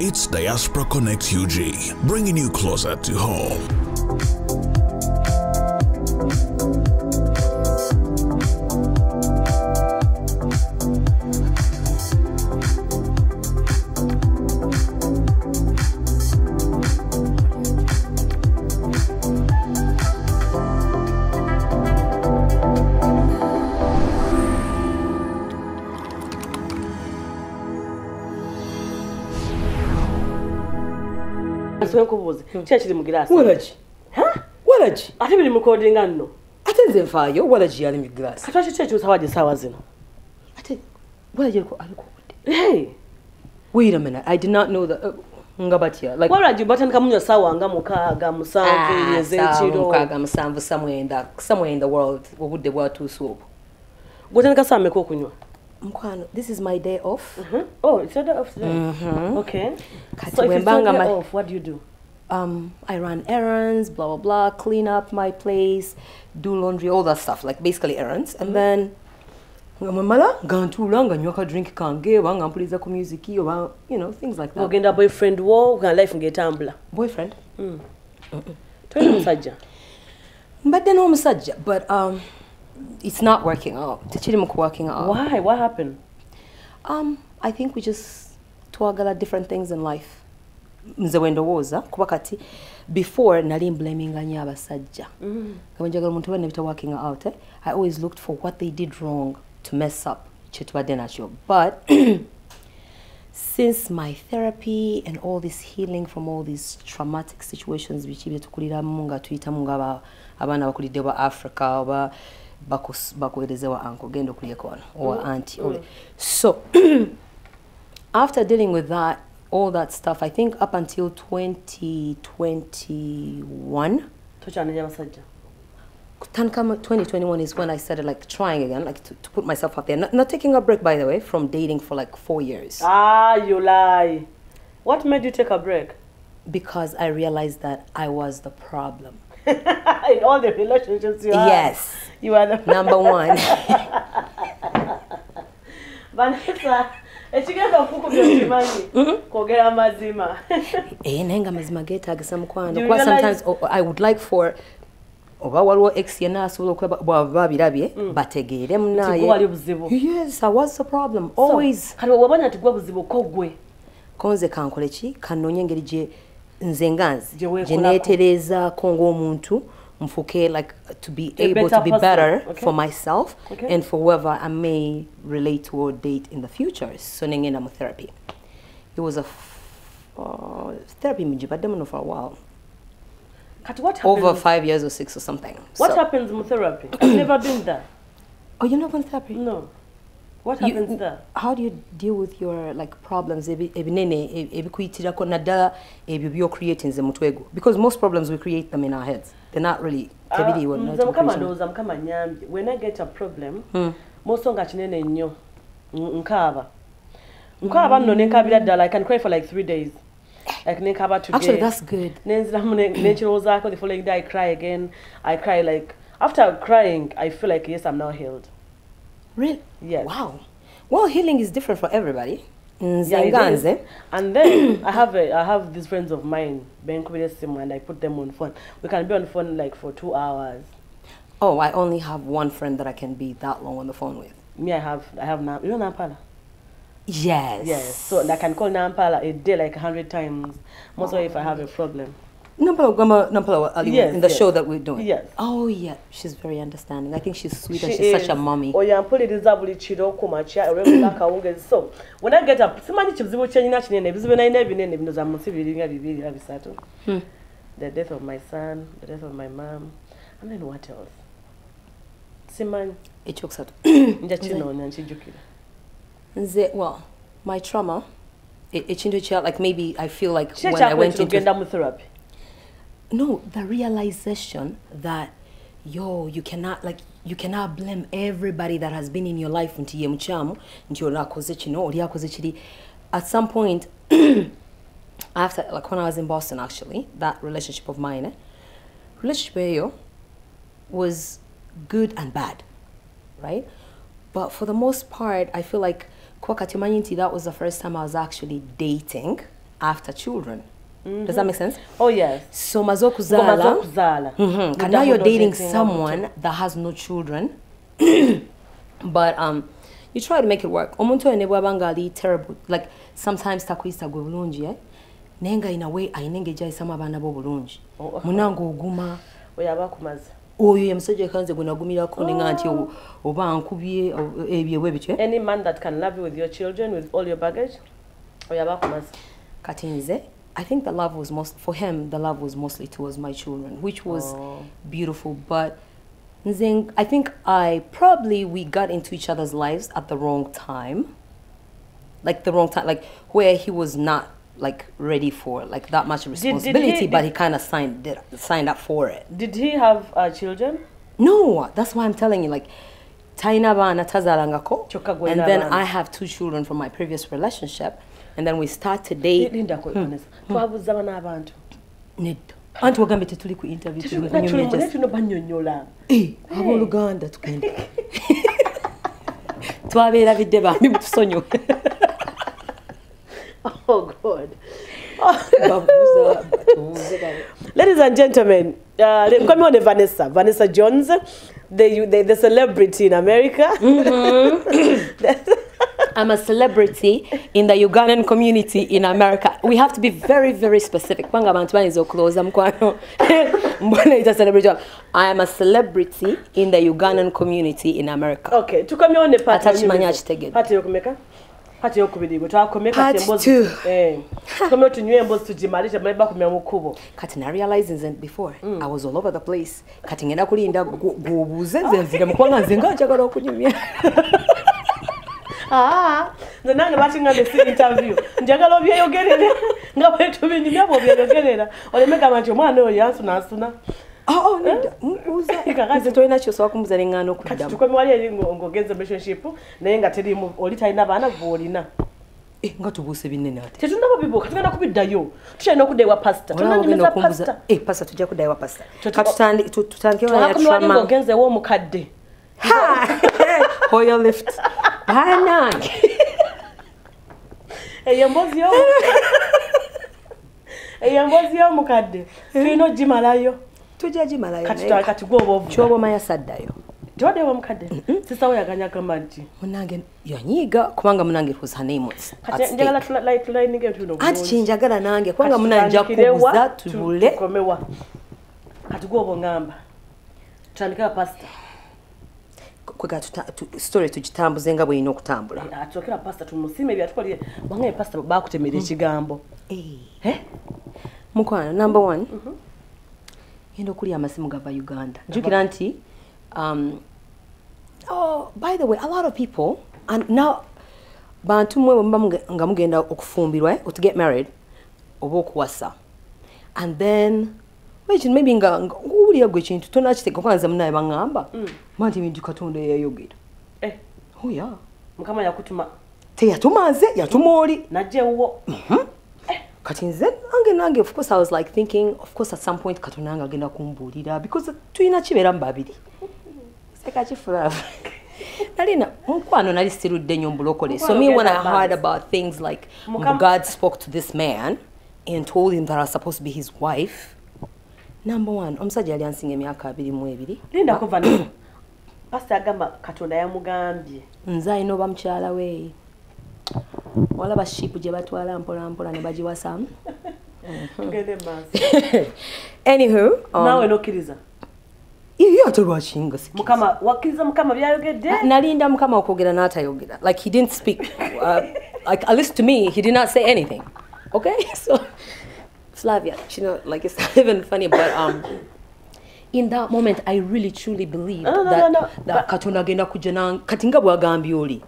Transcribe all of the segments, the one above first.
It's Diaspora Connect UG, bringing you closer to home. Nsobola nkubuuze ki ekiri mu giraasi walagi walagi ate biri mu kodinga nno ate nze nfaayo walagi yali mu giraasi kati waki kyekyusa waje essaawa zino? Ate walagi obudde Hey, wait a minute i did not know that uh, nga batya like walagi batandika munywa essaawa nga mukaaga musanvu ez'ekiro mukaaga musanvu samwenda somewhere in the world obudde bwatuuse obwo gwotandika saa mmeka okunywa? Mukwano this is my day off. Oh, it's your day off today. Okay. Kati So if it's your day off, what do you do? Um, I run errands, blah blah blah, clean up my place, do laundry, all that stuff, like basically errands, and then nga mwemala nga ntuula nga nywa ka drink kange oba nga mpuliriza ku music oba you know things like that. Ogenda boyfriend wo nga life ng'etambula boyfriend? Tolina musajja mbadde n'omusajja but um, it's not working out. Tekiri mu out. Why? What happened? Um, i think we just twagala different things in life nze wendowooza kuba kati before nali mblaminga nyo abasajja. Nga bwenjagala omuntu oba nebita working out eh? i always looked for what they did wrong to mess up kyetubadde nakyo. But since my therapy and all this healing from all these traumatic situations biki byetukuliramu nga tuyitamu nga aba- abaana bakulidde ba africa oba bakus- bakuweereze wa anko genda okulyeko wano owa anti ole. So after dealing with that all that stuff. I think up until 2021 tokyanenya basajja Tankama 2021 is when I started like trying again, like to, to put myself out there. Not, not taking a break, by the way, from dating for like four years. Ah you lie. What made you take a break? Because I realized that I was the problem. in all the relationships you had. Yes, you are the number one. vanessa ekigenda okukubya okimanyi kwogera amazima Eh, naye nga mazima geetaagisa mukwano. Kuba sometimes I would like for oba waliwo ex yenna asobola bwaba babirabye bategeere wali munaye buzibu. Yes i was the problem always. kati wabanya nti gwe buzibu ko gwe? Konze kankole ki? Kanoonye engeri gye nze nga nze gye neetereezaako ng'omuntu nfuke like to be A able to be person, better okay. for myself Okay. and for whoever i may relate to or date in the future so nengenda mu therapy it was a f- uh, therapy mugibadde muno for a while. What over five years or six or something. What so, happens mu therapy i've never been there? Oh you're not going to therapy? No. What You- happens there? how do you deal with your like problems? Ebi- ebinene e- ebikuyitirako naddala ebyo byocreatinze mutwe gwo because most problems we create them in our heads they're not really Ah, tebiriiwo nze mukama ndowooza mukama nyambye when i get a problem musonga kinene nnyo nkaaba. Nkaaba nno nenkabira ddala i can cry for like three days. Like nenkaba actually today that's good. Nenziramu ne- nekirowoozaako the following day i cry again. I cry like after crying i feel like yes i'm now healed. Really? Yes. wow. Well healing is different for everybody Mm, yeah, it is. And then I have a, I have these friends of mine, Ben Sim, and I put them on phone. We can be on phone like for two hours. oh i only have one friend that i can be that long on the phone with Me, I have I have Nam, you know Nampala. yes Yes. So I can call Nampala a day like a hundred times. Most of if I have a problem. Nampala Gama Nampala Ali Yes, in the yes. show that we're doing. Yes. oh yeah. She's very understanding. I think she's sweet and she's is. such a mommy. Oh, Oyampuliriza buli kiro ku makya olwekula akawungezi so. When i get up simanyi kibuzibu kyenyina kinene ebizibu nalina ebinene bino za munsi biringa bibiri nga bisatu the death of my son the death of my mom and then what else? Simanyi ekyokusatu nja kinoonya nkijjukira nze. well my trauma ekintu ekya like maybe i feel like when i went into therapy no the realization that yo you cannot like you cannot blame everybody that has been in your life nti ye mukyamu nti oli akoze kino oli akoze kiri at some point after like when i was in boston actually that relationship of mine eh, relationship eyo was good and bad right? But for the most part i feel like kwa kati omanyi nti that was the first time i was actually dating after children does that make sense oh yes so maze okuzaala okuzaala Mhm. And now you're dating someone that has no children, but um, you try to make it work. Omuntu oyo ne bw'aba ng'ali terrible, like sometimes takuyisa gwe bulungi, eh? naye nga in a way ayina engeri gy'ayisamu abaana bo bulungi. Oh. Munange oguma, oyo aba akumaze oyo ye musajja ekanze gwe nagumirako ne nga nti o- oba ankubye o- ebyo bwe bityo. eh? any man that can love you with your children with all your baggage oyo aba akumaze Kati nze, I think the love was most, for him, the love was mostly towards my children, which was beautiful. But I think I probably, we got into each other's lives at the wrong time. Like the wrong time, like where he was not like ready for like that much did responsibility, he- but did- he kind of signed it, signed up for it. did he have uh, children No, that's why I'm telling you, like, taina bana tazalangako. Kyokka gwe And then. I have two children from my previous relationship. And then we start to date. twabuza bana abantu nedda. Anti wagambe tetuli ku interviewtuno banyonyola. Eh, Abooluganda eh. tugenda twabeerabidde bambi mutusonyiwe. Oh, Ladies and gentlemen, uh, come on, mm. Vanessa, Vanessa Jones, the, the, the celebrity in America. Mm -hmm. I'm a celebrity in the Ugandan community in America. We have to be very, very specific. Abantu mbona ita celebrity. I am a celebrity in the Ugandan community in America. okay tukomyewo ne part Atakimanyi ya- akitegedde. part yokumeka part yokubiri Part emboozi- two. Eh, tukomyewo tunywe emboozi tugimalishe mule bakumya mu kkubo kati na realize nze before i was all over the place kati ngenda kulinda gu- gwobuuze nze nziremu kubanga nze nga njagala okunyumya Ah. nze nange bakiŋŋambe si interview? Njagala obyeyogerere nga bwetu bingi byabwe obyeyogerera oleme gamba nti omwana oyo yansunansuna oh, oh, eh? tolina kyosobola kumuza neŋŋaana okuddamutukome wali eri ng'ogenza relationship naye nga terimu oli talina baana gweolina eh, nga tubuuse binene ate. Tetunaba bibuuka tugenda kubiddayo. Tukyalina okuddaewa pasitapasita eh, tujja kuddaewa pasita katutandikewaogenzeewo omukadde. hoyo lift banange eyo emboozi eyo emboozi y'omukadde tulina ogimalayo tujja gimalayo kati gwoba ovu kyoba omanya saddayo tibadde bamukadde mm, mm. sisawo yaganya agamba nti munange yanyiiga kubanga munange was her name was anti kyenjagala nange kubanga munanja kubuza tubule kati gwoba ongamba tutandikewa pasita kwega story tugitambuze nga bweyina okutambula. Atokera pasita tumusiime byatukolire wange pasita bakutemera ekigambo. Eh? mukwano number one. Genda okulya amasimu gava uganda. Njukira nti um, oh, by the way a lot of people and now bantu mmwe bwe muba muge- nga mugenda okufumbirwa eh, to get married oba okuwasa. And then wait, maybe nga owulira gwe ekintu tonakiteeka kwanza munaye baŋŋamba ma nti ebintu katonda yayogera? Eh, oya mukama yakutuma. Teyatuma nze yatuma oli. Najja ewuwo. Kati nze nange nange of course i was like thinking of course at some point katonda nange agenda kumbuulira because tulina kibeeramu babiri. Sekakifula nalina mukwano nali sirudde nnyo mbulokole so me when i heard about things like god spoke to this man and told him that i was supposed to be his wife number one omusajja yali ansinga emyaka abiri mu ebiri. Lindako vanessa pasita yagamba katonda yamugambye. Nze alina oba mukyala we. Olaba shipu gye batwala mpolampola ne bagiwasamu anywho um, nalinda mukama okwogera n'atayogera. Like he didn't speak uh, like at least to me he did not say anything. Okay? So Flavia you know like it's not even funny but um in that moment I really truly believed No, no, that, no, no, that katonda agenda kujja nan- kati nga bwagambye oli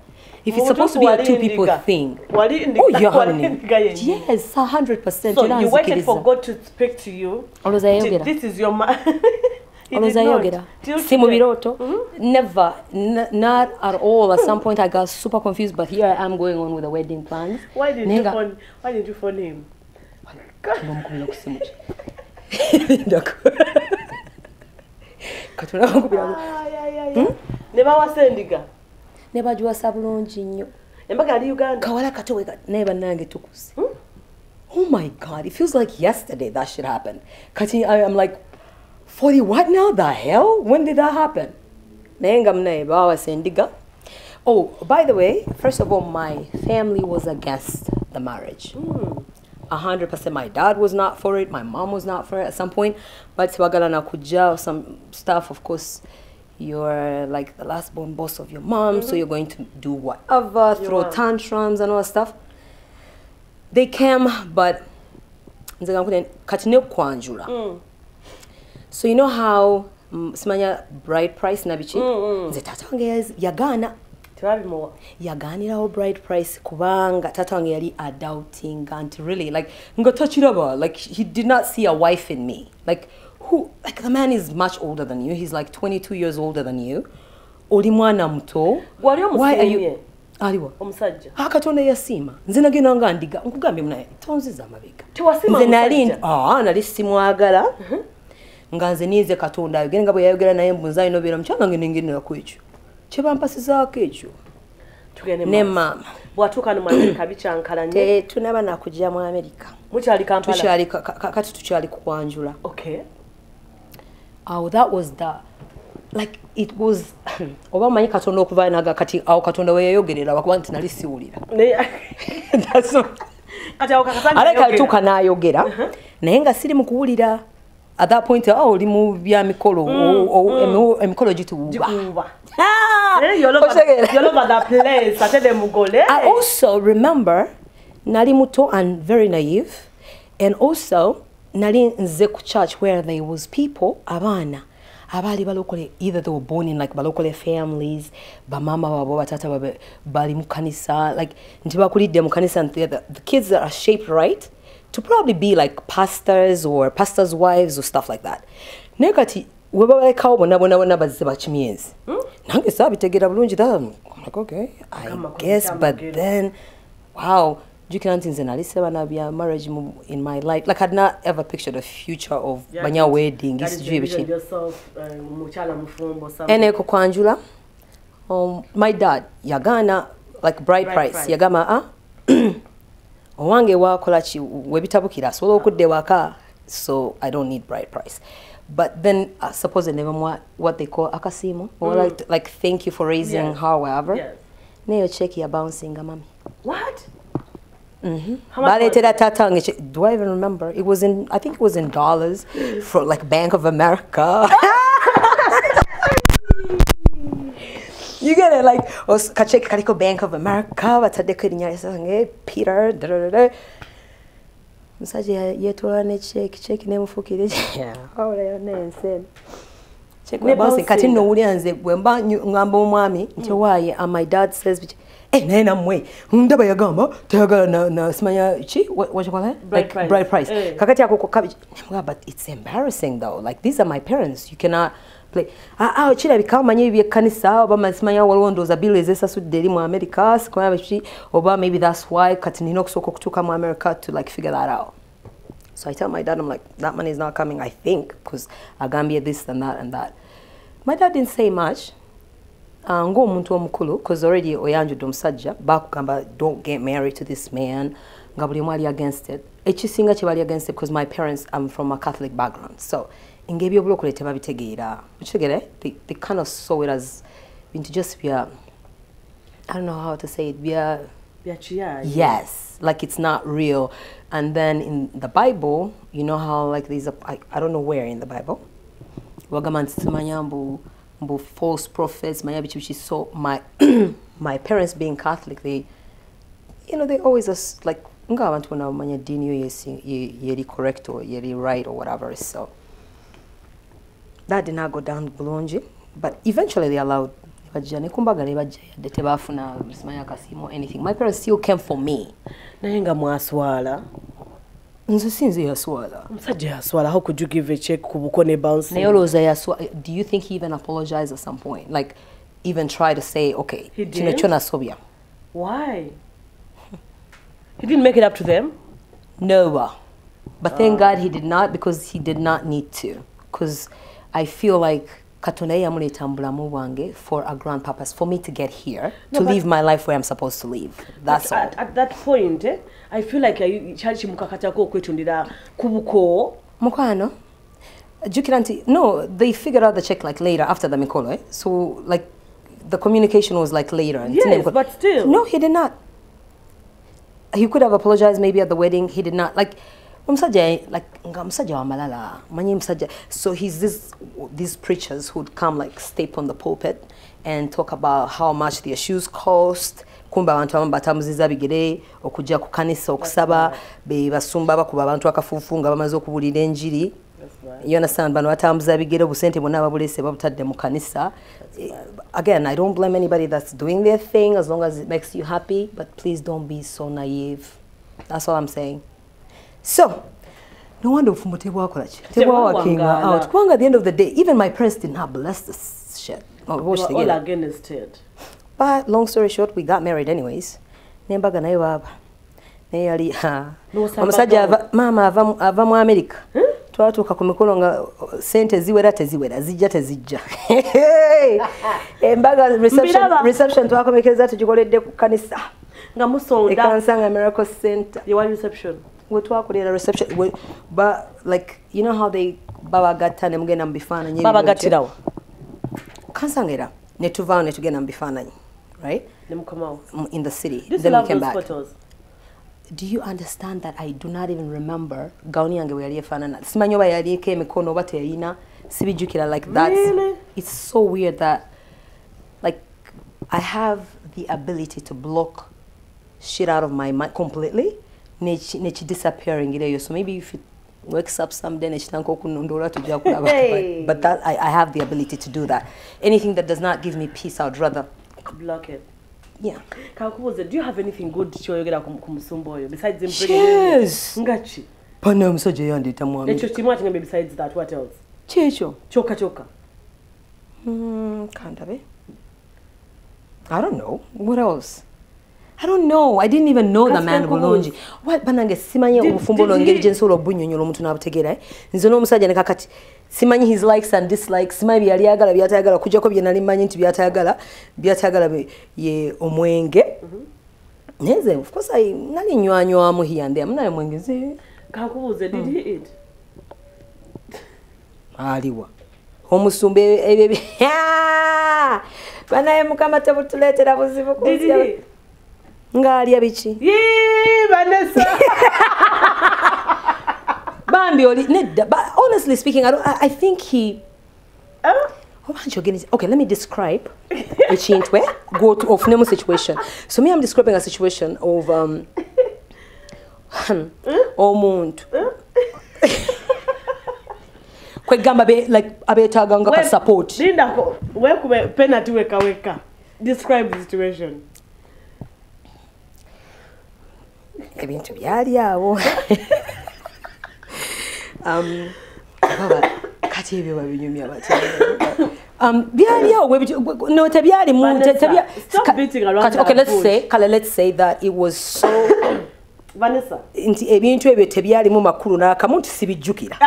if it's Mu supposed to be a two people thing. Oh ndiga yennyini. yes a hundred percent. So era you waited for god to speak to you. This is your ma He did olowooza not. yayogera Till si mu today. birooto never not at all. At some point i got super confused but here i am going on with the wedding plans. Why did Naye you phone why did you phone him oh my god it feels like yesterday that shit happened. Kati i'm like 40 what now? The hell? When did that happen? Oh by the way first of all my family was against the marriage. Mm. 100% my dad was not for it my mom was not for it at some point but swagalana kuja some stuff of course you're like the last born boss of your mom mm -hmm. so mm-hmm. you're going to do whatever your throw mom. tantrums and all that stuff they came but kati mm. so you know how mm, simanya bright price nabichi mm-hmm. nze tata tebabimuwa yagaanirawo bride price kubanga taata wange yali adouting nti really? Like nga takiraba like he did not see a wife in me. Like who like the man is much older than you. He's like 22 years older than you. Oli mwana muto. Wali omusiimye? aliwa omusajja. Ah, katonda yasiima. Nze nagenda nga ndiga nkugambye munaye tonziza amabega. Nze nali ah, nali simwagala. Nga nze niize katonda ayogere nga bwe yayogera naye mbu nze alina obeera mukyala nge nengenderaku ekyo kyebampasizaako ekyo? Ne maama. Bw'atuuka no mu amerika bikyankalanye tetunaba nakujja mu amerika kati tukyali kukwanjula okay awo that was the like it was oba manyi katonda okuva naga kati awo katonda weyayogerera wakuba nti nali siwulira. Yayogera. kalituuka n'ayogera. naye nga siri mu kuwulira at that point oh, oli mu bya mikolo o- o- emi- emikolo gituwuba gikuuba Ah! Eh, you're all over- Otegeera? you're all over the place ate ne mugole I also remember nali muto and very naive and also nali nze ku church where there was people abaana abaali balokole either they were born in like balokole families bamama baabwe batata baabwe bali mu kanisa like nti bakulidde mu kanisa and the, the kids that are shaped right to probably be like pastors or pastors wives or stuff like that. Naye kati we babalekawo bonna bonna bonna bazze bakimyezi nange saabitegeera bulungi I'm like okay I guess but then wow jukira nti nze nali sebana bya marriage in my life. Like I'd not ever pictured a future of Yeah, banya wedding. that is sijui the vision ebiki yourself, uh, something. ene kukwanjula um, my dad yagaana like bride Bride price. price. yagamba ah owange wakola ki webitabukira asobola okudda ewaka so i don't need bride price. But then I suppose ne bamuwa what they call akasiimo or mm. like, like thank you for raising Yes. her whatever. Yes. neyo check ya bouncing mami. What? Mm-hmm. How much baleetera was tata wange do i even remember? It was in i think it was in dollars for like bank of america you get it like kacheke kaliko bank of america bataddeko erinnya lyange peter dadadada omusajja yetoola neceki ceki nemufuukira ewulayo nensene kati nowulira nze bwemba ngamba omwami nti waaye my dad says eh, naye nammwe ndaba yagamba tayagala nasimanya ki bright price. kakati ako kokka nemugamba its embarrassing though like these are my parents you cannot play. Ah, ah, kirabika omanye byekkanisa oba masimanya waliwo ndowooza bill ezesasudde eri mu america sikumanya biki oba maybe that's why kati nina okusooka okutuuka mu america to like figure that out. So I tell my dad, I'm like, that money is not coming, I think, because Agambia this and that and that. My dad didn't say much. Uh, ng'omuntu omukulu because already oyanjudde omusajja bakugamba don't get married to this man. Nga buli omu ali against it. Ekisinga kye bali against it because my parents i'm from a catholic background so ng'ebyobulokole tebabitegeera okitegeere they, they kind of saw it as bintu just bya i don't know how to say it bya. Yes, like it's not real. And then in the Bible, you know how like there's a I, I don't know where in the Bible. Wagamba nti simanya mbu mbu false prophets manya biki biki so my my parents being Catholic they you know they always as like nga abantu bona bamanya dini yo yeri correct or yeri right or whatever so that did not go down bulungi but eventually they allowed bajja nekumbaga ne bajja yadde tebafuna simanya akasiimo or anything. My parents still came for me. Naye nga mwaswala nze sinze yaswala omusajja yaswala how could you give a check ku buko ne bouncing naye olowooza yaswa do you think he even apologized at some point? Like even try to say okay kino kyo nasobya why? He didn't make it up to them? No but thank god he did not because he did not need to. Because i feel like katonda ye yamuleeta mu for a grand purpose for me to get here No, to live my life where i'm supposed to live. That's all. at, at that point eh, i feel like kyali kimukakatako okwetundira ku buko mukwano jukira nti no they figured out the check like later after the mikolo eh? so like the communication was like later. Yes, but still. no he did not. He could have apologized maybe at the wedding. He did not. Like omusajja like nga musajja wa malala. Manyi musajja so he's this these preachers who'd come like step on the pulpit and talk about how much their shoes cost. Kumbe abantu abamu batambuziza bigere okujja ku kanisa okusaba be basumba bakuba abantu akafuufu nga bamaze okubuulira enjiri. You understand? Bano batambuza bigere obusente bwonna babulese babutadde mu kanisa. Again i don't blame anybody that's doing their thing as long as it makes you happy but please don't be so naive. That's all i'm saying so no wonder ofumbo tebwakola ki tebwawakinga out. Kubanga at the end of the day even my parents did not bless this shit. Oh, all against it but long story short we got married anyways. Nembaga naye baaba naye yali ha. Mama omusajja maama ava mu- america. Twatuuka ku mikolo nga sente ziwera teziwera zijja tezijja embaga reception, Mbiraba. reception twakomekeza tugikoledde ku kanisa. Nga musonda. Ekansanga miracle center yewa reception we ba, like you know how they babagatta ne mugenda mu bifaananyi ebyo babagattirawa kansanga ne tuvaawo ne tugenda mu bifaananyi right? In the city. Then we came back. photos? Do you understand that i do not even remember gawuni yange weyali efaanana? Simanyi oba yaliko emikono oba teyalina? Sibijjukira like that. Really? it's so weird that like i have the ability to block shit out of my mind completely nechi nechi disappearing eyo so maybe if it wakes up someday nekitanka okunondoola tujja kulaba but, that I, i have the ability to do that. Anything that does not give me peace i would rather block it. Yeah. Kakubuuze do you have anything good kyoyogera ku musumba oyo besides Yes. nga ki pana omusajja yandeeta mwami. Ekyo kimu ate ngambe besides that what else? Kyekyo kyokka kyokka Mm, kandabe. I don't know. What else? I don't know. I didn't even know the man bulungi. What banange simanyi Did- obufumbo did lwengeri he- gye nsobola obunyonyola omuntu n'abutegeera eh? nze n'omusajja ne kakati simanyi his likes and dislikes. Simanyi byali ayagala byatayagala kujjako bye nali mmanyi nti byatayagala byatayagala ye omwenge. Naye nze of course I- nali nywanywamu here and there. Munaye mwenge nze. Kakubuuze did he eat? Aliwa. Omusumba ebyo ebyo banaye mukama tebutuleetera buzibu did he ng'alya biki? Vanessa. Bambi oli nedda honestly speaking i, don't, I, I think he okay let me describe ekintu eh? go to ofunemu situation. So me i'm describing a situation of um, omuntu kwegamba be- like abeetaganga ka We- support. Lindako wekube penalty weka weka? Describe the situation ebintu byali awo um, baba kati ebyo babinyumya batya? Um, byaliawo no tebyalimu it was so nti ebintu ebyo tebyalimu makulu n'akamu nti sibijjukira.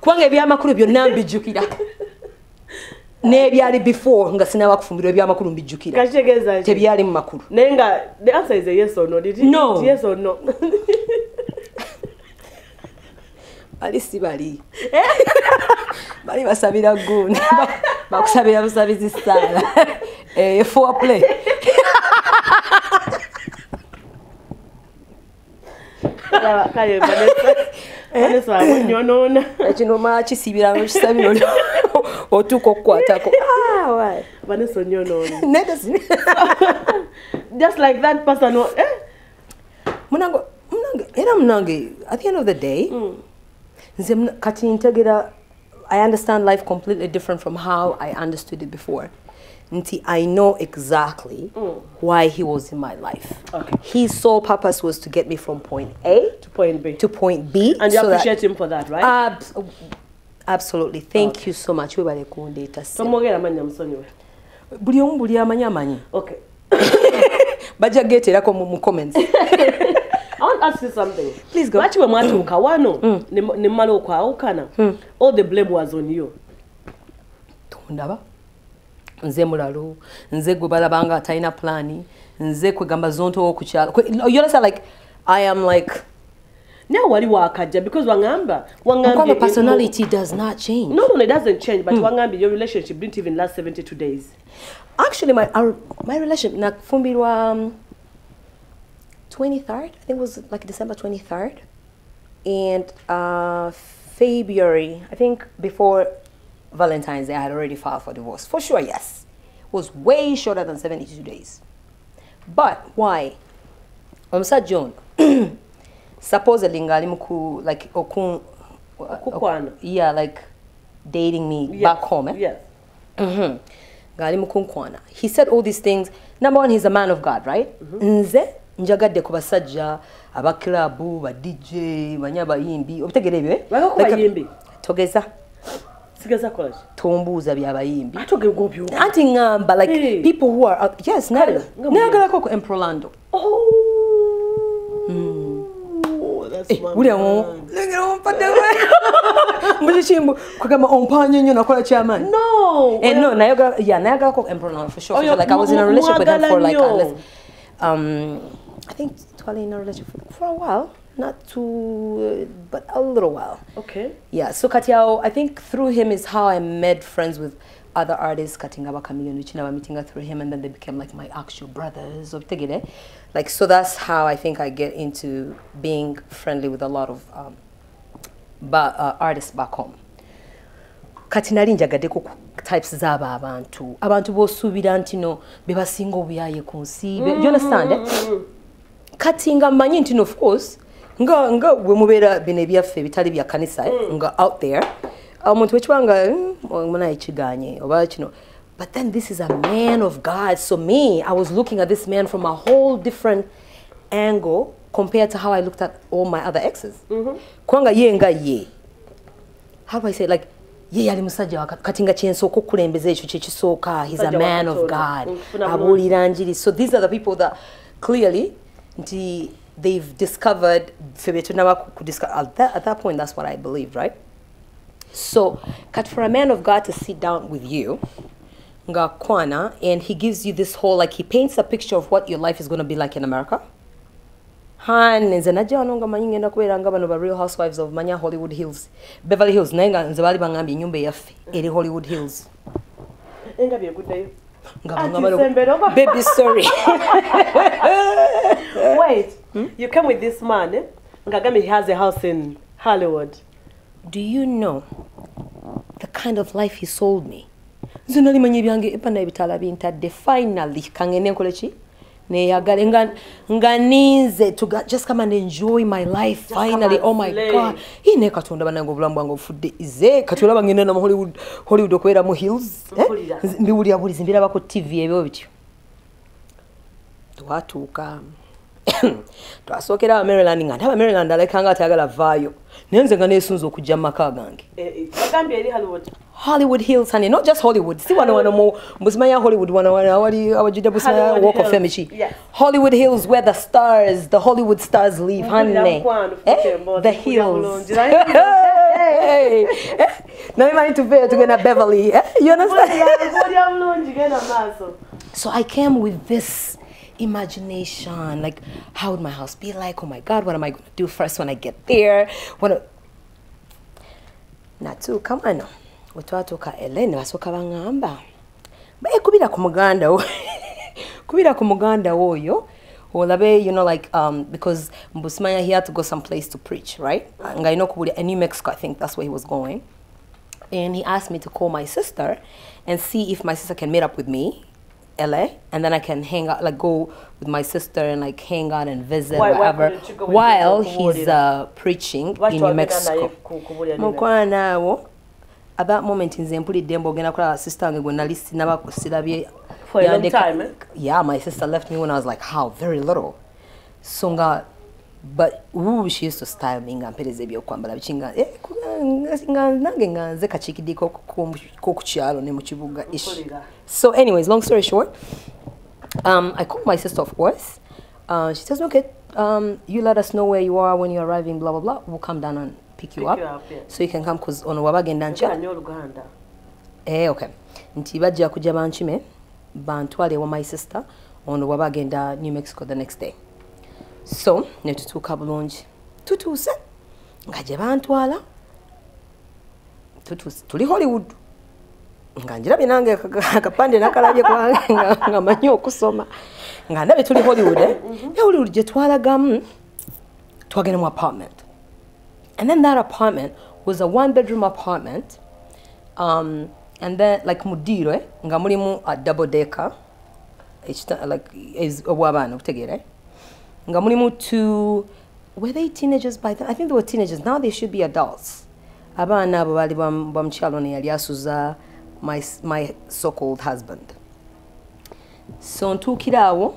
Kubanga ebyamakulu byonna mbijjukira. n'ebyali before nga sinaba kufumbirwa ebyamakulu mbijjukira. Tebyali mu makulu. Naye nga the answer is a yes or no. Did he No. yes or no? Bali si bali. Bali basabira gundi. Bakusabira busabizi saala Eh, foreplay. Laba, kale vanessa. Vanessa amunyonoona ekino makisibira nokisabira otuuka okukwatako Ah, wayi. vanessa onyonoona Nedda si- just like that person o- eh? munange munange era munange at the end of the day nze muna- kati ntegera i understand life completely different from how i understood it before. Nti i know exactly why he was in my life. Okay. his sole purpose was to get me from point a to point b. to point b and you so that- appreciate him for that right? Abs- absolutely. Thank you so much. Webale kundeeta ssebo. tomwogera mannya musonyiwe buli omu buli amanyi amanyi. Okay. Bajja geeterako mu mu comments. I want, to ask you something. Please go. Mm. Lwaki bwe mwatuuka wano ne ne mmala okwawukana all the blame was on you. tondaba. Nze mulalu nze gwe balabanga atalina pulaani nze kwegamba zontowo ku kyalo. Kwe- you understand like i am like naye wali wakajja because wangamba Nkwanga waŋŋambye personality does not change. No no it doesn't change Mm. but waŋŋambye your relationship didn't even last 72 days. Actually my our, my relationship nafumbirwa um, 23rd i think it was like december 23rd and uh, february i think before valentine's day i had already filed for divorce. For sure yes. It was way shorter than 72 days. But why? Omusajja ono supposedly ngali muku like okun Okukwana. yeah like dating me Yes, back home eh? yes. Mhm. ngali mukunkwana he said all these things. Number one he's a man of god right? Mm-hmm. nze njagadde ku basajja ba dj banyi abayimbi obitegeera ebyo eh? Togeza. Sigeza kolaki tombuuza byabayimbi obyoka anti ngamba like Hey. people who are uh, yes nayagala- nga nayagalako emprolando Oh, that's my wulyamu man. lengera ompaddewe mbukikimbu kugamba ompanye nnyo nakola kyamaanyi no Eh, no, nayagala, yeah, nayagala ko Emperor for sure. Oh, for sure. Like I was in a relationship with him for like nnyo. um, I think twali in a relationship for, for a while, not too, but a little while. okay Yeah, so Katiao, I think through him is how I made friends with other artists, cutting our Chameleon, which never meeting her through him, and then they became like my actual brothers. Of Tegede. Like, so that's how I think I get into being friendly with a lot of um, ba, uh, artists back home. kati nali njagaddeko ku types z'abo abantu abantu b'osuubira nti no be basinga obuyaye ku nsi you understand eh? kati nga mmanyi nti no of course nga nga bwe mubeera bino ebyaffe ebitali bya kanisa eh, nga out there omuntu wekibanga munaye kiganye oba kino but then this is a man of god. So me i was looking at this man from a whole different angle compared to how i looked at all my other exes. Kubanga ye nga ye. How do I say like ye yali musajja kati nga kyensooka okukulembeza ekyo kyekisooka he's a man of god. Bulungi. abuulira njiri. So these are the people that clearly nti they've discovered ffe be tunaba ku- ku discover at that, at that point that's what i believed right so cut for a man of god to sit down with you nga kwana and he gives you this whole like he paints a picture of what your life is going to be like in america. Han nze najja wano nga manyi ngenda kubeera nga bano ba real housewives of manya hollywood hills. Beverly hills naye nga nze baali baŋambye ennyumba eyaffe eri hollywood hills. Nga ba- baby sorry. Wait. You came with this man eh? ngagambye he has a house in hollywood do you know the kind of life he sold me? Nze nali manya ebyange ebana ebitala bintadde finally. Kangende nkole ki? Neyagale nga, nga ninze to just come and enjoy my life come finally. oh my slay. god. Ii naye katonda banange obulamu bwange obufudde ize. Kati olaba ngenda namu hollywood, hollywood okubeera mu hills eh? Mbiwulira bulizi mbiraba ku tv ebyo bityo. Twatuuka twasookera aba maryland nga ndaba maryland alekanga atayagala vaayo naye nze nga neesunza okujja mu maka gange Eh, eh, hollywood Hollywood Hills, honey, not just Hollywood. See, one one more. Busmaya Hollywood, one one. Awali awajida Busmaya Hollywood Walk of Fame. Hollywood Hills, where the stars, the Hollywood stars live, honey. Eh? The hills. bulungi, right? Hey, eh? Now you need to pay to get a Beverly. Eh? You understand? mpulira bulungi genda maaso So I came with this imagination, like how would my house be like? Oh my God, what am I going to do first when I get there? What? natuuka wano we twatuuka ele ne basooka baŋŋamba baye kubira ku muganda wo kubira ku muganda wo oyo olabe you know like um, because mbusimanya he had to go someplace to preach right in new mexico i think that's where he was going and he asked me to call my sister and see if my sister can meet up with me LA and then I can hang out like go with my sister and like hang out and visit Why- why wherever couldn't you go with while he's uh, preaching Lwaki in New Mexico ku- kubuulira New Mexico? at that moment nze mpulidde mbogenda kulaba sister wange gwe nali sinaba sirabye For a long time, eh? yeah my sister left me when I was like how very little so nga but ooh, she used to style me nga mpereza ebyokwambala biki eh, nange nga nze kakiikidde k'okukyalo ne mu kibuga ish so anyways long story short um, I called my sister, of course. uh, she says okay, um, you let us know where you are when you're arriving, blah, blah, blah. We'll come down and pick you Pick up. you up, yeah. So you can come because on wabagenda nkya. Eh, okay. Nti bajja kujja bankime bantwale ewa my sister ono bwaba agenda New Mexico the next day. So ne tutuuka bulungi. Tutuuse nga gye bantwala tuli Hollywood nga njirabye nange aka- akapande nakalabye kwange nga- manyi okusoma nga ndabye tuli Hollywood eh? ne Hollywood gye twalagamu twagenda mu apartment and then that apartment was a one bedroom apartment um, and then like mudiro eh? nga mulimu a double decker like obw'abaana okutegeera eh? Nga mulimu two were they teenagers by then? I think they were teenagers. Now they should be adults. Abaana abo baali bam- bamukyalo ne yali asuza my, my so called husband. So ntuukira awo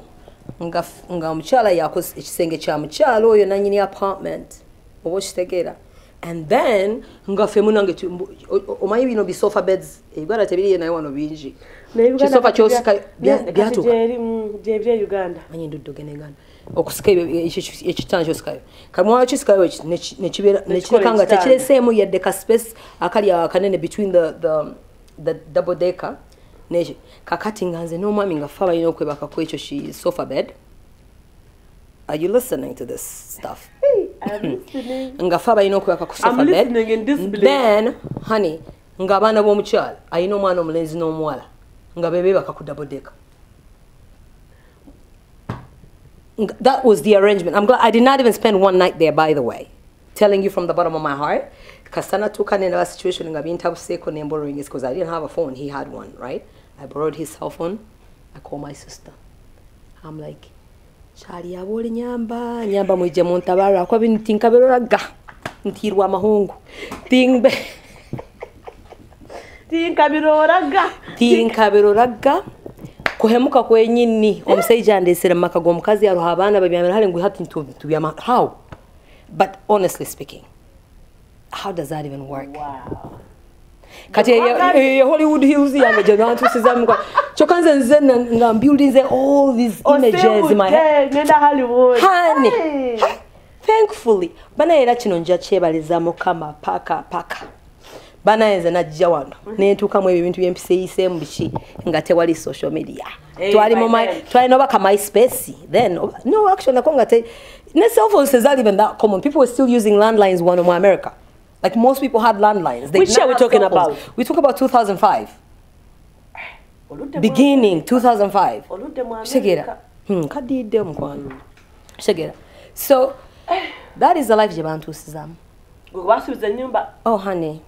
nga, nga omukyala yakoze ekisenge kya mukyalo oyo nanyini apartment oba okitegeera. And then nga ffe munange omanyi bino bisofa beds ebiganda tebiriyo naye wano bingi. Kisofa kyosika bya- byatuuka. gyebye uganda. Manyi nduddoge neganda okusika ekitanda kyosikayo kamwala kisikayo nekireka nga tekireseemu yadde ka space akali awo akanene between the, the, the double decker nekyo kakati nga nze n'omwami nga fe balina okwebaka ku ekyo ki sofa bed. Are you listening to this stuff? I'm listening. nga fe balina okwebaka ku sofa bed. then honey ng'abaana b'omukyala alina omwana omulenzi n'omuwala nga be beebaka ku double decker that was the arrangement. I'm glad I did not even spend one night there, by the way. Telling you from the bottom of my heart. Kasana took an in situation nga bintabuseeko ne borrowing his because I didn't have a phone. He had one, right? I borrowed his cell phone. I called my sister. I'm like, Charlie yabole nyamba, nyamba mwije muntabara kwa bini tinkaberoraga. Ntirwa amahungu. Tingbe. tinkabiroraga tinkaberoraga kuhemuka kwenyini. Omusajja andesere mumaka g'omukazi aroha abaana babyamira hali ngu hati tubyama how? But honestly speaking how does that even work? Wow. Kati ye- hollywood hills yange gye bantusizamu kyokka nze nze nga mbuildinze all these images in my head. Honey. Hey. thankfully banaye era kino nja kyebaliza mukama paka paka banaye nze najja wano. Nentuukamu ebyo ebintu byempisa eyiseemu biki? Nga tewali social media. Hey, twali mu by my- myspace then no actually nako nga ne cell phones tezaali even that common. People were still using landlines wano mu america. Like most people had landlines. They Which are we talking about? we talk about 2005 beginning 2005 oludde mu kitegeera America. Hmm, kaddiidde omukwano kitegeera so that is the life gye bantuusizamu oh honey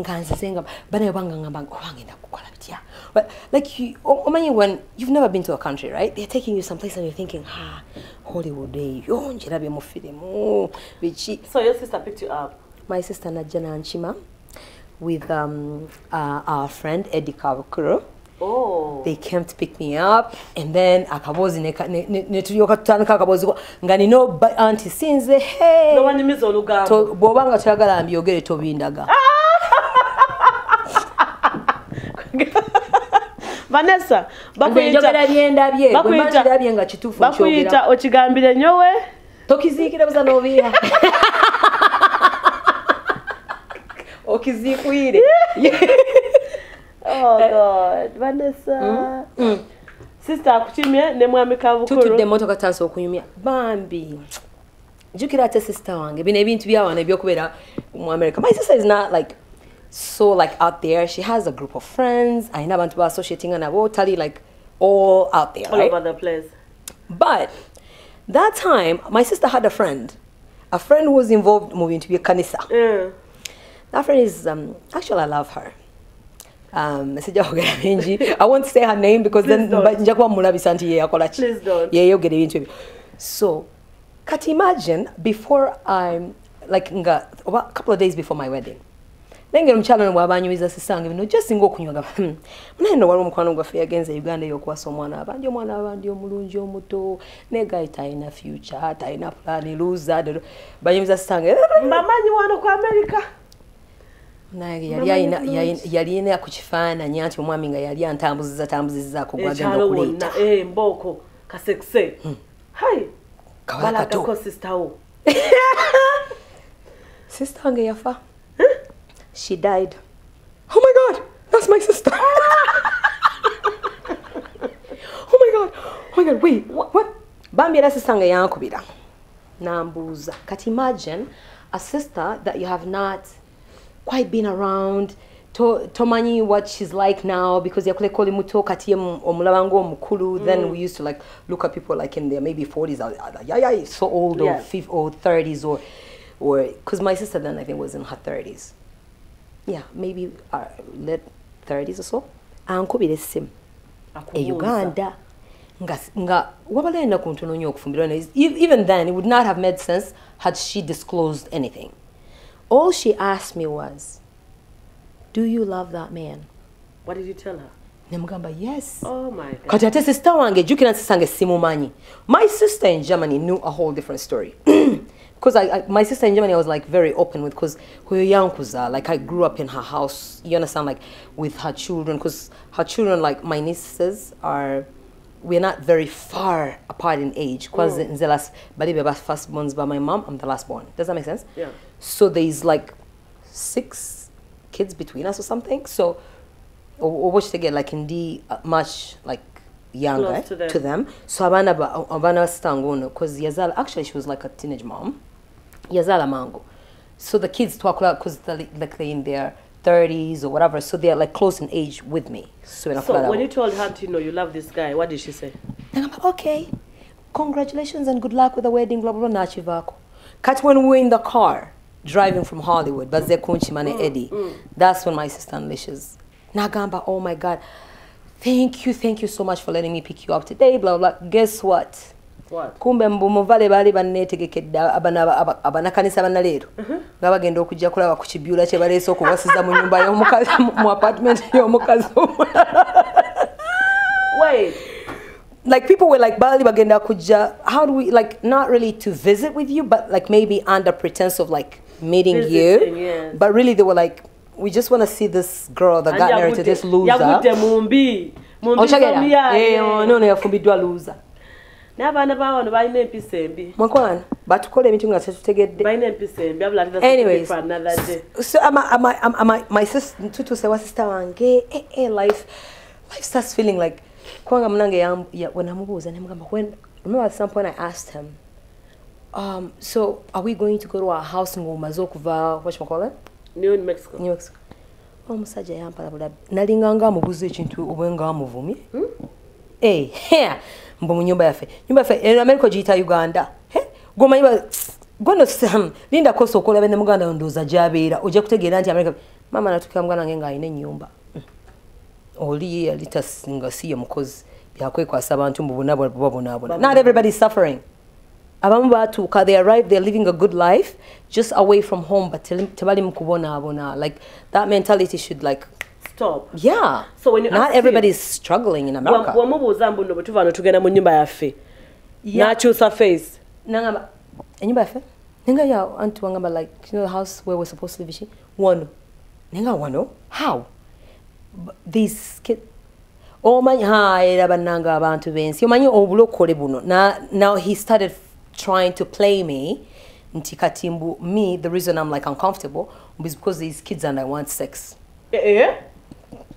nga nzize nga banaye obanga ngamba obangenda kukola bitya but like you, o- omanyi when you've never been to a country right? They're taking you someplace and you're thinking ha hollywood eyo njirabye mu firimu biki so your sister picked you up? My sister najja anchima with um, uh, our friend eddie kavukuro oh. They came to pick me up and then akabozi neka- ne- ne ne tulyoka tutandika akabozi nga nino anti sinze hey. nobanyumiza olugambo To- bw'obanga toyagala mbyogere tobindaga vanessa bakuyita okigambire nyowe? Tokiziikira buza nobiiha okiziikwire oh eh. god. Vanessa. Mm? Mm. Sisita akukyumye ne mwami kabukulu tutudde emmotoka tansi okunyumya. Bambi. Jukira ate sisita wange. Bino ebintu byawana ebyokubeera mu america. My sister is not like so like out there she has a group of friends ayina abantu baassociatinga nabo tali like all out there all right? over the place But that time, my sister had a friend. A friend who was involved mu bintu by'ekkanisa. Mm. That friend is, um, actually, I love her. Um, sijja kwogera bingi. I won't say her name because then Please don't. mba- nja kuba mulabisa nti ye yakola ki. Please don't. Ye yogera ebintu ebyo. So, kati imagine before I'm, like a couple of days before my wedding. Nengera omukyala no bw'aba anyumiza sisange bino gye singa okunywaga naye no waliwo omukwano gwaffe yagenza e uganda ey'okuwasa omwana abandi omwana abandi omulungi omuto naye gayi talina future talina pulaani luza banyumiza sisange mbamanyi wano ku america? Naye yali alina- yali- yali ina ku kifaananyi anti omwami nga yali antambuziza tambuzizaako gwagenda ekyalo okuleeta. Eh, mbooko kasekise hai kawala kato. balagako sister wo. Sister wange yafa she died. Oh my god that's my sister. Oh my god oh my god wait what, what? bambi era sister wange yankubira. Nambuuza. Kati imagine a sister that you have not quite been around to- tomanyi what she's like now because yakuleka oli muto kati ye mu- omulaba ng'omukulu then we used to like look at people like in their maybe 40s uh, uh, yeah yeah so old or, Yeah. fif- or 30s or or because my sister then i think was in her 30s yeah maybe uh, late 30s or so. Ankubira essimu. E Akubuuza. uganda. Nga, nga wabalenda ku ntono nnyo okufumbirwa naye. E- even then it would not have made sense had she disclosed anything. All she asked me was do you love that man? What did you tell her? Nemugamba yes. Oh my god. Kati ate sisita wange jjukira nti sisita wange simumanyi. My sister in germany knew a whole different story because I, I, my sister in germany i was like very open with because huyo yankuza like i grew up in her house you understand like with her children because her children like my nieces are we're not very far apart in age because mm. nze last bali be first borns by my mom i'm the last born does that make sense Yeah. so there's like six kids between us or something so or what they get like in the uh, much like younger to them. to them so abana ba- abana stangono because yazala actually she was like a teenage mom yazala mango so the kids talk about because they're like they're in their 30s or whatever so they're like close in age with me so, so when you told her to you know you love this guy what did she say and I'm like, okay, congratulations and good luck with the wedding, blah, blah, blah, nachivako. Cut when we were in the car driving from Hollywood, but Baze Kunchimane mm, Eddie, mm. that's when my sister unleashes. Nagamba, oh my God, thank you, thank you so much for letting me pick you up today, blah, blah, blah. Guess what? Kumbe mbumuvale baali banneetegekedde abana- aba- abanakanisa bannaleero nga bagenda okujja kulaba ku kibyula kye baleese okuwasiza mu nyumba y'omukazi mu apartment y'omukazi like people were like bali bagenda kuja how do we like not really to visit with you but like maybe under pretense of like meeting Visiting, you. yes. but really they were like we just want to see this girl that got married to this loser. yagudde mumbi. Mumbi eh somyaye ono ono yafumbiddwa loser n'abaana bawano balina empisa embi. Mukwana batukola emiti nga tetutegedde. Balina empisa embi wa sister wange. Eh, eh, life life starts feeling like kubanga munange wenamubuuza nemugamba when remember at some point i asked him um, so are we going to go to our house ng'omaze okuva new mexico. New mexico. Omusajja yampala bulabi nalinganga amubuuza ekintu oba nga amuvumye Eh, mu nyumba yaffe. Nyumba yaffe eno america ogiyita uganda. Gomanyi gono linda kosa okulaba ne muganda ndowooza gy'abeera ojja kutegeera nti america maama natukira muganda wange ng'alina ennyumba. Mm. oli yali tasinga si ye mukozi. Byakwekwaasa abantu mu buna bubabonaabona not everybody is suffering. Abamu baatuuka they arrive they're living a good life just away from home but tebali mu kubonaabona. Like that mentality should like stop. Yeah. So when you not ask everybody him- struggling in america. Wamubuuza mbu nno bwe tuva no tugenda mu nyumba yaffe. Yeah. n'akyusa face. Nangamba enyumba yaffe? Nenga ya anti wangamba like you know the house where we're supposed to live? Ishi wano. Nenga wano? How? These kid omanyi ha era bannanga abantu b'ensi. Omanyi obulokole buno. Now he started trying to play me nti kati mbu me the reason i'm like uncomfortable is because these kids and i want sex. Eh, eh?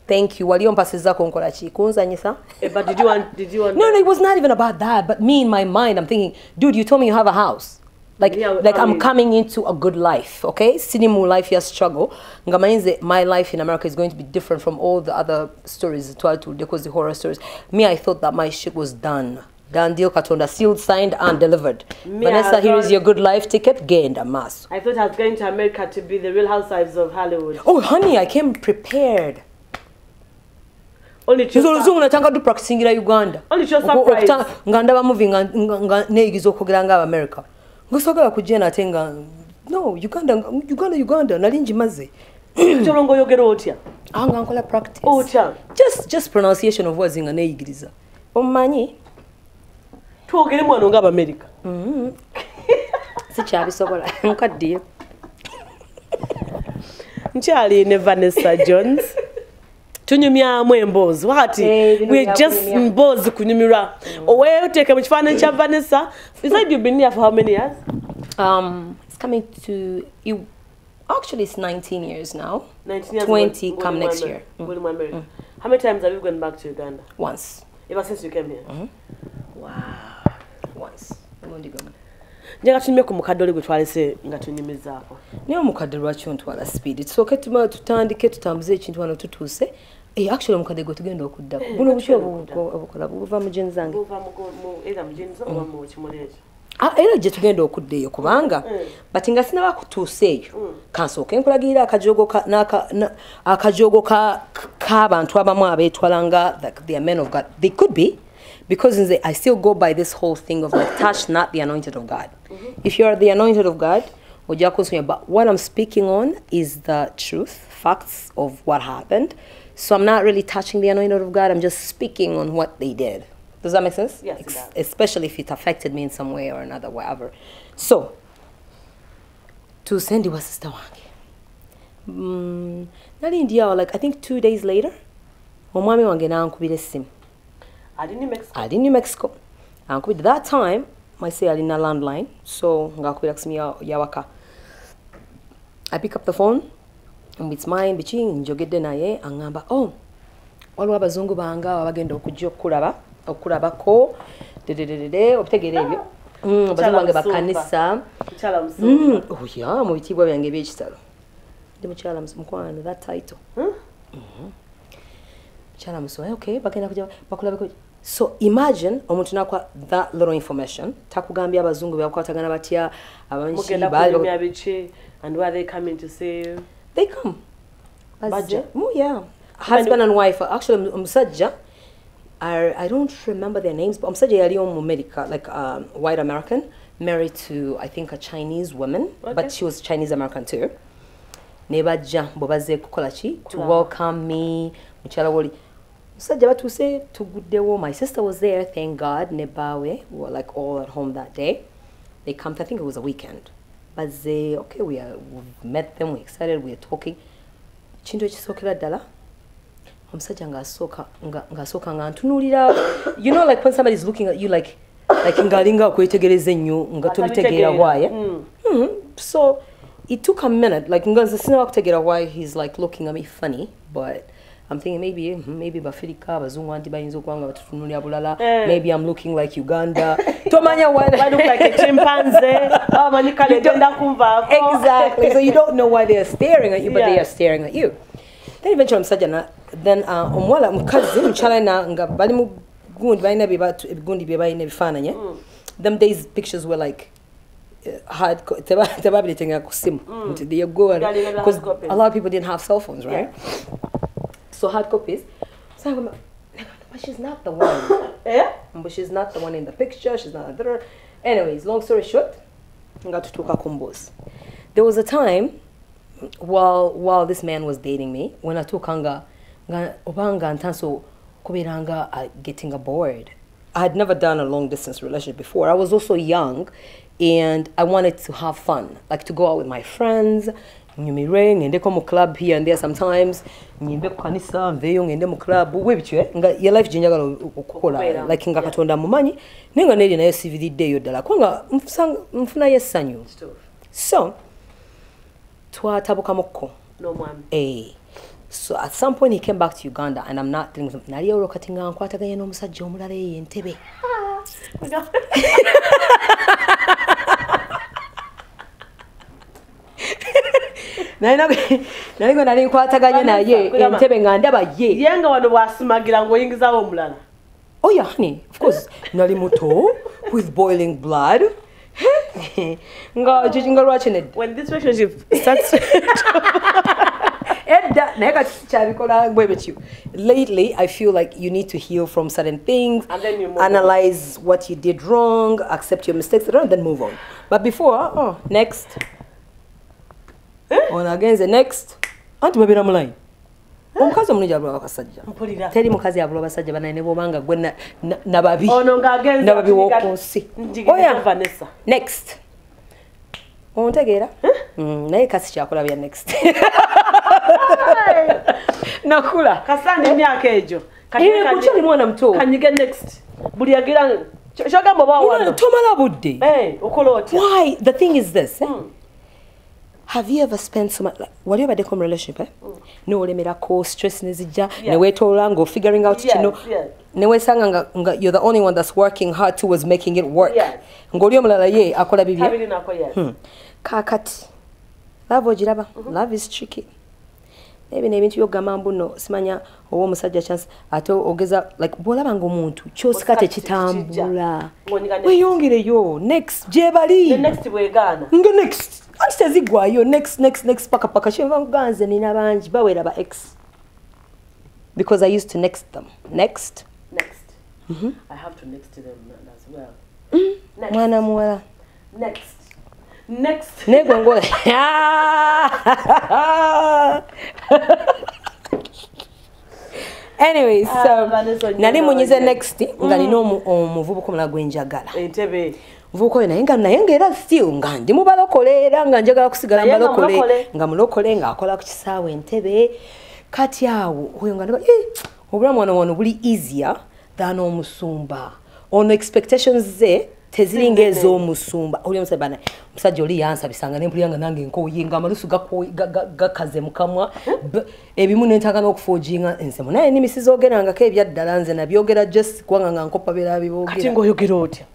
Thank you wali ompasizako nkola ki kunzanyisa Eh, but did you want did you want No, no, it was not even about that. But me in my mind, I'm thinking, dude, you told me you have a house. Like, Yeah, like I I'm coming into a good life, okay? Sinimu life ya struggle. Ngamainze, my life in America is going to be different from all the other stories, because the horror stories. Me, I thought that my shit was done. Done deal katonda, sealed, signed, and delivered. Me, Vanessa, here is your good life ticket. Genda mass. I thought I was going to America to be the real housewives of Hollywood. Oh, honey, I came prepared. Only to nze oluzungu natanga du practicingira uganda. Nga ndaba muvi nga, neeyigiza okwogera nga abamerica ngaosagala kujja nate nga no uganda uganda uganda nali ngimaze kyolongo oyogera otya? Awo nga nkola practice. Otya? Just, just pronunciation of words nga neeyigiriza. Omumanyi twogere mwano ngaabamerika sikyabisobola nkaddiyo. Nkyali ne vanessa jones tunyumyamu emboozi wakati Eh, we just kunyumya. mboozi kunyumirwa oweteeke mu kifaananyi kya vanessa you said you've been here for how many years Um, it's coming to you. Actually, it's 19 years now. 19 years 20 when- come when next year. were married. how many times have you gone back to uganda Once. ever since you came here Once. Obundi gumu. njenga tunyumye ku mukadde oli gwe twalese nga tunyumizaako naye omukadde lwaki ontwala speed tusooke tuma tutandike tutambuze ekintu wano tutuuse Eh, actually omukadde gwe tugenda okuddako buno buki obu- obukola buva mu geni zange era mujenizo oba mu kimuli ekyo Ah, era gye tugenda okudda eyo kubanga bati nga sinaba kutuusa eyo kansooke nkulagirira akajogo ka- n'aka- na- akajogo ka- k'abantu abamu abeetwala nga are men of god they could be because nze i still go by this whole thing of like touch not the anointed of god if you are the anointed of god but what i'm speaking on is the truth facts of what happened so i'm not really touching the anointed of god i'm just speaking on what they did does that make sense Yes, Ex- especially if it affected me in some way or another, whatever. So, to Sandy was sister wange. Mm, nali ndi awo like I think two days later, omwami wange nankubira essimu. ali ni mexico Ali New Mexico. Ankubidde that time, my say alina landline, so ngakubira ku simu ya- yawaka. I pick up the phone, mine, biki njogedde naye aŋŋamba, oh, waliwo abazungu bange abo abagenda okujja okulaba okulabako dededede obitegeera ebyo. Mm, abazungu bange bakanisa musumba. Mm, oh mu bitiibwa byange ebyekitalo. Ndi mukyala mukwano that title. Mhm. mukyala musoma okay bagenda kuja bakulabeko so imagine omuntu nakwa that little information takugambye abazungu bebakwatagana batya mugenda baali and where they coming to see you they come. Bajja? Oh yeah. Husband and wife. Actually omusajja I, I don't remember their names but omusajja yali omu america like um, white american married to i think a chinese woman Okay. but she was chinese american too. Ne bajja bwe bazze kukola ki to welcome me mukyala woli. Musajja batuuse tuguddewo my sister was there thank god. Ne baawe we were like all at home that day. They come i think it was a weekend bazze okay we are, we've met them we're excited we're talking kintu ekisookera ddala omusajja ng'asooka nga- ng'asooka nga ntunuulira you know like when somebody is looking at you like like ng'alinga akwetegereza ennyo nga tobitegeera why Mm. Mhm. so it took a minute like nga nze kutegeera why he's like looking at me funny but I'm thinking maybe mhm, maybe bafirika abazungu anti bayinza okuba nga batutunulira bulala. Eh. maybe I'm looking like uganda. Tomanya why I look like a chimpanzee? Oh manyi kale genda kunvaako exactly. So you don't know why they're staring at you, but they are staring at you. Then eventually omusajja na then uh, omuwala mukazi mukyala na nga bali mu gundi balina batu- ebigundi bye balina ebifaananyi them days pictures were like uh, hard tebabireetengera ku simu. Nti they go and- Galina the 'cause hard copies. a lot of people didn't have cell phones right so hard copies so I'm like, but she's not the one yeah? but she's not the one in the picture she's not the anyways long story short nga tutuuka ku mboozi there was a time while while this man was dating me when atuuka nga nga oba nga ntanso kubeera nga uh, getting bored I had never done a long distance relationship before. I was also young and I wanted to have fun, like to go out with my friends. Nyumire ngendeko mu club here and there sometimes. Nyimbe ku kanisa nveeyo ngende mu club. Webityo eh? nga ye life gye njagala okukola like nga Yeah. katonda mumanyi. Naye nga neryo naye siviriddeeyo ddala kubanga nfusanga- nfunayo essanyu so twatabukamukko n'omwami Eh. So at some point he came back to Uganda and I'm not telling him nali olwo kati nga nkwataganye n'omusajja omulala eyo entebe nali nga nali nkwataganye naye? entebe eh, nga ndaba ye. Ye nga wano bwasimagira ng'oyingizawo omulala. Oh yeah honey of course. Nali muto with boiling blood. Nga nga lwaki nedda when this relationship starts edda naye kati kyabikola bwe bityo lately i feel like you need to heal from certain things And then you move on. analyze what you did wrong accept your mistakes and then move on. But before oh next ono agenze next. Anti babeera mulayini omukazi omulungi abula abasajja. Teri mukazi abula abasajja banaye ne bwobanga gwe na- na- nababi ono ng'agenze nababi w'oku nsi njigiriza Oya. vanessa. Next. Ontegeera? Mm, naye kasi kyakulabya next. Nakula. Kasande emyaka egyo. Eh, kukyali mwana muto. Kanyige next. Buli yagira kyogamba oba Mwana, wano? tomala budde. Eh, okola otya? Why? The thing is this eh? Mm. Have you ever spent so much like, wali obaddeko mu relationship eh? nolemerako stress nezijja Yeah. newetoola nga figuring out Yes, kino yes. newesanga nga, nga you're the only one that's working hard towards making it work. Yes. ng'oli omulala ye akola bibye. Nako yes. Hmm. kaakati love ogiraba. Love is tricky. Ebyo nebintu byokugamba mbuno simanya oba omusajja chance ate ogeza like bwolaba nga omuntu kyosika Osika tekitambula. weyongereyo next. gyebali ne next nga next anti tezigwayo next next next paka paka kyenva nkuganze nina bangi bawera ba x. Because i used to next them. Next? Next. Mm-hmm. i have to next them as well. Next. Mwana muwala. Next. Next. Negwengola anyway Ah, so Vanessa, nali munyize next. Nga nina omu- omuvubuka omulala gwenjagala entebe oyo naye nga naye ngaera still nga ndi mubalokole era nga njagala kusigala Naye nga mubalokole mulokole. nga mulokole ng'akola ku kisaawe entebe. Kati awo oyo nga ndaba "Eh, obulamu wano wano buli easier than omusumba. Ono expectations ze teziringa Zinene. ez'omusumba. Oli omusajja bana omusajja oli yansabisanga nempulira nga nange nkooye nga amalusu gako- ga- ga- gakaze mukamwa B- ebimu nentanga n'okufuujinga ensemo. Naye ennimi sizoogerangako ebyaddala nze nabyogera just kubanga nga nkopa beera kati ng'oyogera otya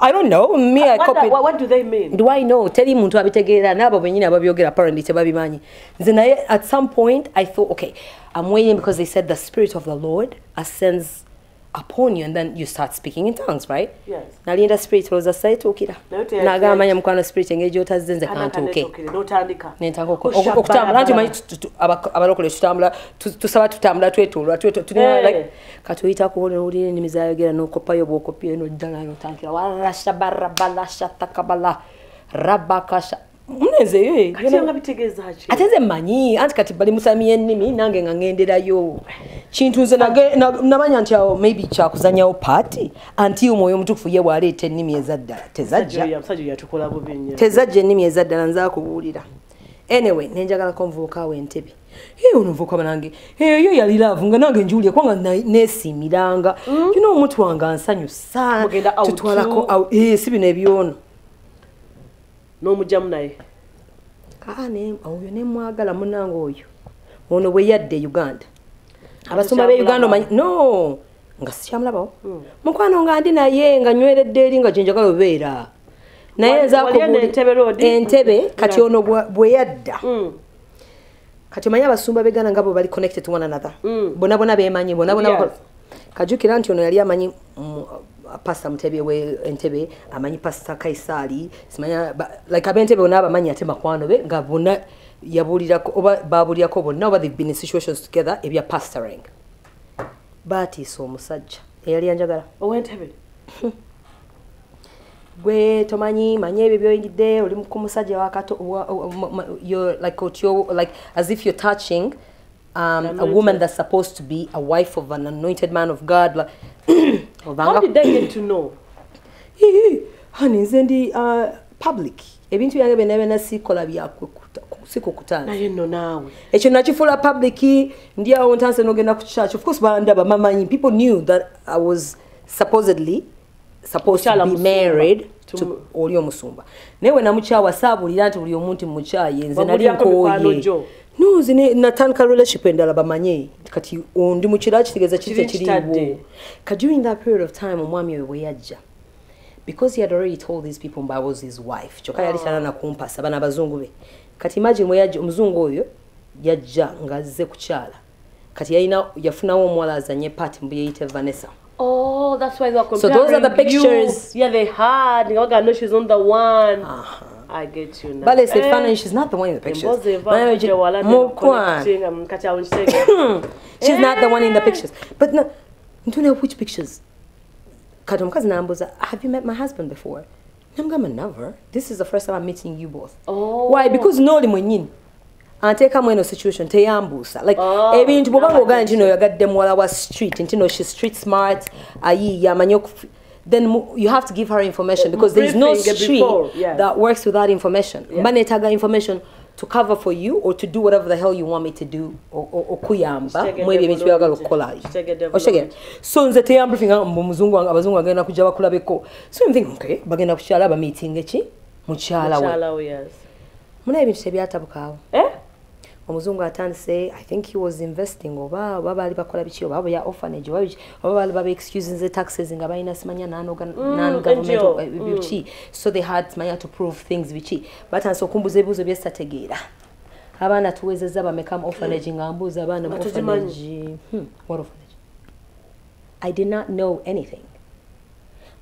i don't know. Me i What, copy. what, what do they mean? Do i know? Teri muntu abitegeera naabo benyini ababyogera apparently tebabimanyi nze naye at some point i thought okay i'm waiting because they said the spirit of the lord ascends upon you and then you start speaking in tongues right? Yes. nalinda spirit loza saituukira nagamba nya mukwano spirit engeri gyotazze nze kantuuke. Nentaka okutambula anti omanyi abalokole tutambula tusaba tutambula twetoolwa katuyita kuwona owulira ennimi zayogera n'okopayo bw'okopiyo noddala notankira warashtabarabalashatakabala rabakasha munenze kati nga bitegeeza ki? Ate nze mmanyi anti kati bali musami ennimi nange nga ŋŋenderayo kintu nze namanya nti awo maybe kyakuzanyawo paati anti omwoyo omutukufu ye bwaleeta ennimi ezaddala tezajja. Ennimi ezaddala nzakubuulira anyway nenjagalako omuvubuka awo entebe. Ye ono omuvubuka banange eyo yali laavu nga nange njuulye kubanga neesiimiranga yina omuntu wange ansanyusa. Tutwalako eh, si bino ebyono n'omugyamu naye? Aa ne- oyo nemwagala munange oyo. Ono bwe yadde e uganda abasumba be uganda omanyi no nga sikyamulabawo. Mukwano nga ndi naye nga nyweredde eri nga gyenjagala obeera. Naye Wali- nza wali eno kubuli- Entebbe Road? entebe kati ono bwe yadda. Mm. kati omanyi abasumba begana nga bo bali connected to one another? Mm. bona bona bemanyi bona bona Yes. bakola- kajukira nti ono yali amanyi pasta mutebe we entebe amanyi pasta kaisaali simanya like abentebe bonna abamanyi ate makwano be nga bonna yabulirako oba babulirako bonna oba they've been in situations together ebya pastoring batiisa omusajja eyali anjagala. Ow'entebe gwe tomanyi manyi ebyo byoyigidde oli ku musajja wakato like otyo like as if you're touching um, a woman that's supposed to be a wife of an anointed man of god like, how obanga did they get to know? Hihi, hani nze ndi uh, public. Ebintu byange byonna byonna sikola byakukutana naye nno naawe. Ekyo nakifuula public ndi awo ntanse nogenda ku church. Of course bandaba mamanyi people knew that i was supposedly supposed to Mukyala be musumba. married to Tumu- oli omusumba. Naye we namukyawa saabulira nti buli omuntu mukyaye nze nali Wabulyako ne- natandika relationship endala bamanye kati ndi mukira kitegeeza tekiriiwo kitadde. ka during that period of time omwami oyo bwe yajja because he had already told these people mba was his wife kyokka yali talana kumpasa bana abazungu be kati imagine bwe yajja omuzungu oyo yajja ng'azze kukyala kati yalina yafunawo omuwala azanye paati mbu yeyite vanessa Oh, that's why they were So comparing those are the pictures. You. Yeah, they had. Nga baga, no, she's on the one. I get you now. bale said Eh, funny she's not the one in the pictures. Embozi eva Mwana kujja we- wala ne Mukwan. connecting, kati awo nkitegeera. she's not the one in the Eh. pictures. But no you know which pictures? Kati omukazi nambuuza have you met my husband before? Namugamba never. This is the first time i'm meeting you both. Oh. why? Because nooli mwennyini anteekamu eno situation teyambuusa like Oh, ebintu bwobanga now I ogana get nti no yagadde muwala wa street nti no she street smart ayiiya okufi then you have to give her information because there's no briefing street before, yes. that works without information Yeah. mba neetaaga information to cover for you or to do whatever the hell you want me to do okuyamba Kitegedde mu ebyo ebintu byagala bulungi. okukola Kitegedde okitegera so nze teyambrifinga mbu omuzungu wange abazungu bagenda kujja bakulabeko so I'm thinking okay bagenda kukyala bamiitinga echi mukyala we Mukyala we, yes. muna ebintu tebyatabukaawo Eh? Omuzungu atandise i think he was investing oba oba baali bakola biki oba ya orphanage oba biki oba baali baba excusing the taxes nga balina simanya non-government NGO, eh, biki so they had simanya to prove things biki batandise okumbuza ebibuuzo byesitategeera abaana tuwezezza bameka mu orphanage nga mbuuza abaana mu orphanage. Hmm, what orphanage? I did not know anything.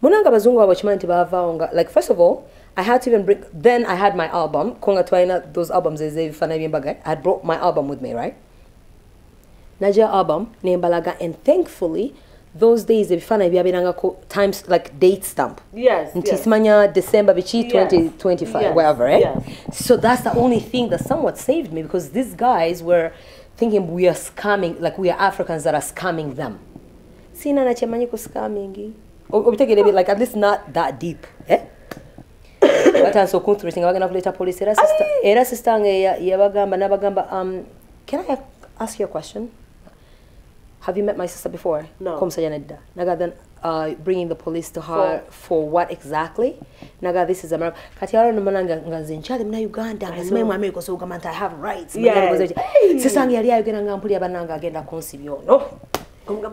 Munanga abazungu abo kimanyi nti baavaawo nga like first of all i had to even bring then i had my album konga twalina those albums they ezebifaananyi byembaga i had brought my album with me right najja album nembalaga and thankfully those days ebifaananyi byabeerangako times like date stamp Yes, nti yes. december Yes. 2025 Yes, whatever eh? yes. so that's the only thing that somewhat saved me because these guys were thinking we are scamming like we are africans that are scamming them sina nakyemanyi ku scamming O- obitegere bi- like at least not that deep eh? Batandise okunthreatinga bagenda kuleeta polisi era sister- era sister wange ya- yabagamba nabagamba can i ask you a question? Have you met my sister before? No. Ko nedda naga then uh, bringing the police to her for, for what exactly? Naga this is america kati ara nomana nga nze nkyali muna uganda nga simanyi mu america osogamba nti i have rights Yes. Hey. sisa wange yali ayogera nga mpulira bannanga agenda ono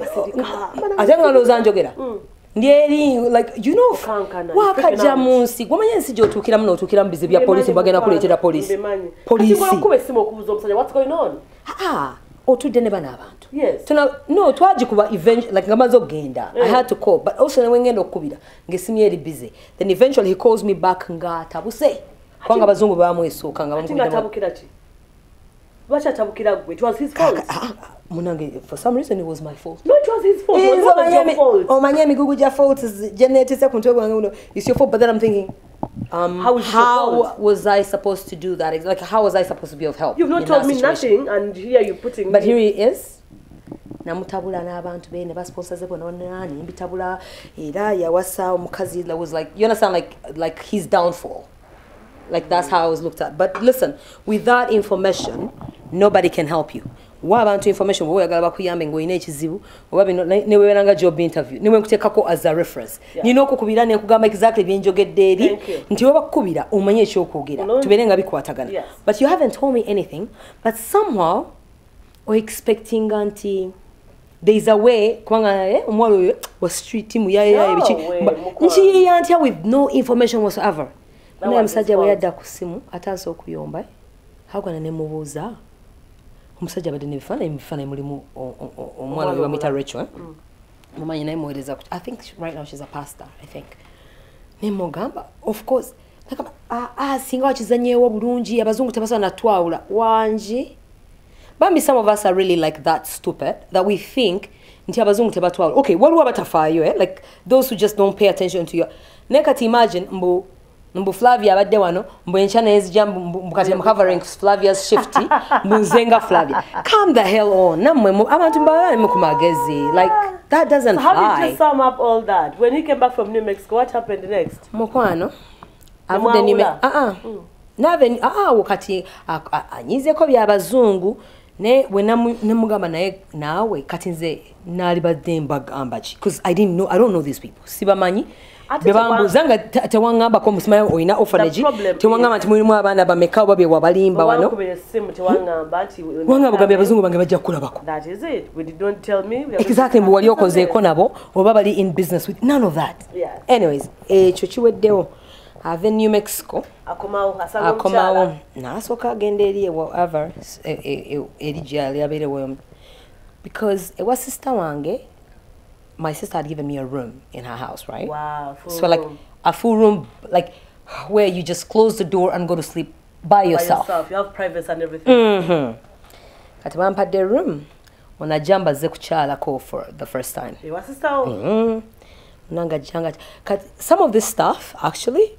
sirika. ate nga ndowooza njogera lyeri like you know wakajja mu nsi gwamanya ensi gyotuukiramu n'otuukiramu bizi bya polisi bagenda kuleetera polisi polisi ah, ah, otudde ne bano abantu. No twagikuba like nga maze okgenda. I had to call but also newengenda okukubira ngaesimu eri busy. Then eventually he calls me back ngaatabuse kubanga abazungu bamwesuuka nga bamutabukira gwe it was munange for some reason it was my fault. No it was his fault. It was Nze not omanye your fault. Omanye emigugu gya fault. Gye neetise ku mutwe gwange guno it's your fault but then i'm thinking um, How is it how was i supposed to do that? Like how was i supposed to be of help you've not told me situation? nothing and here you're putting but me- here he is. Namutabula n'abantu be ne basponsaze bonanani mbitabula era yawasa omukazi that was like you understand like like his downfall. Like that's how I was looked at. But listen with that information nobody can help you wa abantu information bwe oyagala bakuyambe ng'olina ekizibu oba bino ne- neweeranga job interview niwe nkuteekako as a reference. Yeah. nina okukubira nenkugamba exactly byenjogedde eri nti we bakukubira omanye ekyokwogera tubeere nga bikwatagana. Yes. but you haven't told me anything but somehow or expecting nti there's a way kubanga eh, omuwala oyo wa street muyayaye No biki nkiyiya ntya with no information whatsoever. Naye omusajja bwe yadda ku ssimu atandise okuyomba hagwana nemubuuza omusajja badde nebifaananyi mubifaananyi mulimu omwana we bamwita rachel eh? mumanyi naye muweereza ku i think right now she's a pastor i think. Nemugamba of course. Nagamba "Ah, ah, singa wakizanyeewo bulungi abazungu tebasobola natwawula wangi bambi some of us are really like that stupid that we think nti abazungu tebatwawula okay waliwo abatafaayo eh? like those who just don't pay attention to your naye kati imagine mbu mbu flavia abadde wano mbu enkya nayezija mbu- mbu mbu kati covering flavia's shifty mbu nze nga flavia. Calm the hell on nammwe abantu mbabalemu ku magezi like that doesn't how did fly. you sum up all that? When he came back from New Mexico what happened next? Mukwano avudde nime Nemwawula? aa nave aawo kati a- a- anyizeeko byabazungu naye bwe namu- nemugamba naye naawe kati nze naali badde mbagamba ki? Bcause i didn't know i don't know these people. Sibamanyi bebambuuza nga tewaŋŋambako musomaya olina ofanagi tewaŋŋamba nti mulimu abaana bameka oba byewabalimba wano. waŋŋamba ogambye abazungu bange bajja kukulabako. Exactly mbu wali okozeeko nabo oba bali in business with none of that. Anyways ekyo kiweddewo. Ave new mexico. Akomawo n'asooka agenda eri ewa avar e-, e-, e-, eri gyali abeerewo. Because ewa sisita wange my sister had given me a room in her house right? Wow, full so like room. a full room like where you just close the door and go to sleep by by yourself, yourself. You have privacy and everything. Mhm. kati bampadde room. Onajja mbazze kukyalako for the first time. Ewa sister wo Mm. nanga janga. Kati some of this stuff actually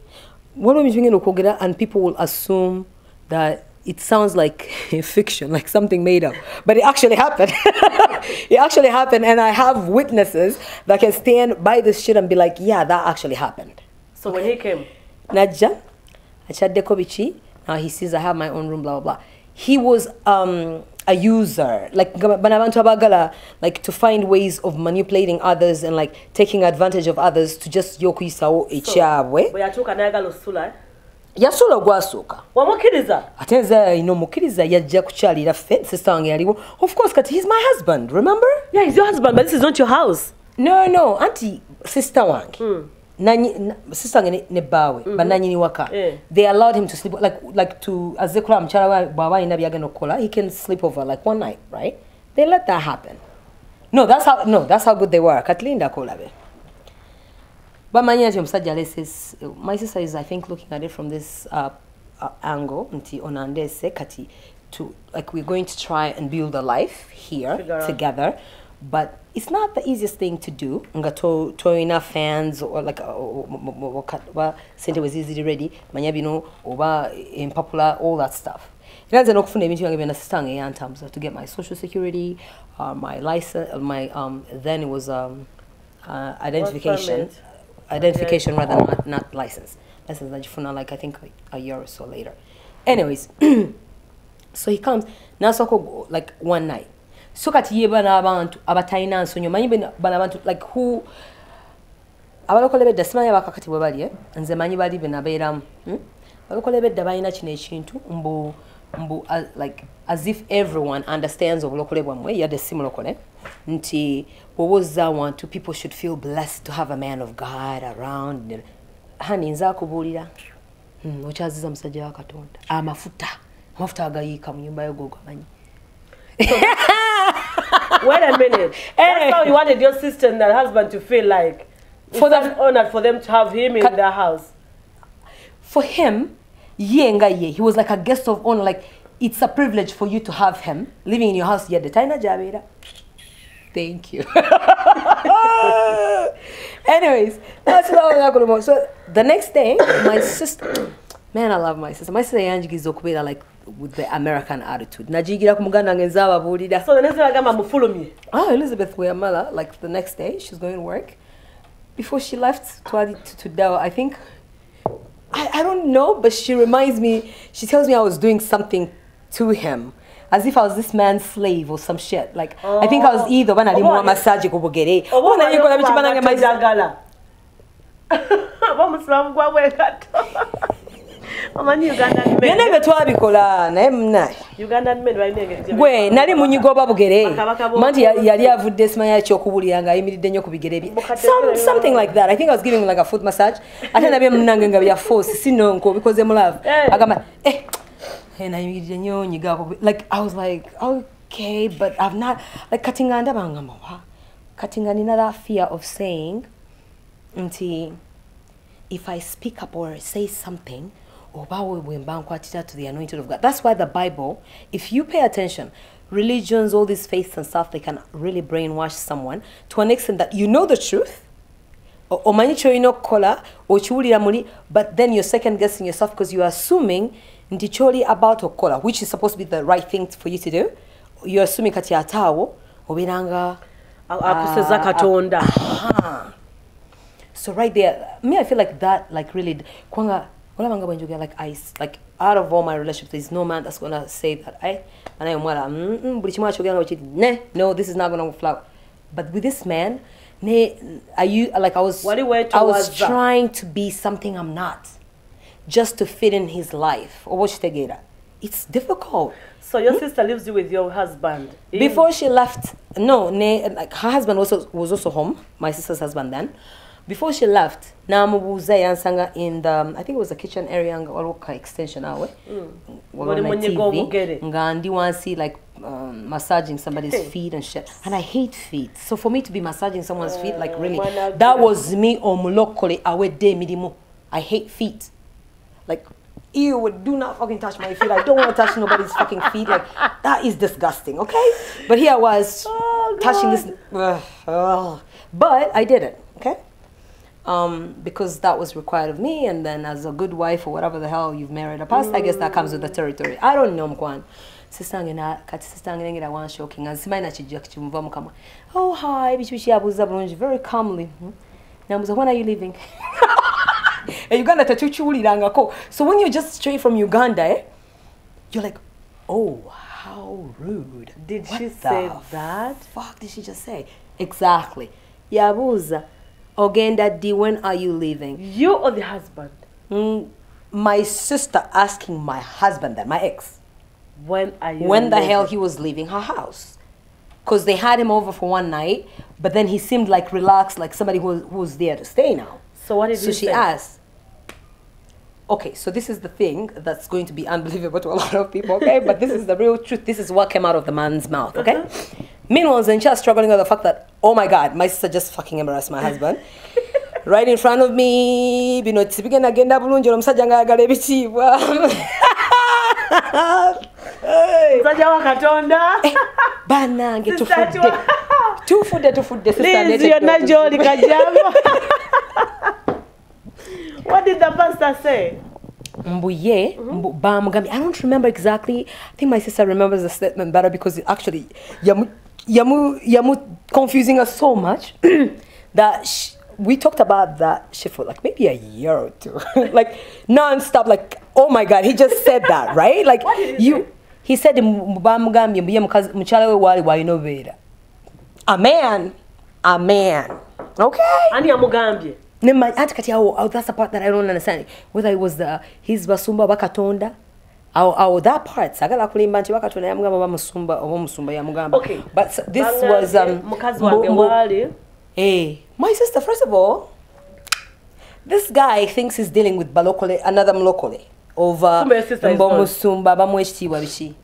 waliwo ebintu bingenda okwogera and people will assume that it sounds like fiction, like something made up, but it actually happened. it actually happened, and I have witnesses that can stand by this shit and be like, yeah, that actually happened. So when he came, Najja, achaddeko biki, now he sees I have my own room, blah, blah, blah. He was um, a user, like bano abantu abagala, like to find ways of manipulating others and like taking advantage of others to just bwe yatuuka n'ayagala osula Yasula ogwasooka. wamukkiriza ate nze alina omukkiriza yajja kukyalira ffe sista wange yaliwo. Of course kati he's my husband remember? Yeah he's your husband but this is not your house. No no anti sister wange. Nanyi na- sister wange ne- ne bbaawe bannanyini waka. Eh. they allowed him to sleep like, like to azze kulaba mukyala bw'aba alina byagenda okukola he can sleep over like one night right? They let that happen. No that's how, no, that's how good they were. Kati linda akolabe bamanyi nti omusajja my sister is i think looking at it from this uh, uh, angle nti onandese kati to like we're going to try and build a life here Figure out. together but it's not the easiest thing to do nga to- toyina fans or like uh, oba sente weziziri ready manya bino oba empapula all that stuff era nze n'okufuna ebintu byange byonna sistange yantambuza to get my social security uh, my license uh, my um, then it was um, uh, identification? Identification rather not, not license license najifuna like i think a, year or so later anyways so he comes nasooka ogu- like one night so kati ye bano abantu abatalina nsonyi omanyi bano bano abantu like who abalokole bedda simanyi abakakati bwe bali eh? nze manyi bali be nabeeramu hmm? abalokole bedda balina kino ekintu mbu mbu uh, like as if everyone understands obulokole bwammwe yadde si mulokole nti bwoba ozza awantu people should feel blessed to have a man of god around hani nze akubuulira hmm, okyaziza musajja wa katonda amafuta amafuta agayiika mu nyumba yogo gogamanyi wait a minute Anyway. that's how you wanted your sister and her husband to feel like For it's them- an honor for them to have him in their house for him, ye nga ye, he was like a guest of honor. Like it's a privilege for you to have him living in your house. Yeah, the Taina Javeda. Thank you. Anyways, that's what I was talking about. So the next day, my sister, man, I love my sister. My sister yanjigiza okubeera like with the American attitude. Najigira ku muganda wange nze ababuulira. so the next thing agamba mufulumye Oh, ah, Elizabeth Weyamala, like the next day, she's going to work. Before she left to, to, to Dell, I think, I, I don't know, but she reminds me, she tells me I was doing something to him. As if I was this man's slave or some shit. Like, I think I was Oh. either when I didn't Oba want massage ku bugere. oba Oba nali nkola biki bannange olinayo mazzi- tojagala oba omusilamu gwa bwegato omanyi ugandan byonna men ebyo twabikola naye munaye ugandan men balina engeri gye gwe nali munyigoba bugere Bakabaka b'oku- manti ya- yali avudde simanya kyokubulira ng'ayimiridde nnyo ku bigere bye Some- something like that i think i was giving like a foot massage ate nabye munange nga bya force sinonko obikoze mu love Eh. agamba eh like i was like okay but i've not like kati nga ndaba ngamba wa kati nga nina that fear of saying if I speak up or say something, oh, nkwatira to the anointed of God. That's why the Bible, if you pay attention, religions, all these faiths and stuff, they can really brainwash someone to an extent that you know the truth. omanyi kyolina okukola okiwulira muli but then you're second guessing yourself because you're assuming nti kyoli about okukola which is supposed to be the right thing for you to do. You're assuming kati ate awo obeeranga akuseza katonda. So right there me i feel like that like really kwanga olabanga bwenjogera like i s- like out of all my relationships there's no man that's gonna say that i anaye omwala "Mm, mm, buli kimu akyogera nga bwekiti ne no this is not gonna flow but with this man ne are you like i was Wali i was trying to be something i'm not just to fit in his life. Or oba okitegeera it's difficult. So your sister lives you with your husband before she left no ne, like her husband also was also home my sister's husband then. Before she left namubuuza yansanga in the um, i think it was the kitchen area nga waliwo ka extension awe. Waliwo Wali na munyiga TV, obugere. nga ndi wansi like um, massaging somebody's feet and shit. And i hate feet. So for me to be massaging someone's feet like really that was me omulokole awedde emirimu i hate feet like ew do not fucking touch my feet i don't want to touch nobody's fucking feet like that is disgusting okay but here i was Oh, touching this ugh, ugh. but i did it okay um, because that was required of me. And then as a good wife or whatever the hell you've married a pastor, I guess that comes with the territory. I don't know mkwan. sistange na kati sistange nengera one shocking nga simanyi nakijja kimuva mukama oh hi biki biki bulungi very calmly Hmm. when are you leaving uganda tetukiwulirangako so when you're just straight from uganda eh, you're like oh how rude Did What she say that? fuck did she just say exactly yabuuza ogenda ddi when are you leaving You or the husband? mm, my sister asking my husband that my ex When are you? when the hell he was leaving her house. Because they had him over for one night, but then he seemed like relaxed, like somebody who, who was there to stay now. So what did So he she say? asked, okay, so this is the thing that's going to be unbelievable to a lot of people, okay? but this is the real truth. This is what came out of the man's mouth, okay? Uh-huh. Meanwhile, Zencha struggling with the fact that, oh my God, my sister just fucking embarrassed my husband. right in front of me, bino tibigenda agenda bulungi olwo omusajja ngaayagala ebitiibwa. Musajja wa Katonda. bannange Sister tufudde tufudde tufudde sister Liz Annette yonna gy'oli kajjamo. What did the pastor say? mbu ye mm-hmm. mbu bamugambye. I don't remember exactly. I think my sister remembers the statement better because actually yamu yamu yamu confusing us so much that sh we talked about that shit for like maybe a year or two. Like non-stop like oh my god he just said that right? Like What did he you say? he said mbu bamugambye mbu ye mukazi- mukyala we waali walina a man a man okay? Ani yamugambye? Anti kati awo awo that's the part that i don't understand whether it was the his basumba bakatonda awo awo that part sagala kulimba nti bakatonda yamugamba oba musumba oba omusumba yamugamba Okay. but this was um, mukazi mbu- wange mbu- waali. eh my sister first of all this guy thinks he's dealing with balokole another mlokole over omusumba bamuwa ekitiibwa biki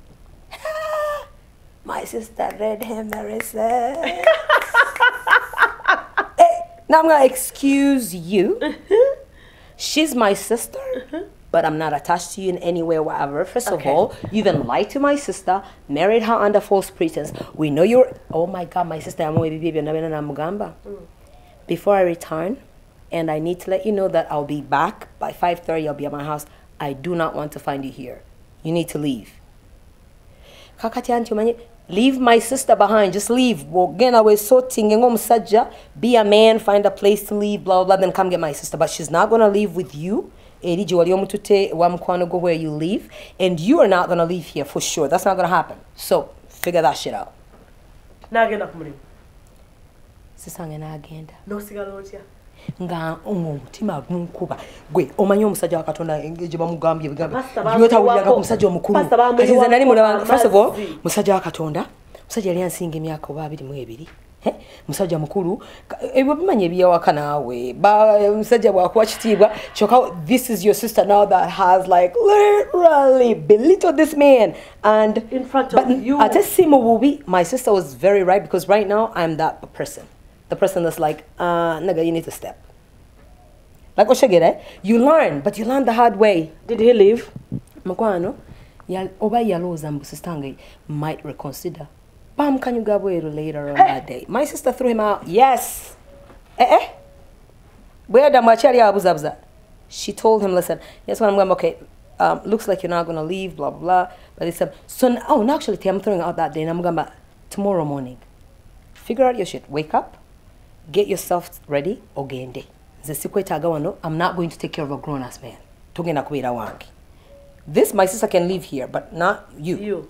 my sister read him receipt. Now I'm gonna excuse you. Uh-huh. She's my sister, uh-huh. but I'm not attached to you in any way, whatever. First of all, you then lied to my sister, married her under false pretense. We know you're. Oh my God, my sister, I'm baby, Mugamba. Mm. Before I return, and I need to let you know that I'll be back by 5:30. I'll be at my house. I do not want to find you here. You need to leave. kakati anti leave my sister behind. Just leave. Bwogenda weesotinge ng'omusajja oh, be a man find a place to leave blah, blah, then come get my sister. But she's not gonna leave with you. Eri gye wali omutute wa mukwano gwo where you leave and you are not gonna leave here for sure. That's not gonna happen. So figure that shit out. N'agenda ku mulimu. sisange n'agenda. N'osigala otya? Nga omutima gunkuba gwe omanyi omusajja wa katonda gye bamugambye Gye ku musajja omukulu. Kati nze nali mulaba first of all musajja wa musajja yali ansinga emyaka oba abiri mu ebiri. Eh, musajja mukulu ebyo bimanyi ebyewaka naawe Ba- omusajja bwakuwa kitiibwa kyokka this is your sister now that has like literally belittled this man. And In front of but you. ate si mu bubi my sister was very right because right now i'm that person the person that's like uh, nigga you need to step. Like oshegere you learn but you learn the hard way. Did he leave? mukwano ya- oba yalowooza mbu sistange might reconsider. Bamukanyuga bweru later on that day? My sister threw him out. Yes. Eh eh? Bwe yaddamu akyali abuzabuza she told him listen yes when i'm going okay um, looks like you're not going to leave blah blah blah. But it's um, so oh no actually i'm throwing out that day and i'm going to tomorrow morning. Figure out your shit. Wake up get yourself ready ogende nze sikwetaaga wano i'm not going to take care of a grown ass man togenda kubeera wange this my sister can live here but not you, You.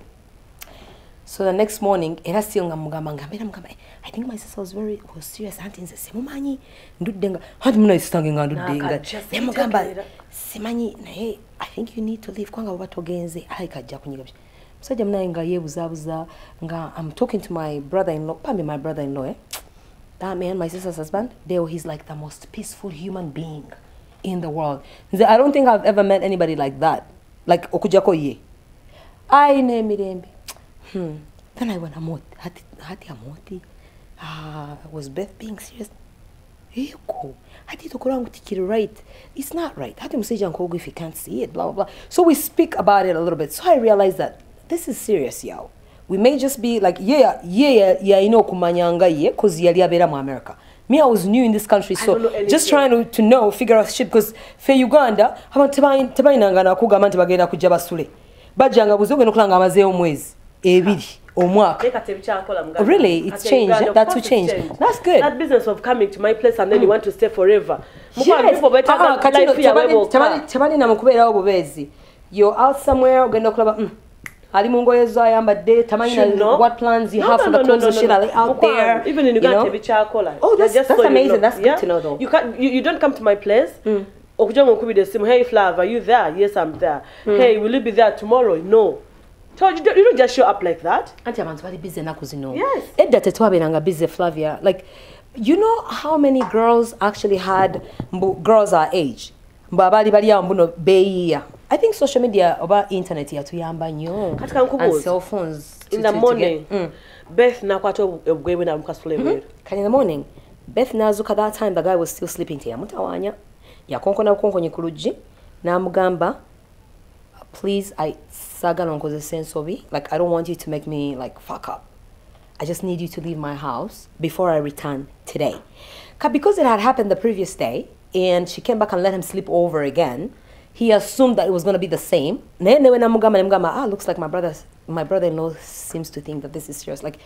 so the next morning era siyo nga mugamba nga mbeera mugamba "Eh, i think my sister was very was serious anti nze simumanyi ndudde nga anti munaye sistange nga ndudde nga Nakajja naye mugamba sitegeera. simanyi naye i think you need to leave kubanga bweba togenze alabika ajja kunyiga musajja munaye nga yeebuzaabuza nga i'm talking to my brother in law pambi my brother in law eh? That man my sister's husband they he's like the most peaceful human being in the world. I don't think i've ever met anybody like that. Like okujjako ye ayina emirembe hmm. then i went amoti hati, hati amoti. Ah, was beth being serious? Eko hati tikiri right? It's not right. Hati nkogo if you can't see it blah blah blah. So we speak about it a little bit. So i realized that this is serious yo we may just be like ye ye yalina okumanya nga ye cause yali abeera mu america me i was new in this country so know just trying to, to know figure out shit because fe uganda abantu tebayi- tebayinanga nakugamba nti bagenda kujja basule bajjanga buzi ogenda okulanga amazeeyo omwezi ebiri omwaka. Really? It's changed. Of That's what it's changed. That's good. That business of coming to my place and then you want to stay forever. Mukwano, Yes. Ah, ah, life boka. tebalina mu kubeerawo bubeezi you're out somewhere ogenda okulaba mm, ali mu ngoye zo ayambadde tamanyi what plans you No, have no, for no, the no, clothes no, no, shit no. are like out there Even in you Uganda, tebikyakola. Oh, that's- that's so you amazing. know. That's good to know, though. You, can't, you, you don't come to my place. okujja ngaokubira essimu hey flav are you there yes i'm there hey will you be there tomorrow no so you don't, you don't just show up like that anti abantu bali busy ennaku zino Yes. edda tetwabeeranga busy flavia like you know how many girls actually had mbu girls our age mbu abaali bali awo mbuno beeyiiya i think social media oba internet yatuyamba nnyo Kati kankubuuza. and cell phones in the to- to morning get- Mm. beth nakwata obugwe bwe namukasula ebweru kati in the morning beth na nazuka that time the guy was still sleeping teyamutawaanya yakonkona bukonkonyi ku luggi n'amugamba please i saagala onkozesa ensobi like i don't want you to make me like fuck up. I just need you to leave my house before i return today. Because it had happened the previous day and she came back and let him sleep over again he assumed that it was going to be the same namugamba ah looks like my brother my brother-in-law seems to think that this is serious like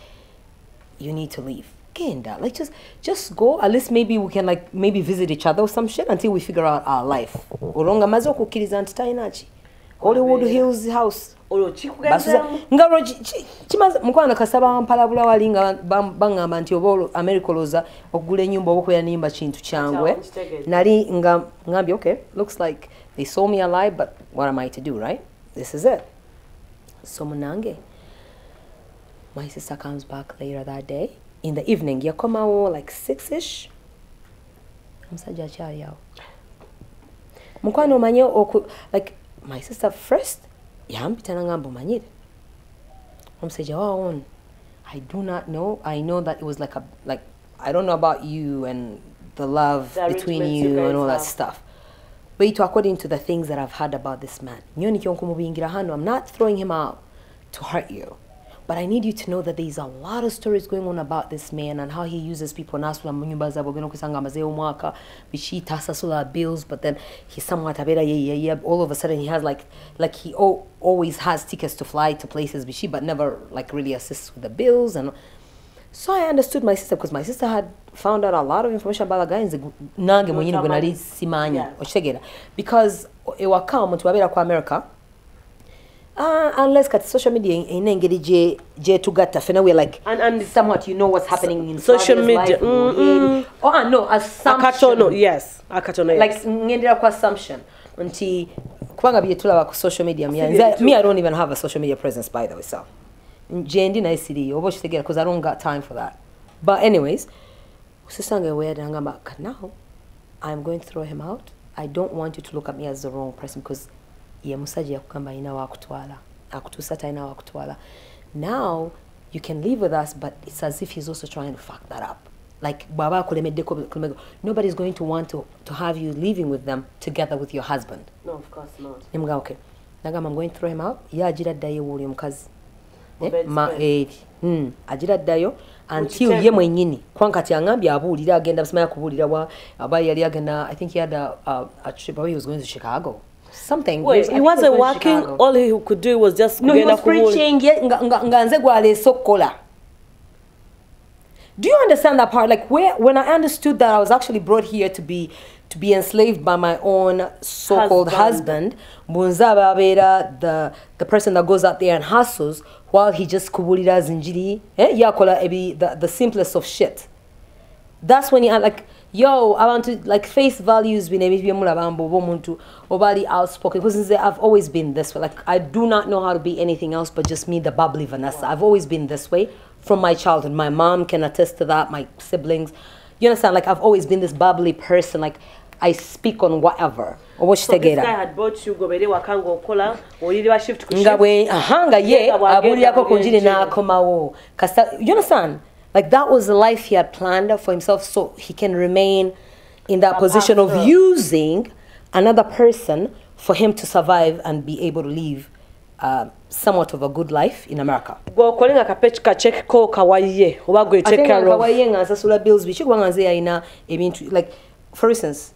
you need to leave. Genda, like just just go. At least maybe we can like maybe visit each other or some shit until we figure out our life. Olonga maze okukkiriza nti talinaaki Hollywood Hills house. Basuza kikugenzamu nga ki- ki- kimaze mukwano kasaba mpalabula wali nga bam- baŋŋamba nti oba olwo America olowooza okugula ennyumba oba okulya ennyumba kintu kyangwe Kyawo, nkitegeeza. nali nga ngambye okay looks like they saw me alive but what am I to do right? This is it. So munange my sister comes back later that day. In the evening yakomawo like six-ish. Omusajja akyali awo mukwano omanye oku like my sister first yampita nangamba omanyire omusajja waawon i do not know. I know that it was like a like i don't know about you and the love The between you you and all that stuff baitu according to the things that i've heard about this man i'm not throwing him out to hurt you. But i need you to know that there's a lot of stories going on about this man and how he uses people. Bills but then he somewhat all of a sudden he has like like he always has tickets to fly to places but never like really assists with the bills and so I understood my sister because my sister had found out a lot of information about the guy nze gu- nange mwenyini gwe nali simanyi Yeah. okitegeera because ewaka omuntu wabeera ku america Uh, unless kati social media ina engeri gye- gyetugatta fena we like And- and- somewhat you know what's happening in social media, life, mm, eri- oh, ah, no assumption. Akatono yes akatono yes. like ngendera ku assumption. Nti kubanga bye tulaba ku social media mya- me i don't even have a social media presence by the way so. Gyendi naye siriyo oba okitegeera because i don't got time for that. But anyways now i'm going to throw him out. I don't want you to look at me as the wrong person because ye musajja yakugamba alina wakutwala akutuusa talina now you can live with us but it's as if he's also trying to fuck that up. Like bw'aba akulemeddeko kulemego nobody's going to want to, to have you living with them together with your husband. No of course not. Nemugamba okay. Nagamba i'm going to throw him out. Ye agira ddayo wooli omukazi Mu bed eh, ma spread. Eh, hmm. eri agira ddayo until ye mwennyini kubanga kati aŋambye abuulira agenda kubuulira wa aba yali agenda i think he had a, a, a trip he was going to chicago. Something. Wait, I he wasn't working. Chicago. all he could do was just no he was preaching ye nga, nga, nga nze gwaleese okukola do you understand that part? Like where when i understood that i was actually brought here to be to be enslaved by my own so-called Husband. husband. Bunze the the person that goes out there and hustles while he just kubulira zinjiri eh, yakola ebi the, the simplest of shit. That's when you are like yo abantu like face values byemulaba mbu oba omuntu oba ali outspoken. Because i've always been this way like i do not know how to be anything else but just me the bubbly vanessa. I've always been this way from my childhood. My mom can attest to that my siblings. You understand? Like i've always been this bubbly person like i speak on whatever. Oba So this guy okitegeera had brought you gobeere waka ng'okola oliriwa shift ku nga bwe aha nga ye abuulirako ku njiri n'akomawo Kasa- you understand? Like that was the life he had planned for himself so he can remain in that position of using another person for him to survive and be able to live uh, somewhat of a good life in america. Gwokole nga kachekeko kawaye oba gwe take care of nga nsasula bills biki kubanga nze yalina ebintu like for instance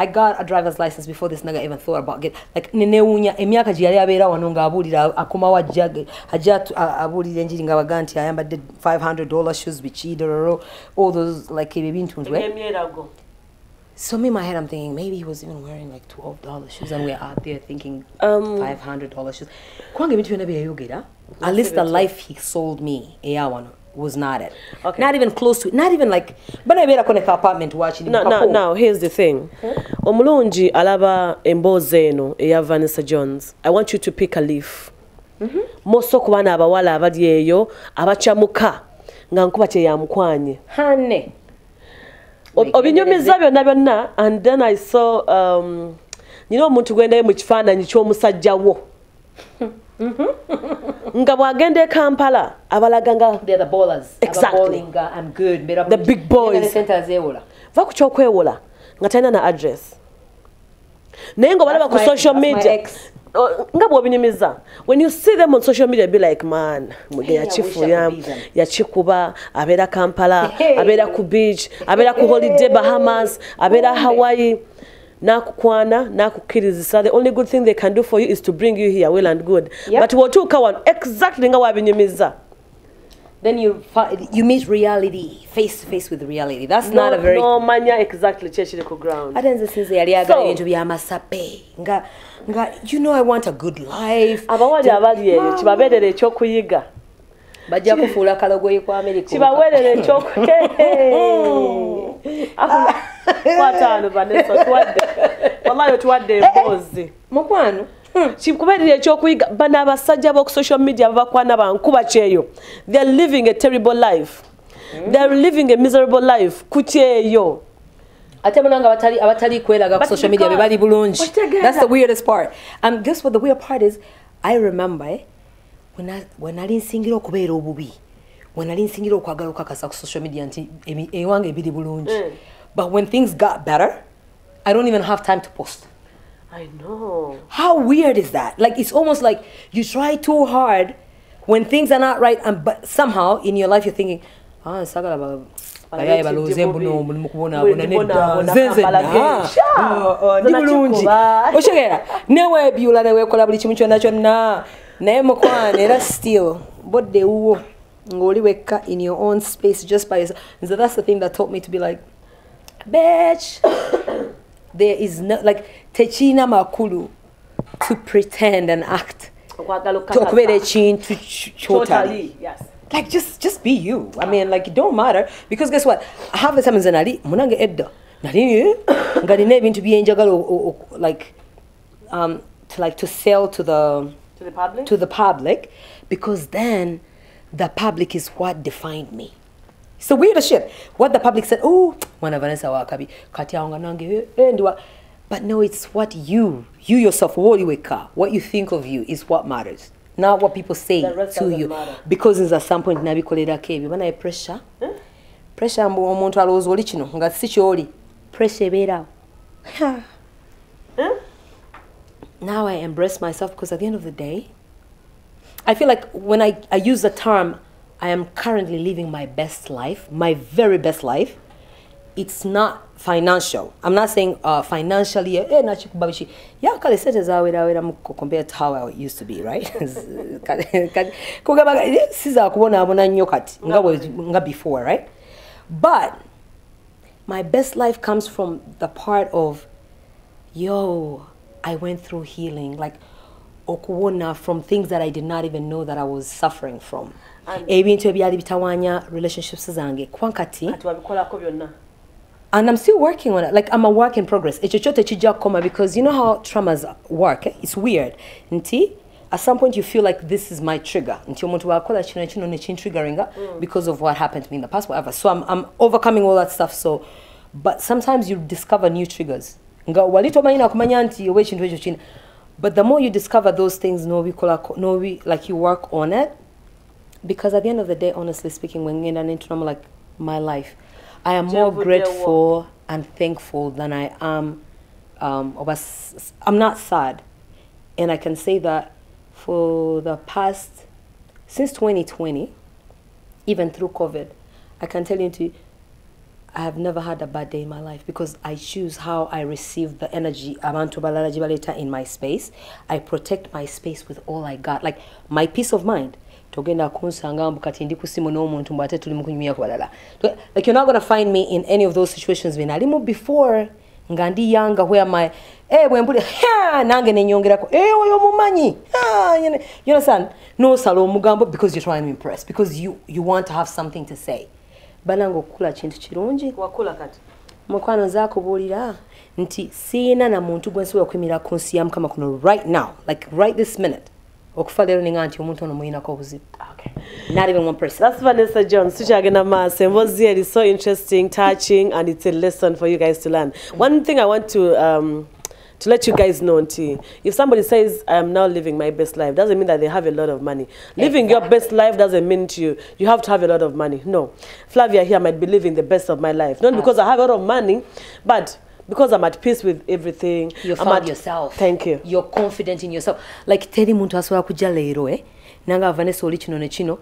I got a driver's license before this nigga even thought about get like nenewunya emyaka gye yali abeera wano ng'abuulira akomawo ajja ajja abuulira enjiri ng'abaga nti ayambadde 500 dollar shoes biki dororo all those like ebyo ebintu ntwe emyerago so me in my head I'm thinking maybe he was even wearing like 12 dollar shoes and we're out there thinking Um, 500 dollar shoes. Kubanga ebintu byonna bye yayogera at least the life he sold me eya wano was not it. Okay. not even close to it not even like banabeerako ne ka apartment wakiri No, no, now here's the thing. Omulungi alaba emboozi eno eya vanessa jones. I want you to pick a leaf. Moso ku baana abawala abali eyo abakyamuka nga nkuba kyeyamukwanye hane Ob- obinyumiza byonna byonna and then i saw um, nyina omuntu gwendayo mu kifaananyi ky'omusajja wo nga bw'agenda e kampala abalaga nga the The big boys. Va ku kyokwewola nga talina na address. Naye ng'obalaba ku That's my- social media. Oh, nga bw'obinyumiza when you see them on social media be like man I yakifuya yakikuba abeera kampala abeera ku beach abeera ku holiday bahamas abeera hawaii nakukwana nakukkirizisa the only good thing they can do for you is to bring you here well and good. Yep. but wotuuka wano exactly nga wabinyumiza then you you meet reality face to face with reality. That's not a very nomanya exactly kyekiri ku ground. Ate nze sinze yali agala So- ebintu byamasape nga nga you know i want a good life. Abawali abali eyo kibabeerera ekyokuyiga bajja kufuula kalogoyi ku america. Kibaweerera ekyoku kwataano vanessa otuwadde wallahi otuwadde emboozi. Mukwano? Kikubeerera ekyokuyiga bano abasajja b'oku social media babakwana bankuba kyeyo. Theyare living a terrible life. Theyare living a miserable life ku kyeyo. Ate bona nga abatali abatali kweraga ku social media be because- bali bulungi. that's the weirdest part. And guess what the weird part is? I remember eh, when I- when nali nsingira okubeera obubi. When nali nsingira okwagala okukakasa ku social media nti ewange ebiri bulungi. Mm. but when things got better i don't even have time to post. I know. How weird is that? Like it's almost like you try too hard when things are not right, and but somehow in your life you're thinking, ah, sagala ba. bayaye balooze mbuno mulimu kubonaabona nedda nze nze nna Oh, oh, ndi bulungi. okitegera neweebyula neweekola buli kimu kyonna kyonna naye mukwano era still bodde ewuwo ng'oli wekka in your own space just by yourself. So that's the thing that taught me to be like bitch there is no like tekirina makulu to pretend and act. Okubeera ekintu ky- kyotali totally yes. Like just just be you. I mean like it don't matter. Because guess what? Half the time nze nali. Munange edda. Nali nga nina ebintu byenjagala like um, to like to sell to the to the public to the public because then the public is what defined me. It's the weirdest shit. What the public said, oh, mwana Vanessa wakabi, kati awo nga nange, eh, eh, ndiwa. But no, it's what you, you yourself, woliweka, what you think of you is what matters. Not what people say to you. matter. Because at some point nabikolerako ebyo banaye pressure. Pressure mbu omuntu alowooza oli kino nga si kyoli. Pressure ebeerawo. Now I embrace myself because at the end of the day, I feel like when I, I use the term, I am currently living my best life, my very best life, it's not financial. I'm not saying uh, financially, eh, nachikubabishi. Yeah, kale sente zawera mu compared to how I used to be, right? Kale- kale- kugamba eh, siza kubona abona nnyo kati nga nga before, right? But my best life comes from the part of yo, I went through healing, like okuwona from things that I did not even know that I was suffering from. ebintu ebyali bitawanya relationships zange kwankati kati wabikolako byonna and I'm still working on it. Like I'm a work in progress. Ekyo kyo tekijja kukoma because you know how traumas work. Eh? It's weird. Nti at some point you feel like this is my trigger. Nti omuntu wakola kino kino nekintriggeringa because of what happened to me in the past, whatever. So I'm, I'm overcoming all that stuff. So, but sometimes you discover new triggers. Nga wali nakumanya nti oba ekintu ekyo kina. But the more you discover those things, no we no we like you work on it because at the end of the day, honestly speaking, when into I'm like my life, I am more grateful and thankful than I am. Um, us- I'm not sad, and I can say that for the past since 2020 even through covid i can tell you to I have never had a bad day in my life because I choose how I receive the energy abantu balala gye baleeta in my space. I protect my space with all I got. Like my peace of mind. togenda kunsanga mbu kati ndi ku simu n'omuntu mbu like you're not gonna find me in any of those situations bye nalimu before nga ndi yanga where my eh bwe mbuli nange nenyongerako eh oyo mumanyi you understand nosala omugambo because you're trying to impress because you, you want to have something to say banange okukula kintu kirungi wakula kati mukwano nzaakubuulira nti siina na muntu gwe nsobola okwimirira ku nsi ya mukama kuno right now like right this minute okufa leero ninga nti omuntu ono muyinako obuzibu okay not even one person That's Vanessa Jones. Tuchagena Mas. Embozi here is so interesting, touching, and it's a lesson for you guys to learn. One thing I want to um, to let you guys know, T, if somebody says I am now living my best life, doesn't mean that they have a lot of money. Living your best life doesn't mean to you you have to have a lot of money. No, Flavia here might be living the best of my life, not because I have a lot of money, but because I'm at peace with everything. you I'm found at- yourself Thank you. you're confident in yourself like teri muntu asobola kujja leero eh nanga vanessa oli kino ne kino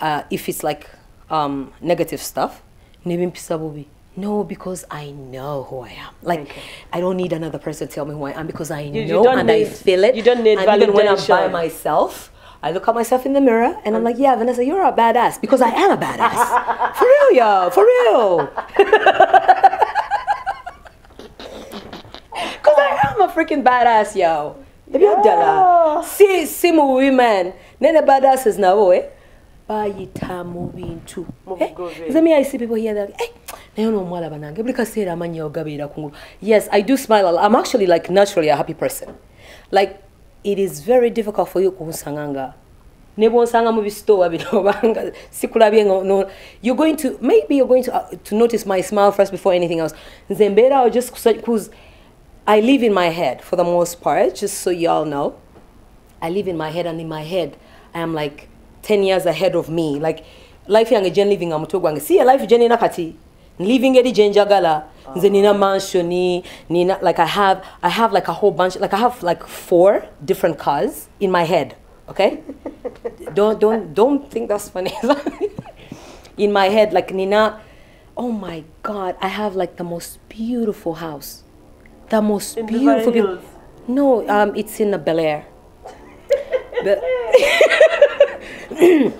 uh, if it's like um, negative stuff nebimpisa bubi no because i know who i am like Okay. i don't need another person to tell me who i am because i You- you know don't and i feel it you don't need and even when i'm by myself I look at myself in the mirror and I'm like, yeah, Vanessa, you're a badass because I am a badass. For real, yo, for real. Because I am a freaking badass, yo. Si, si mu women. Nene badasses now, eh? Bayita mu bintu nze me? I see people here they're like, eh, naye ono omuwala banange. Buli kaseera amannya ogabeera kungulu yes i do smile i'm actually like naturally a happy person. Like it is very difficult for you kunsanga nga ne bwonsanga mu bisitowa bino obanga sikulabye no, you're going to maybe you're going to, uh, to notice my smile first before anything else. Nze mbeerawo just because i live in my head for the most part just so y'all know. I live in my head, and in my head, I am like 10 years ahead of me. Like, life yange jen living amutwe gwange. See, a life jen nakati. Living eri jen jagala. Nze nina mansion, nina, like I have, I have like a whole bunch, like I have like four different cars in my head. Okay? don't, don't, don't think that's funny. in my head, like Nina, oh my God, I have like the most beautiful house. The most In beautiful, Beverly beautiful. No, um, it's in a Bel Air. The,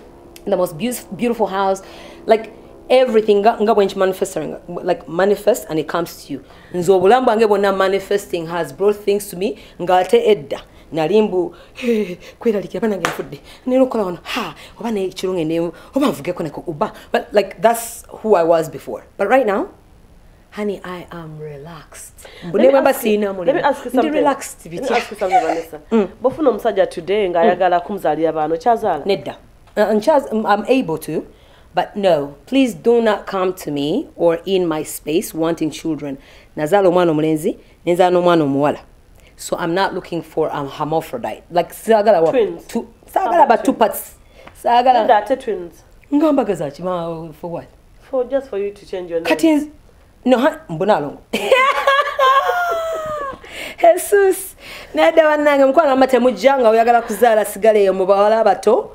the most beautiful, beautiful house, like everything. Nga bwenki manifesting, like manifest, and it comes to you. Nze obulamu bwange bwonna manifesting has brought things to me. Nga ate edda nali mbu "Hey, kweralikira oba nange nfudde nera okukola wano ha oba nekiro ngende oba nvugeko neko uba but like that's who i was before but right now honey i am relaxed mbu Let me ne bwemba ask you- siina let me ask you ndi something. relaxed Let me ask you something, Vanessa. bofuna omusajja today ng'ayagala kumuzaalira baana okyazaala Nedda. Uh, and Chaz, um, I'm able to, but no, please do not come to me or in my space wanting children. Nazala omwana omulenzi, nenzala n'omwana omuwala. So I'm not looking for a hermaphrodite. Like sagala wa Twins. two, about ba two parts. Enda Sagala ate twins ngamba gazachi ma for what? for just for you to change your name Kati no ha mbona alongo. Jesus. Nadda bannange mukwano wamma temujjanga oyagala kuzaala sigala eyo mu bawala abato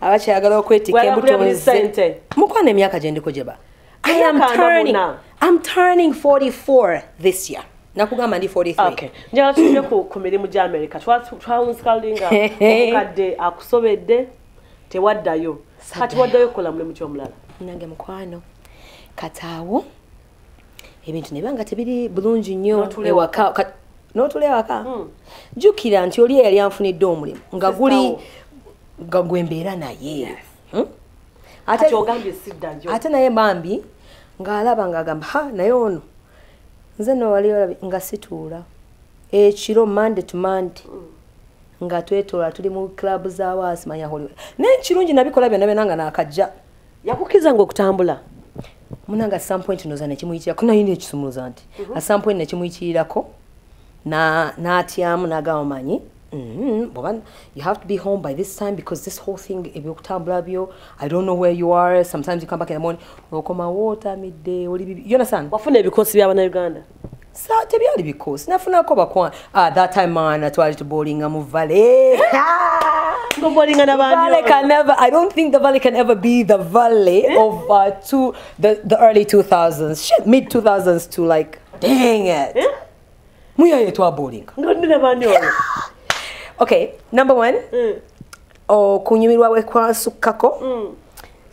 abakyayagala okwetikka Wala embuto kulya buli nze. ssente. mukwano emyaka gye ndiko gyeba I am turning. I'm turning 44 this year. Nakugamba ndi 43 okay. Njagala tutume ku, mirimu gya america. Twawunskalinga omukadde akusobedde tewaddayo. Kati waddayo kukola mulimu kyomulala? Nange mukwano kataawo ebintu ne banga tebiri bulungi nnyo ewaka. ka- n'otuula ewaka. Jjukira nti oli eyali anfunidde omulimu nga guli nga gwe mbeera naye. Hmm? ate, naye bambi ng'alaba ng'agamba ha naye ono nze no wali olabi nga situula. Ekiro mande to mande nga twetoola tuli mu club z'awaasi manya hollywood. Naye kirungi nabikola byonna byonna nga naakajja yakukkiriza nga okutambula munanga at some point noza nekimuyikirirako nayina ekisumuluza nti at some point nekimuyikirirako na- n'atyamu n'agamba manyi mhm, bwoba you have to be home by this time because this whole thing ebyokutambula byo i don't know where you are sometimes you come back in the morning okoma wootamidde oli bibi you understand? Wafuna ebikosi by'abana uganda sa tebyali bikosi nafunako bakwa ah, that time mana twali tubolinga mu vale Valley nabandi can never. I don't think the Valley can ever be the Valley of uh, two the the early two thousands, shit, mid two thousands to like, dang it. Muya Muyaye twabolinga. ngondi nabandi Okay, number one, Mm. okunyumirwa we kwasukkako Mm.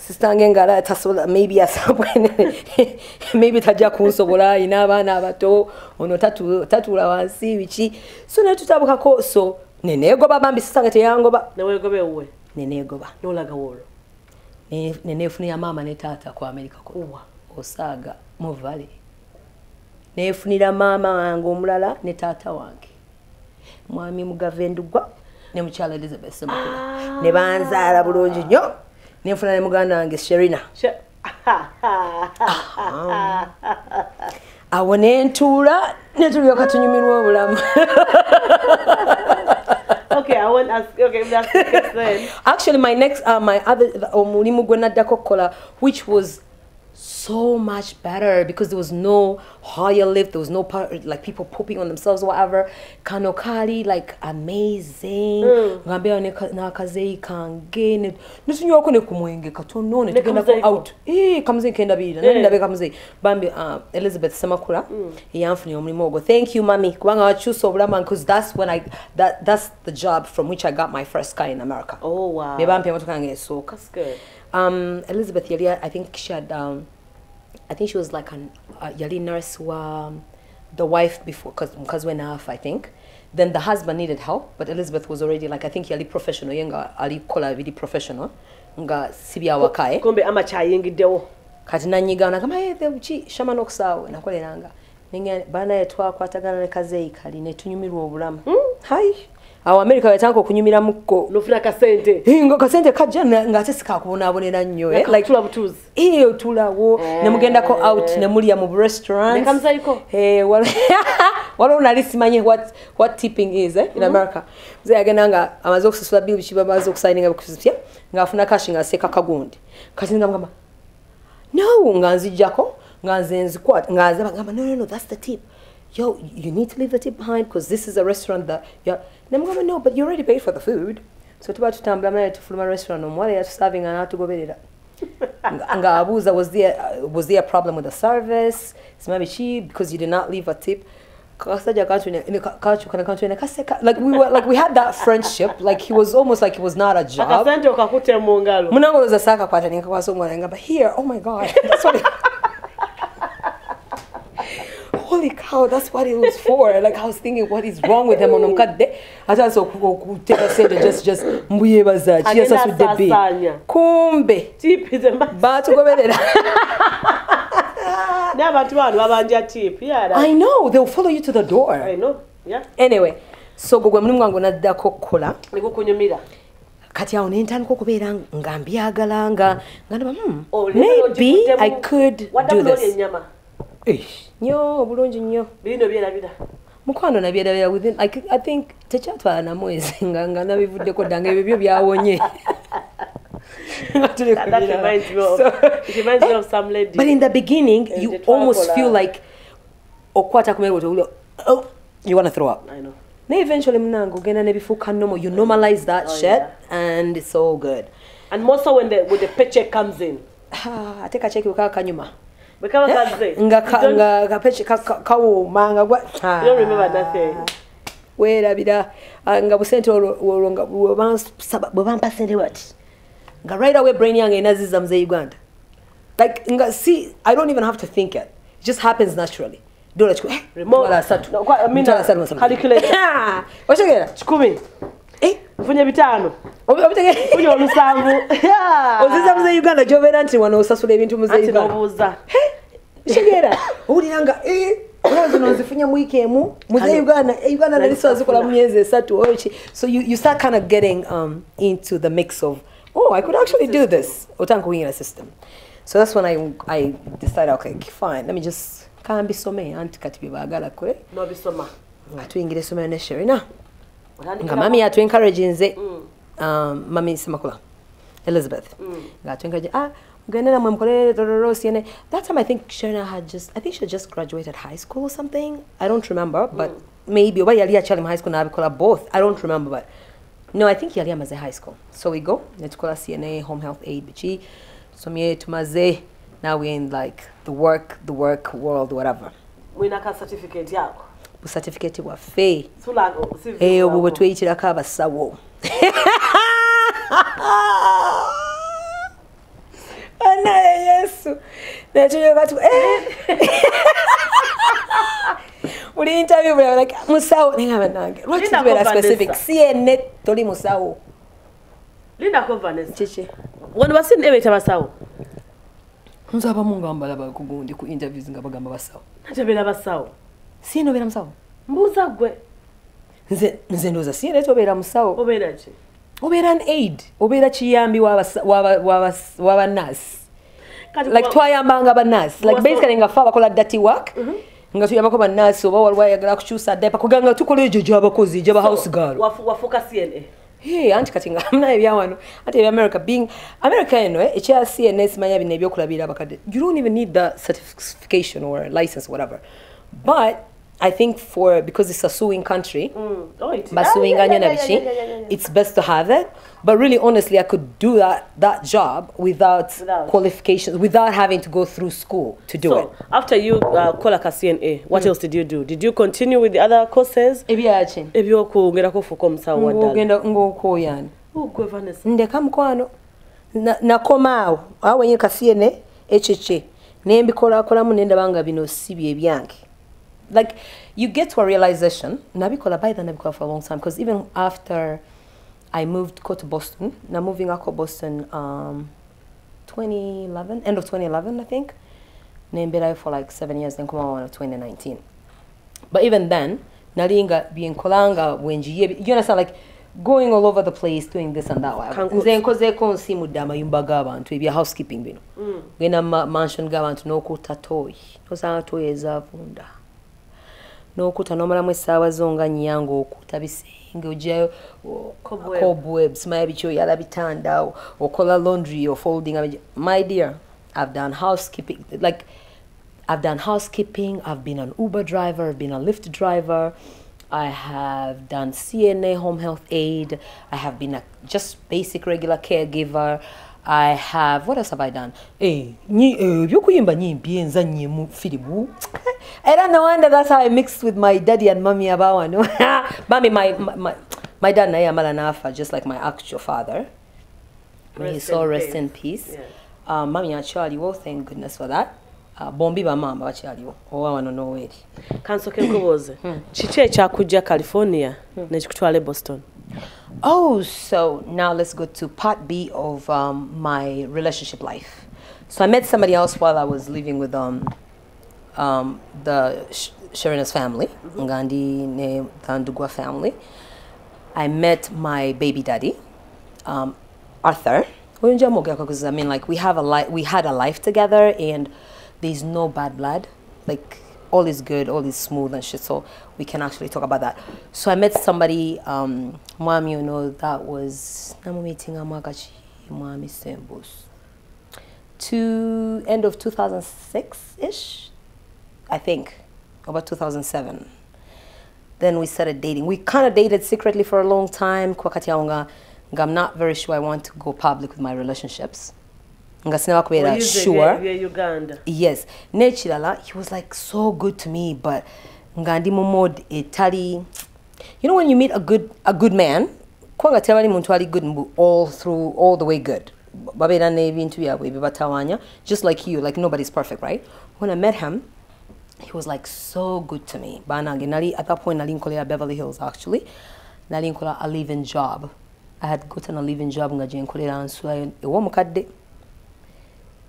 Sistange ngala tasobola maybe asabwene maybe tajja kunsobola ayina abaana abato ono tatu- tatuula wansi biki. So naye tutabukako so neneegoba bambi sistange teyangoba. Newegobe uwe neneegoba nolaga wolo Ne- neneefunira maama ne taata ku amerika ko uwa osaaga mu vale neefunira maama wange omulala ne taata wange. Mwami mugavendugwa ne mukyala elizabeth semakula ne banzaala bulungi nnyo nenfuna ne muganda wange sherina. She- awo nentuula netulyoka tunyumirwa obulamu okay i want ask okay that's the then actually my next uh, my other omulimu gwe naddako kukola which was so much better because there was no higher lift there was no part, like people pooping on themselves or whatever. Kanokali, like amazing. Ngambeera neka- n'akazeyi kange ne- netunywako ne ku mwenge katono ne tugendako kamuzeeyiko? out. Eh, kamuzeyi kendabirira nali ndabe kamuzeyi bambi uh, elizabeth semakula eyanfunira omulimu ogwo thank you mami. Kubanga wakyusa obulamu because that's when i that, that's the job from which i got my first car in america. Oh wow. Be bampa emotoka yange esooka that's good. Um, elizabeth yali i think she had um, i think she was like an uh, yali nurse wa the wife before because mukazi we naafa i think. Then the husband needed help but elizabeth was already like i think yali professional. Ye nga ali kola biri professional. Nga si byawakae kumbe ama kyayingiddewo kati nanyigawo nagamba hey, ki shamana okusaawe nakoleranga Nenga- banaye twakwatagana ne kazeyi kali netunyumirwa obulamu hai awo america wetanga okunyumiramukko nofuna kasente. Eh, nga kasente kajja ng'ate sikakubonaabonera nnyo eh, like tula butuuzi. Ee otulawo. Nemugendako out nemulya mu restaurant Nekamuzayiko? waliwo nali simanyi what, tipping is eh, in america. Ze yagenda nga amaze okusasula bill biki bamaze okusayininga bikusipya ng'afuna kashi ng'aseeka kagundi. Kati ngamugamba no nga nzijjako nga nze nzikwata nga nze bagamba no no no that's the tip yo you need to leave the tip behind because this is a restaurant that yeah nemugamba no but you already paid for the food. So tuba tutambula naye tufuluma restaurant omuwala yatusavinga n'atugoberera Nga- nga abuuza was there uh, was there was there a problem with the service? Sima biki because you did not leave a tip. Kasajja kakyuka nekantwine kaseka like we were like we had that friendship. Like he was almost like it was not a job. akasente okakutte mu ngalo. Munangoloza saakakwata nenkakwasa omwana ngamba here oh my god. That's what it... holy cow that's what it was for. Like i was thinking what is wrong with him? Ono mukadde atandise okuteeka sente just just mbuyebaza ki Agenda yasasudde bi asaasaanya. kumbe. Tipi ze mba- batugoberera naye abantu bano babanja yala i know they'll follow you to the door. I know, yeah. anyway so gwe mulimu gwange onaddako okukola nikukunyumira kati awo nentandika okubeera nga mbyagala nga nga ndaba maybe i could do this nnyo obulungi nnyo birino byerabira. Mukwano nabyerabira within I, i think tekyatwala na mwezi nga nga nabivuddeko ddanga ebyo byo byawonye. Lady. but in the beginning Eh, you almost feel like okukwata ku mero tewuli oh, you want to throw up. I know. naye eventually munange ogenda nebifuuka nomo you normalize that Oh, shit yeah. and it's all good. And more so when the when the paycheck comes in. Ah, ate kacheki wekaka kanyuma bwe kaba kaze eh, nga kapeki kawooma nga weerabira eh? ah, ah, nga busente olwo nga bwe bampa sente wati? Nga right away brain yange enaziza muze uganda. Like nga si i don't even have to think it, it just happens naturally. Dola kikumi mutala asatu mutala asatu masatu calculator. Okitegera kikumi nfunye bitaano obi- obitegeera nfunye olusanvu. Oziza muze uganda gyobeera nti wano osasula ebintu muze anti uganda. nobuuza. Kitegeera owulira nga eh, zino nzifunye mu wiiki emu muze uganda eh, uganda nali sola zikola mu myezi esatu oyo ki so you, you start kind of getting um, into the mix of oh i could actually do this. Otanga kuyingira system. So that's when I, i decided okay fine let me just kambisome anti kati byebaagala kwe nobisoma. Nga tuyingira essomero ne sherina nga mami yatu encourage nze. Mm. um, mami semakula elizabeth. Ngatwengaje ah mugende na mukole dororo cna that time i think sherina had just i think she had just graduated high school or something. I don't remember but maybe oba yali akyali mu high school nabikola both. I don't remember but no i think yali amaze high school. So we go netukola cna home health aid bichi somye tumaze. Now we're in like the work the work world whatever. Mwina ka certificate yako ku certificate waffe obwo eh, bwe tweyikirako abasawo. Anaye yesu. Netuyoka tu eh! buli interview bulabala musawo. Naye nga banange lwaki tubeera specific? Si yenne toli musawo. Kiki wano basini ebeeta basawo? Nze abamu nga mbalaba ku gundi ku interviews nga bagamba basawo. Natebeera basawo. Sienne obeera musawo? Mbuuza gwe nze nze ndowooza sienne tobeera musawo. Obeera ki? Obeera an aid obeera kiyambi w'abasa- w'aba- w'abas- w'abanaasi kati like twayambanga banaasi like basically nga fe abakola dirty work nga tuyambako banaasi oba waliwo ayagala kukyusa dapa kuga nga tukola egyo gy'abakozi gy'aba house girl. wafu- wafuuka cna Hey, anti kati nga muna ebyawano. Anti ebya america being america eno eh, ekya cns manya bino ebyokulabirira abakadde. You don't even need the certification or license whatever. But i think for because it's a suing country Mm. Oh, it- basuinga Ah, yeah, yeah, yeah, yeah, yeah, yeah. it's best to have it. But really honestly i could do that that job without, Without. qualifications without having to go through school to do so, it. after you uh, kola ka cna what mm. else did you do? Did you continue with the other courses? Ebyaki ebyokwongerako ofuuka omusawo waddala ngogenda ng'okooyaani gwe vanessa ndeka mukwano Na- nakoma awo. Wenyini kasiene ekiki nembikolakolamu nendaba nga bino si bye byange like you get to a realization nabikola by then nabikola for a long time because even after i moved to boston. Now moving to boston um, 2011 end of 2011 i think. Nemberayo for like seven years then come on 2019 but even then nali nga byenkolanga bwenjiye you understand like going all over the place doing this and that nze nkozeeko nsiimudde amayumba g'abantu ebya housekeeping bino genda mu ma- mansion g'abantu n'okutta toyi nosanga toyi ezavunda n'okutta n'omalamu essaawa zo nga nnya ng'okutta bisenge ojayo uh, Cobweb. cobwebs maya biki oyala bitanda okola laundry or folding my dear i've done housekeeping like I've done housekeeping, I've been an Uber driver, I've been a Lyft driver, I have done CNA home health aid, I have been a just basic regular caregiver. I have what else have I done? Eh, nyi eh nyimbi enzanye mu filimu. Era no wonder that's how I mixed with my daddy and mommy abawano. mommy my, my my dad naye amala nafa just like my actual father. May Rest soul in rest in peace. Yeah. Um, mami akyaliwo thank goodness for that uh, bombi bamama bakyaliwo owa wano noweri kansoke nkubuuze kiki ekyakujja california nekikutwala e boston oh so now let's go to part b of um, my relationship life so i met somebody else while i was living with um, um, the Sh- sherina's family nga ndi ne thandugwa family I met my baby daddy, um, Arthur. Because I mean, like we have a li- we had a life together, and there's no bad blood. Like all is good, all is smooth and shit. So we can actually talk about that. So I met somebody, um, mom, you know, that was to end of 2006 ish, I think, about 2007 then we started dating. We kind of dated secretly for a long time. I'm not very sure I want to go public with my relationships. Nga sinaba kubeera Oyize sure. bye- bye uganda Yes. Nekirala, he was like so good to me, but nga ndi mu mode etali You know when you meet a good a good man, kwanga tebali muntu ali good mbu all through all the way good. Babeera n'ebintu byabwe bibatawaanya, just like you, like nobody's perfect, right? When I met him, he was like so good to me banange nali at that point nali nkolera beverly hills actually nali nkola a living job i had gotten a living job nga gye nkolera nsulayo ew'omukadde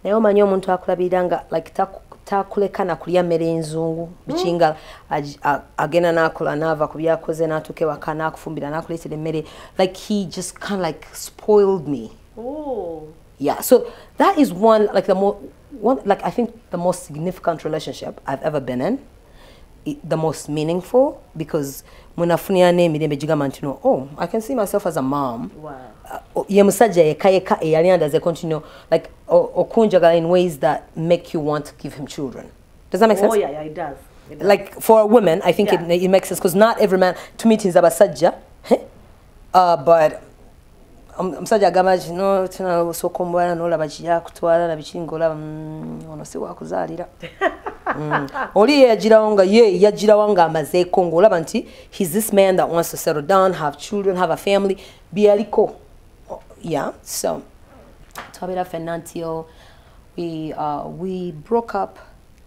naye omanyi omuntu akulabirira nga like taku- takuleka nakulya mmere enzungu bikinga ag- a- agenda nakola naava ku byakoze natuuka ewaka nakufumbira nakuleetera emmere like he just kind of like spoiled me Oh. yeah so that is one like the more one like i think the most significant relationship i've ever been in the most meaningful because mwenafunira n'emirembe gigamba nti no oh i can see myself as a mom Wow. Ye musajja yekka yekka eyali andaze continue like o- okunjagala in ways that make you want to give him children does that make sense Oh yeah, yeah, it does. It does. like for women i think Yeah. it, it makes sense because not every man to me tinza abasajja eh, uh, but om- omusajja agamba nti no tinasooka omubala nolaba kiyakutwala nabikiri ngaolaba "Mm, ono si wakuzaalira Mm. oli ye yagirawo nga ye yagirawo ng'amazeeko ng'olaba nti he's this man that wants to settle down have children have a family byeyaliko Oh, yeah so twabeera ffenna until we, uh, we broke up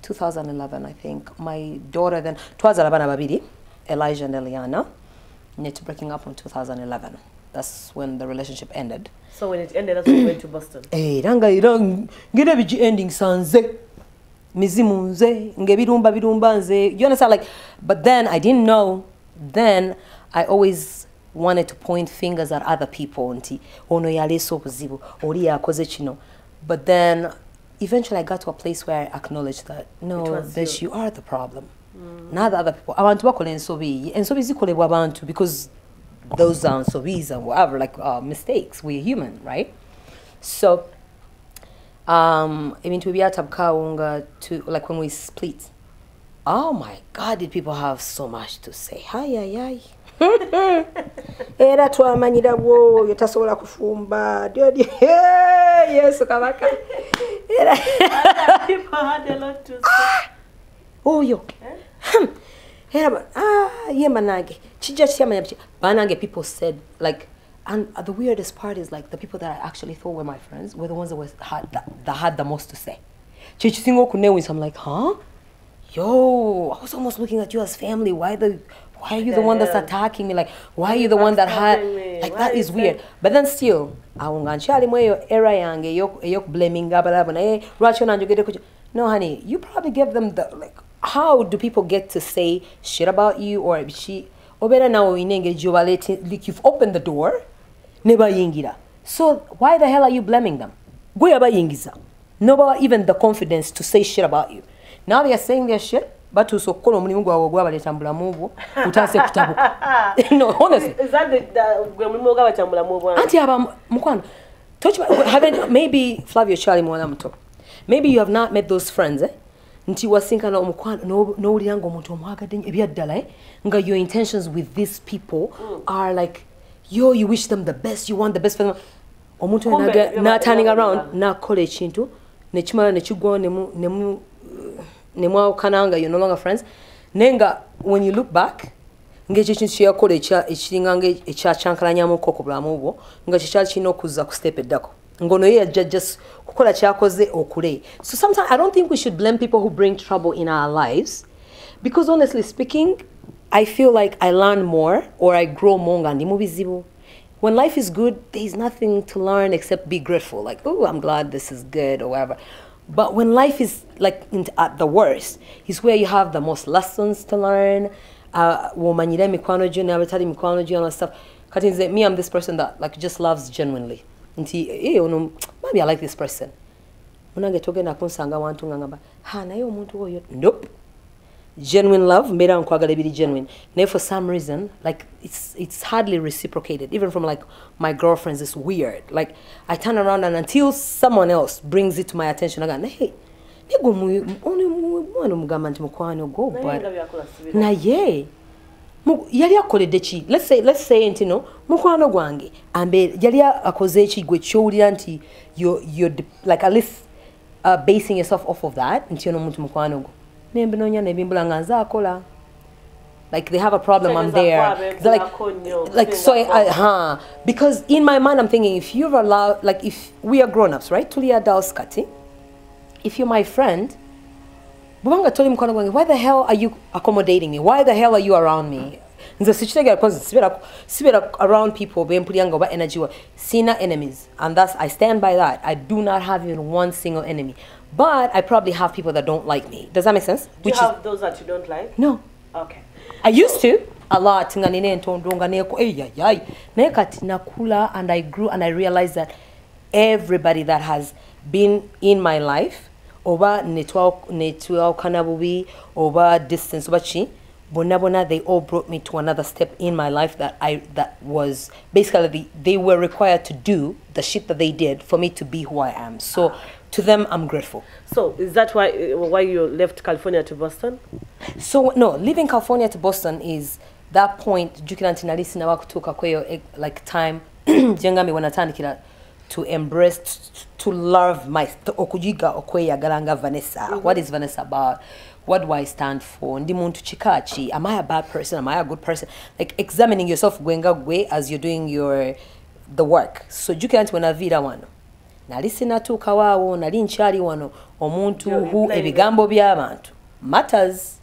2011 i think. My daughter then twazaala abaana babiri elijah and eliana net breaking up in 2011 that's when the relationship ended. So when it ended, that's when you went to Boston. era nga era ngera bigi endingsa nze mizimu nze ngaebirumba birumba nze. You understand like but then i didn't know then i always wanted to point fingers at other people nti ono yaleese obuzibu oli yakoze kino. But then eventually i got to a place where i acknowledged that no that you. you are the problem. Not the other people abantu bakola ensobi ensobi zikolebwa abantu because those are nsobi's and whatever like uh, mistakes. We're human right? So um ebintu ebyatabukawo nga to like when we split oh my god did people have so much to say? Hayayay era twamanyira bwoyo tasobola kufumba. Dyodi yesu kabaka. Era People had a lot to say. oyo. Hmm. era ah, ye manage kijja kityamanya banange people said like and the weirdest part is like the people that I actually thought were my friends were the ones that was had that, that had the most to say. Kyekisinga okunewunyisa I'm like huh? Yo I was almost looking at you as family. Why the why are you the one that's attacking me? Like why are you the one that had like that is weird. but then still awo nga nkyalimu eyo era yange eyo- eyokublaminga abalabo eh, naye lwaki onanjogeddeko kyo no honey you probably give them the like how do people get to say shit about you or nawe olina engeri gyobaleete like you've opened the door ne bayingira so why the hell are you blaming them? Gwe yabayingiza nobawa even the confidence to say shit about you. Now they are saying their shit batuuse okukola omulimu gwabwe ogwabaleeta mu bulamu bwo utaase kutabuka anti aba mukwano maybe flavio kyali muwala muto. Maybe you have not met those friends eh? nti wasinkana omukwano no- n'owulira nga omuntu omwagadde nnyo ebyaddala eh? nga your intentions with these people are like yo you wish them the best you want the best for them. Omuntu oyo n'aturning around nakola ekintu nekimala nekigwawo nemu- nemu- nemwawukana nga you're no longer friends. Naye nga when you look back ngaekyo ekintu kyeyakola ekiringa nga ekyakyankalanyamuko ku bulamu bwo nga kyekyali kirina okuzza ku step ngono ye yajja just kukola kyakoze okule. So sometimes i don't think we should blame people who bring trouble in our lives because honestly speaking i feel like i learn more or i grow more nga ndi mu when life is good there's nothing to learn except be grateful like oh i'm glad this is good or whatever but when life is like in, at the worst is where you have the most lessons to learn. Uh, womanyira emikwano gyo n'abatali mikwano gyo and stuff. Kati nze me i'm this person that like just loves genuinely. Nti eh ono maybe i like this person. Munange togenda kunsanga wantu nga ngamba ha naye omuntu oyo. Nope genuine love mbeera nkwagala ebiri genuine. Naye for some reason like it's, it's hardly reciprocated. Even from like my girlfriends it's weird. Like i turn around and until someone else brings it to my attention aga hey negwe mwana omugamba nti mukwano Naye but naye yali akoledde ki? Let's say, let's say nti no mukwano gwange ambe yali akoze ki? Gwe kyowulira nti like at least uh, basing yourself off of that nti ono omuntu mukwano gwo nembinonya nebimbula nga nze akola like they have a problem i'm there. They're like, like so. I, huh. Because in my mind i'm thinking if you've allowed like if we are grown-ups right? Tuli adults kati if you're my friend bwebanga toli mukwano gwange why the hell are you accommodating me? Why the hell are you around me? Nze sikitegera because sibeera sibeera around people bempulira nga oba energy wa. Sina enemies. And thus i stand by that. I do not have even one single enemy but i probably have people that don't like me. Does that make sense? Do you have those that you don't like? no. Okay. I used to. A lot. Nga nina entondo neko. Eyayay naye kati nakula and I grew and I realized that everybody that has been in my life oba netwa- netwawukana bubi oba distance oba ki bonna bonna they all brought me to another step in my life that i that was basically the, they were required to do the shit that they did for me to be who i am. So ah. To them i'm grateful. So is that why why you left California to Boston? so no leaving california to boston is that point jukira nti nali sinaba kutuuka kweyo eh, like time gyengambye wenatandikira to embrace to love my okuyiga okweyagala nga vanessa. What is vanessa about? What do i stand for? Ndi muntu kika am i a bad person? Am i a good person? Like examining yourself gwe nga gwe as you're doing your the work. So jukira nti wenaviira wano nali sinatuukawo awo nali nkyali wano. Omuntu playing. ebigambo by'abantu matters.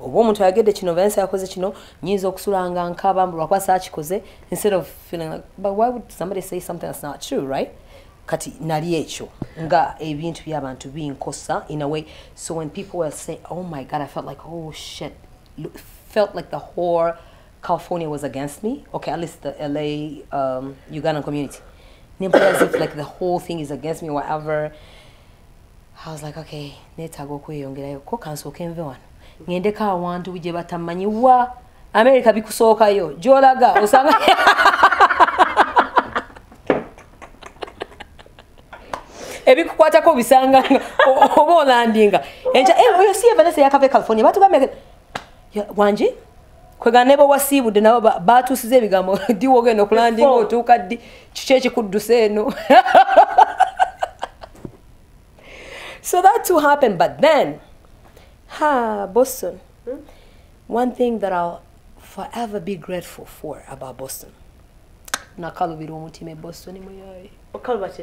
Oba omuntu ayogedde kino vanessa yakoze kino nyinza okusulanga nkaba mbu lwakuba saakikoze instead of feeling like but why would somebody say something that's not true right? Kati nali ekyo nga ebintu by'abantu binkosa in a way. So when people were saying oh my god i felt like oh shit. Felt like the whole california was against me. Okay at least the la um, ugandan community Nearly as if like the whole thing is against me or whatever. I was like, okay, neetaaga okweyongerayo ko kansooka enve wano ŋŋendeko awantu gye batamanyi wa? America bikusookayo gy'olaga osanga ebikukwatako obisanga oba olandinga. Enca "Eh, oyo si ye vanessa yakava e california batugambye wangi kwegana ne bawasiibudde nabo ba- batuusiza ebigambo ddi wogenda okulandinga Before. otuuka ddi? Kiki ekikuddusa eno? So that too happened but then ha boston. One thing that i'll forever be grateful for about boston. Nakalubira omutima e boston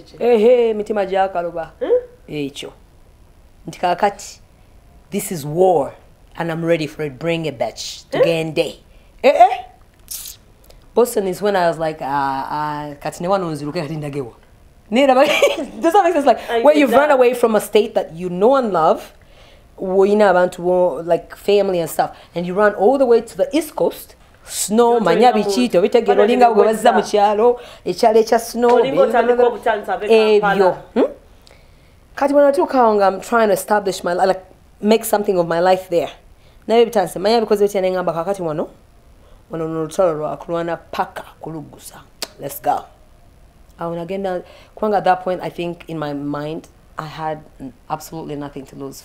kyeki. ehe emitima gyakaluba. Hmm? Ekyo. Nti kakati this is war and i'm ready for it. Bring it batch tugende eh eh? Boston is when i was like uh, uh, kati newano nziruke kati ndagewa neraba does that make sense? Like where you've run away from a state that you know and love woyina abantu bo like family and stuff and you run all the way to the east coast snow manya biki tobitegera olinga bwe nebwezza. bazza mu kyalo ekyalo ekya snow Olinga otandika obutandisa ab'e Kampala. ebyo kati bwe natuukawo nga i'm trying to establish my li- like make something of my life there naye bitandise manya bikoze bitya neŋŋamba kakati wano? Wano nolutalo lwakulwana paka kuluggusa. Let's go. Awo nagenda kubanga at that point i think in my mind i had absolutely nothing to lose.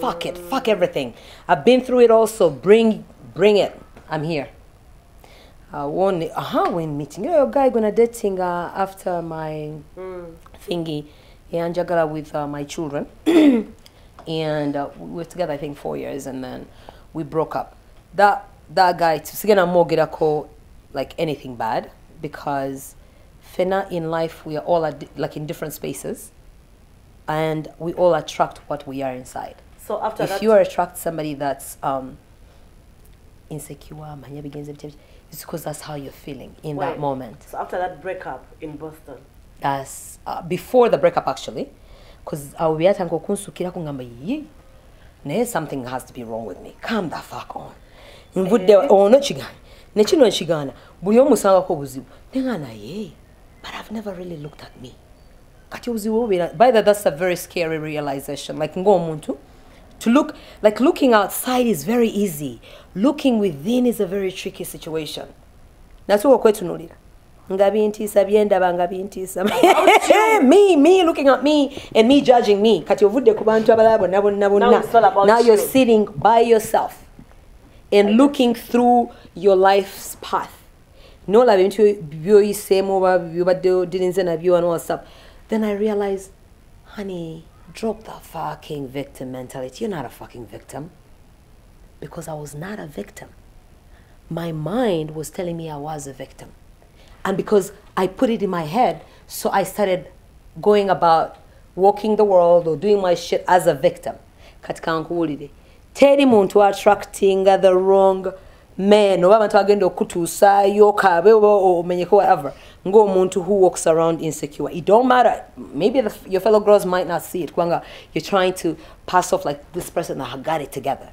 Fuck it fuck everything. I've been through it all so bring bring it. I'm here. Uh, one aha when meeting yo guy gonna dating uh, after my thingy. Yanjagala with uh, my children and uh, we were together i think four years and then we broke up. That that guy tusigena mwogerako like anything bad because fena in life we are all at, like in different spaces and we all attract what we are inside. So after that if that, you are attract somebody that's um, insecure manya bigenze bitya bitya, it's because that's how you're feeling in that moment. So after that breakup in Boston, as uh, before the breakup actually because awo byatanga okunsukira kungamba ye naye something has to be wrong with me. Calm the fuck on. Nvudde ono kigaana nekino nkigaana buli omusangako obuzibu. Nenga naye but i've never really looked at me. Kati obuzibu bubeera by that that's a very scary realization. Like ng'omuntu to look like looking outside is very easy. Looking within is a very tricky situation. Natuka okwetunulira nga bintiisa byendaba nga bintiisa. Me me looking at me and me judging me. Kati ovudde ku bantu abalala bonna bonna Now it's all bonna now you're sitting by yourself and looking through your life's path. Nolaba ebintu byoyiseemu oba byobadde odirinze nabyo and all stuff then i realize honey drop the fucking victim mentality. You're not a fucking victim. Because i was not a victim. My mind was telling me I was a victim. And because I put it in my head, so I started going about walking the world or doing my shit as a victim. katika nkuwulire teri muntu attractinga the wrong man oba abantu agenda okutuusaayo kaabe oba omenyeko whatever. Ng'omuntu who walks around insecure. It don't matter. Maybe the, your fellow girls might not see it. Kubanga you're trying to pass off like this person that got it together.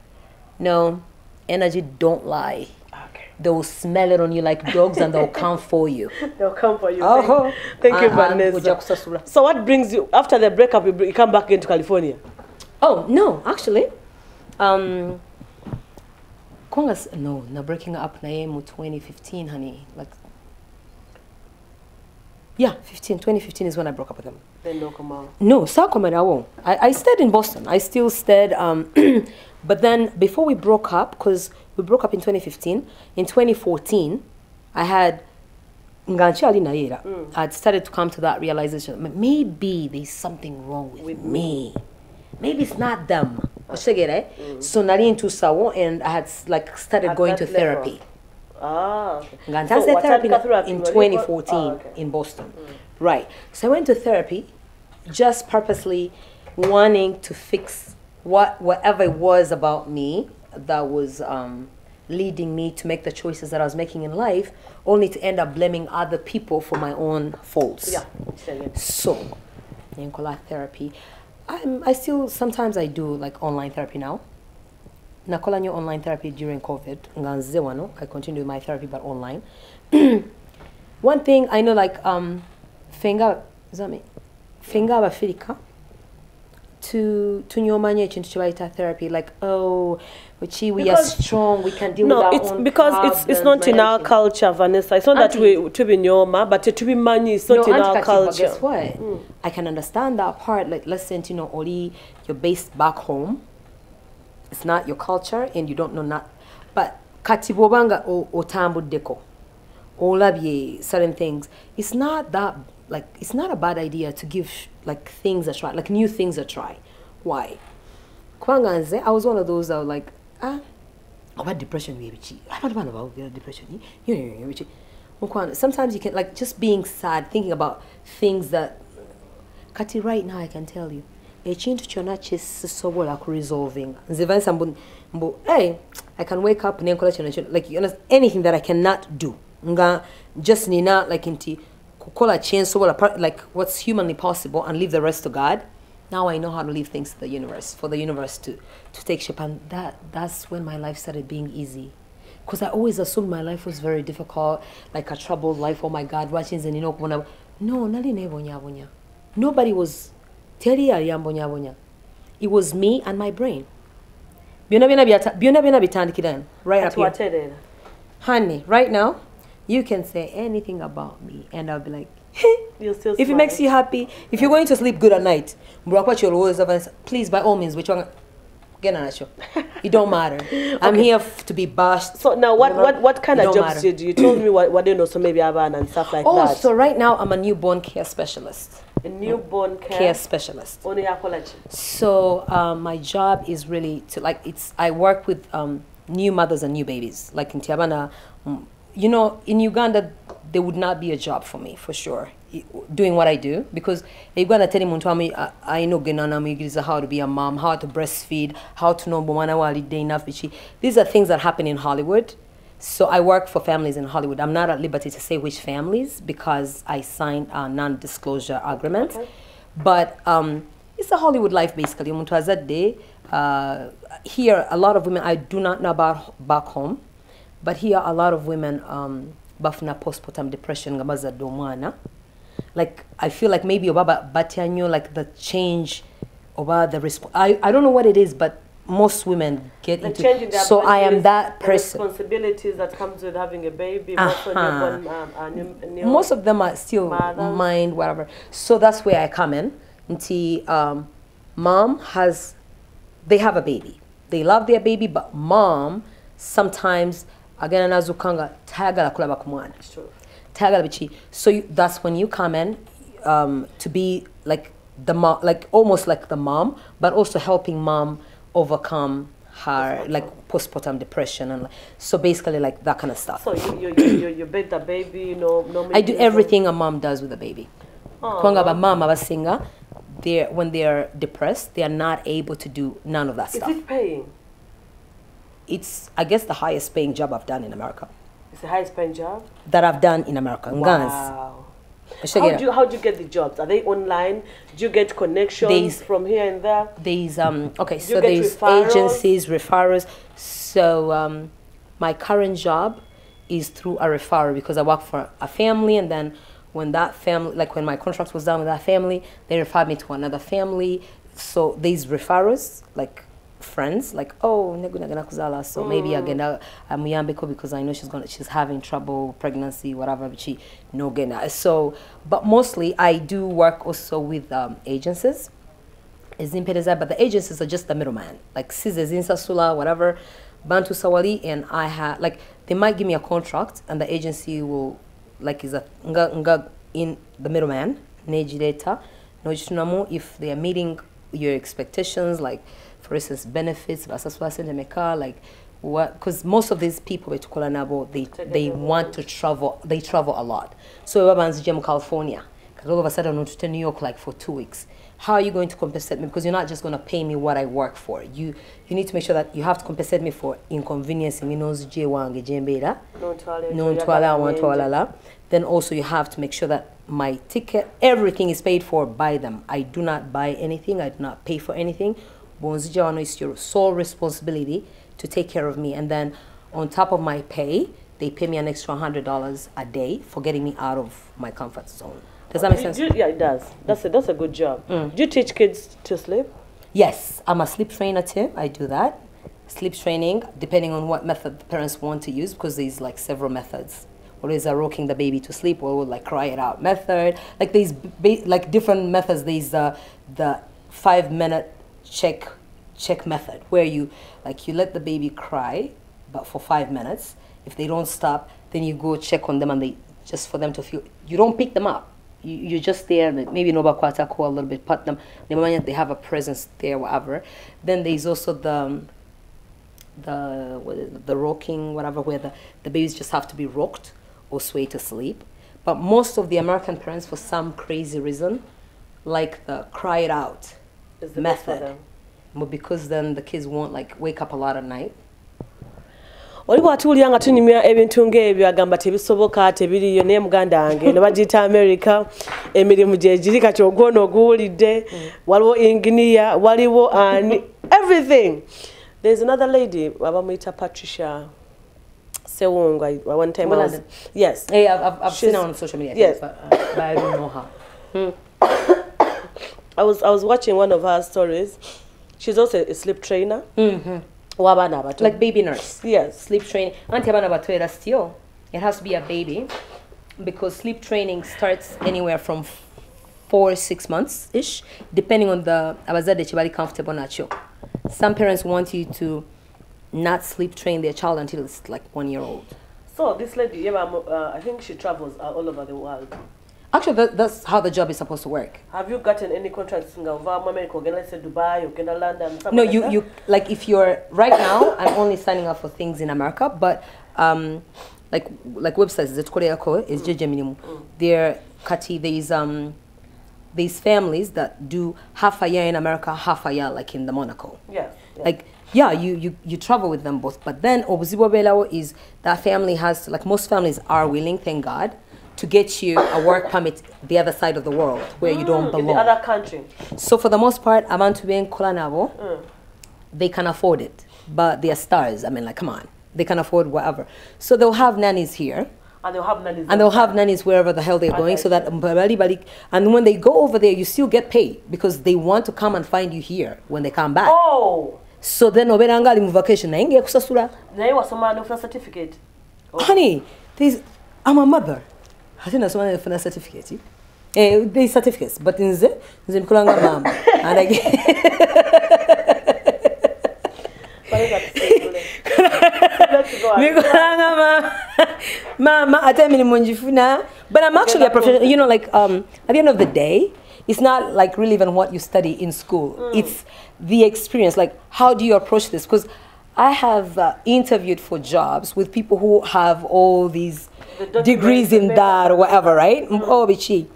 No. Energy don't lie they will smell it on you like dogs and they'll come for you. they'll come for you. Oh, thank, thank you, and Vanessa. So what brings you after the breakup? You, come back into California. Oh no, actually, um, Kongas no, na breaking up na yemu 2015, honey. Like, yeah, 15. 2015 is when I broke up with him. Then no come out. No, Sakomere, I won't. I, I stayed in Boston. I still stayed. Um, but then before we broke up, because we broke up in 2015, in 2014, I had Nganchali Naira. Mm. I'd started to come to that realization. Maybe there's something wrong with, With me. Maybe it's not them. Mm. So nari into Sawo and I had like started At going to level. therapy. Ah. okay. So, therapy in 2014 Ah, okay. in Boston. Right. So I went to therapy just purposely wanting to fix what whatever it was about me that was um, leading me to make the choices that I was making in life, only to end up blaming other people for my own faults. Yeah. So, Nkola therapy. I'm, I still sometimes I do like online therapy now. Nakola nyo online therapy during COVID. I continue my therapy but online. One thing I know like um fenga is that me? Fenga abafirika to tunyomanya ekintu kyebayita therapy like oh which we are strong we can deal no, with our it's own because it's it's not in our culture, Vanessa. It's not that we to be nyoma, but to be money. It's not in Auntie our Kati, culture. guess what? Mm. I can understand that part. Like, listen, you know, Oli, you're based back home. It's not your culture, and you don't know not. But kati bw'obanga o- otambuddeko, olabye certain things. It's not that like it's not a bad idea to give like things a try, like new things a try. Why? Kubanga nze, I was one of those that were like, ah, about depression byebichi abantu bano bawulira depression you know, know. Sometimes you can like just being sad thinking about things that kati right now i can tell you ekintu kyonna kyesisobola kuresolving nze Vanessa mbu, mbu hey, i can wake up nenkola kyonna like you understand, anything that i cannot do nga just nina like nti kukola kyensobola par- like what's humanly possible and leave the rest to god now i know how to leave things to the universe for the universe to, to take shape and that that's when my life started being easy because I always assumed my life was very difficult, like a troubled life. Oh my God, watching and you know, when I- no, nali nebonya bonya. Nobody was teri yali ambonya bonya. It was me and my brain. Byonna byonna byata- byonna byonna bitandikira eno, right up here. Honey, right now, you can say anything about me, and I'll be like, You'll still if it makes you happy, if you're going to sleep good at night, mbulakwa kyolowooza Vanessa, please by all means, whichwanga genda show. It don't matter. I'm here to be bashed. So now, what, what, what kind of jobs do you do? You told me what, what you know, so maybe Abana and stuff like Oh, that. so right now I'm a newborn care specialist. a newborn care. Care specialist. Only college. So um, my job is really to like it's. I work with um, new mothers and new babies. Like in Tiabana, you know, in Uganda, there would not be a job for me for sure. Doing what I do because Uganda tell muntu ami I know genana muyigiriza how to be a mom, how to breastfeed, how to know mwana walidde enough bichi. These are things that happen in Hollywood. So I work for families in Hollywood. I'm not at liberty to say which families because I signed a non-disclosure agreement. But um, it's a Hollywood life basically. Azadde, uh, here, a lot of women I do not know about back home, but here a lot of women um, bafuna postpartum depression nga bazadde omwana. Like I feel like maybe oba batya nnyo like the change oba the resp- I, I don't know what it is, but most women get The into change in their so I am that the person. responsibilities that comes with having a baby. Um, uh, new, new most of them are still mind whatever so that's where i come in nti um, mom has they have a baby they love their baby but mom sometimes agenda nazukanga tayagala kulaba ku mwana tayagala biki so you, that's when you come in um, to be like the mom like almost like the mom but also helping mom overcome her like postpartum depression and like, so basically like that kind of stuff So you, you, you, you, bathe the baby, you know. I do everything a mom does with a baby. Kwanga ba mama basinga, they when they are depressed, they are not able to do none of that Is stuff. Is it paying? It's I guess the highest paying job I've done in America. It's the highest paying job. That I've done in America. Wow. How do you how do you get the jobs? Are they online? Do you get connections There's- from here and there? There's um okay, so get there's referrals? agencies, referrals. So um my current job is through a referral because I work for a family and then when that family like when my contract was done with that family, they referred me to another family. so there's referrals like friends like oh neguna kuzala so maybe agenda amuyambeko because i know she's gonna she's having trouble pregnancy whatever but she no gena so but mostly i do work also with um, agencies. Zimpedeza, but the agencies are just the middleman. Like Caesars, Insasula, whatever, Bantu Sawali, and I have like they might give me a contract, and the agency will like is a nga, nga in the middleman, Nejideta, Nojitunamu, if they are meeting your expectations, like for instance benefits, Basaswa Sendemeka, like what because most of these people with Nabo, they they want to travel they travel a lot. So Waban's Jim California. Because all of a sudden I went to New York like for two weeks how are you going to compensate me? Because you're not just going to pay me what I work for. You you need to make sure that you have to compensate me for inconvenience. Then also you have to make sure that my ticket, everything is paid for by them. I do not buy anything. I do not pay for anything. Bonzijawano it's your sole responsibility to take care of me. And then on top of my pay, they pay me an extra $100 a day for getting me out of my comfort zone. Does that make sense? You, yeah, it does. That's a, that's a good job. Mm. Do you teach kids to sleep? Yes, I'm a sleep trainer too. I do that. Sleep training, depending on what method the parents want to use, because there's like several methods. Is a rocking the baby to sleep, or like cry it out method. Like these, like different methods. There's uh, the five minute check check method, where you like you let the baby cry, but for five minutes. If they don't stop, then you go check on them, and they just for them to feel. You don't pick them up you, you're just there, maybe no bakwata ko a little bit, pat them, they have a presence there, whatever. Then there's also the, the, the rocking, whatever, where the, the babies just have to be rocked or swayed to sleep. But most of the American parents, for some crazy reason, like the cry it out method. But because then the kids won't like wake up a lot at night. oliwo atuwulira nga tunyumya ebintu ngaebyo agamba tebisoboka tebiriyo naye muganda wange ne bagiyita america emirimu gyegiri kati ogwono oguwulidde waliwo inginiya waliwo ani everything there's another lady abamuyita patricia sewunga one time well, was, yes hey, I've, I've seen her on social media yes. but, uh, but I don't know her hmm. I was I was watching one of her stories. She's also a sleep trainer. Mm -hmm. like baby nurse. Yes. Sleep training. Anti abaana bato era still. It has to be a baby because sleep training starts anywhere from four six months ish depending on the abazadde kye bali comfortable nakyo some parents want you to not sleep train their child until it's like one year old. So this lady yeah, uh, i think she travels uh, all over the world Actually, that, that's how the job is supposed to work. Have you gotten any contracts in America, let's say Dubai, or London? No, you, like you like if you're right now, I'm only signing up for things in America, but um, like like websites, it's Korea It's mm. minimum. Mm. There, Kati, there's um, these families that do half a year in America, half a year like in the Monaco. Yeah. yeah. Like yeah, you, you, you travel with them both. But then Obuzibo Belawo is that family has like most families are willing, thank God to get you a work permit the other side of the world where mm, you don't belong. In the other country. So for the most part, abantu ben kolanabo, mm. they can afford it. But they are stars. I mean, like, come on. They can afford whatever. So they'll have nannies here. And they'll have nannies. And they'll have nannies wherever the hell they're okay. going, so that and when they go over there, you still get paid because they want to come and find you here when they come back. Oh. So then oberanga ali mu vacation naye ngekusasula. Naye wasoma no certificate. Oh. Honey, these I'm a mother. Ate nasoma nefuna certificate. Eh, they certificates but nze nze mikolanga mama. Mikolanga mama. Mama ate emirimu njifuna but i'm actually a professional you know like um, at the end of the day it's not like really even what you study in school. Mm. it's the experience like how do you approach this? Because i have uh, interviewed for jobs with people who have all these degrees in that or whatever, right? Bichi.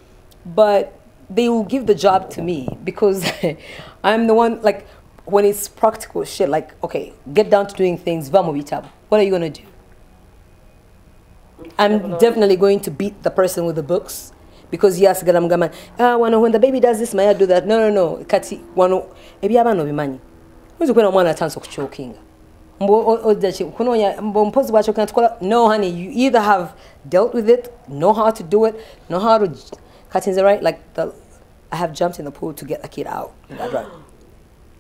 But they will give the job to me because I'm the one, like, when it's practical shit, like, okay, get down to doing things, vamos What are you going to do? I'm definitely going to beat the person with the books because yes, galam gama, ah, when the baby does this, may I do that? No, no, no. Kati, wano, ebi abano bimanyi. Mwizi kwena mwana chance okuchokinga. No honey you either have dealt with it know how to do it know how to cut the right like the I have jumped in the pool to get the kid out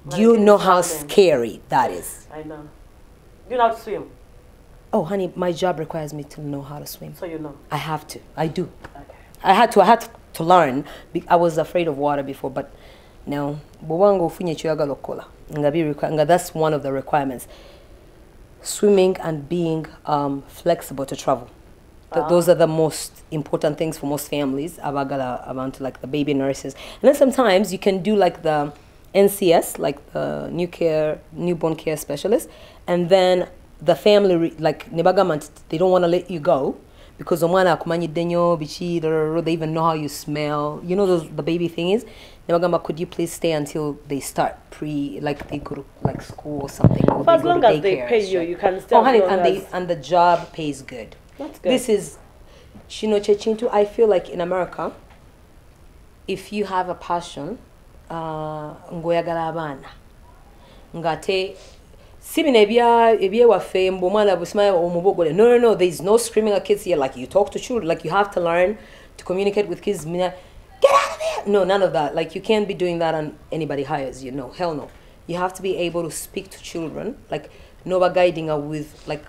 Do you know how scary that is? I know. You know how to swim, Oh, honey, my job requires me to know how to swim. so you know. I have to. I do. Okay. I had to. I had to learn. I was afraid of water before, but now, bwanga ofunye kyoyagala okukola nga bi requi- nga that's one of the requirements. Swimming and being um, flexible to travel. Th- Those are the most important things for most families. Abagala about like the baby nurses, and then sometimes you can do like the NCS, like the new care, newborn care specialist, and then the family re- like nebagaman they don't want to let you go because omwana biki they even know how you smell. You know those the baby thing is nebagamba could you please stay until they start pre like they go to like school or something or For as long as they pay you, you can stay oh honey and they and the job pays good. That's good. this is Chino Chechintu. I feel like in America, if you have a passion, uh, ngoyagala abaana ngate si bino ebyewaffe mbu omwana busimanya omubogole. No no no there is no screaming at kids here. Like you talk to children like you have to learn to communicate with kids get out of there! No none of that. Like you can't be doing that and anybody hires you. No hell no. You have to be able to speak to children. Like noba guiding her with like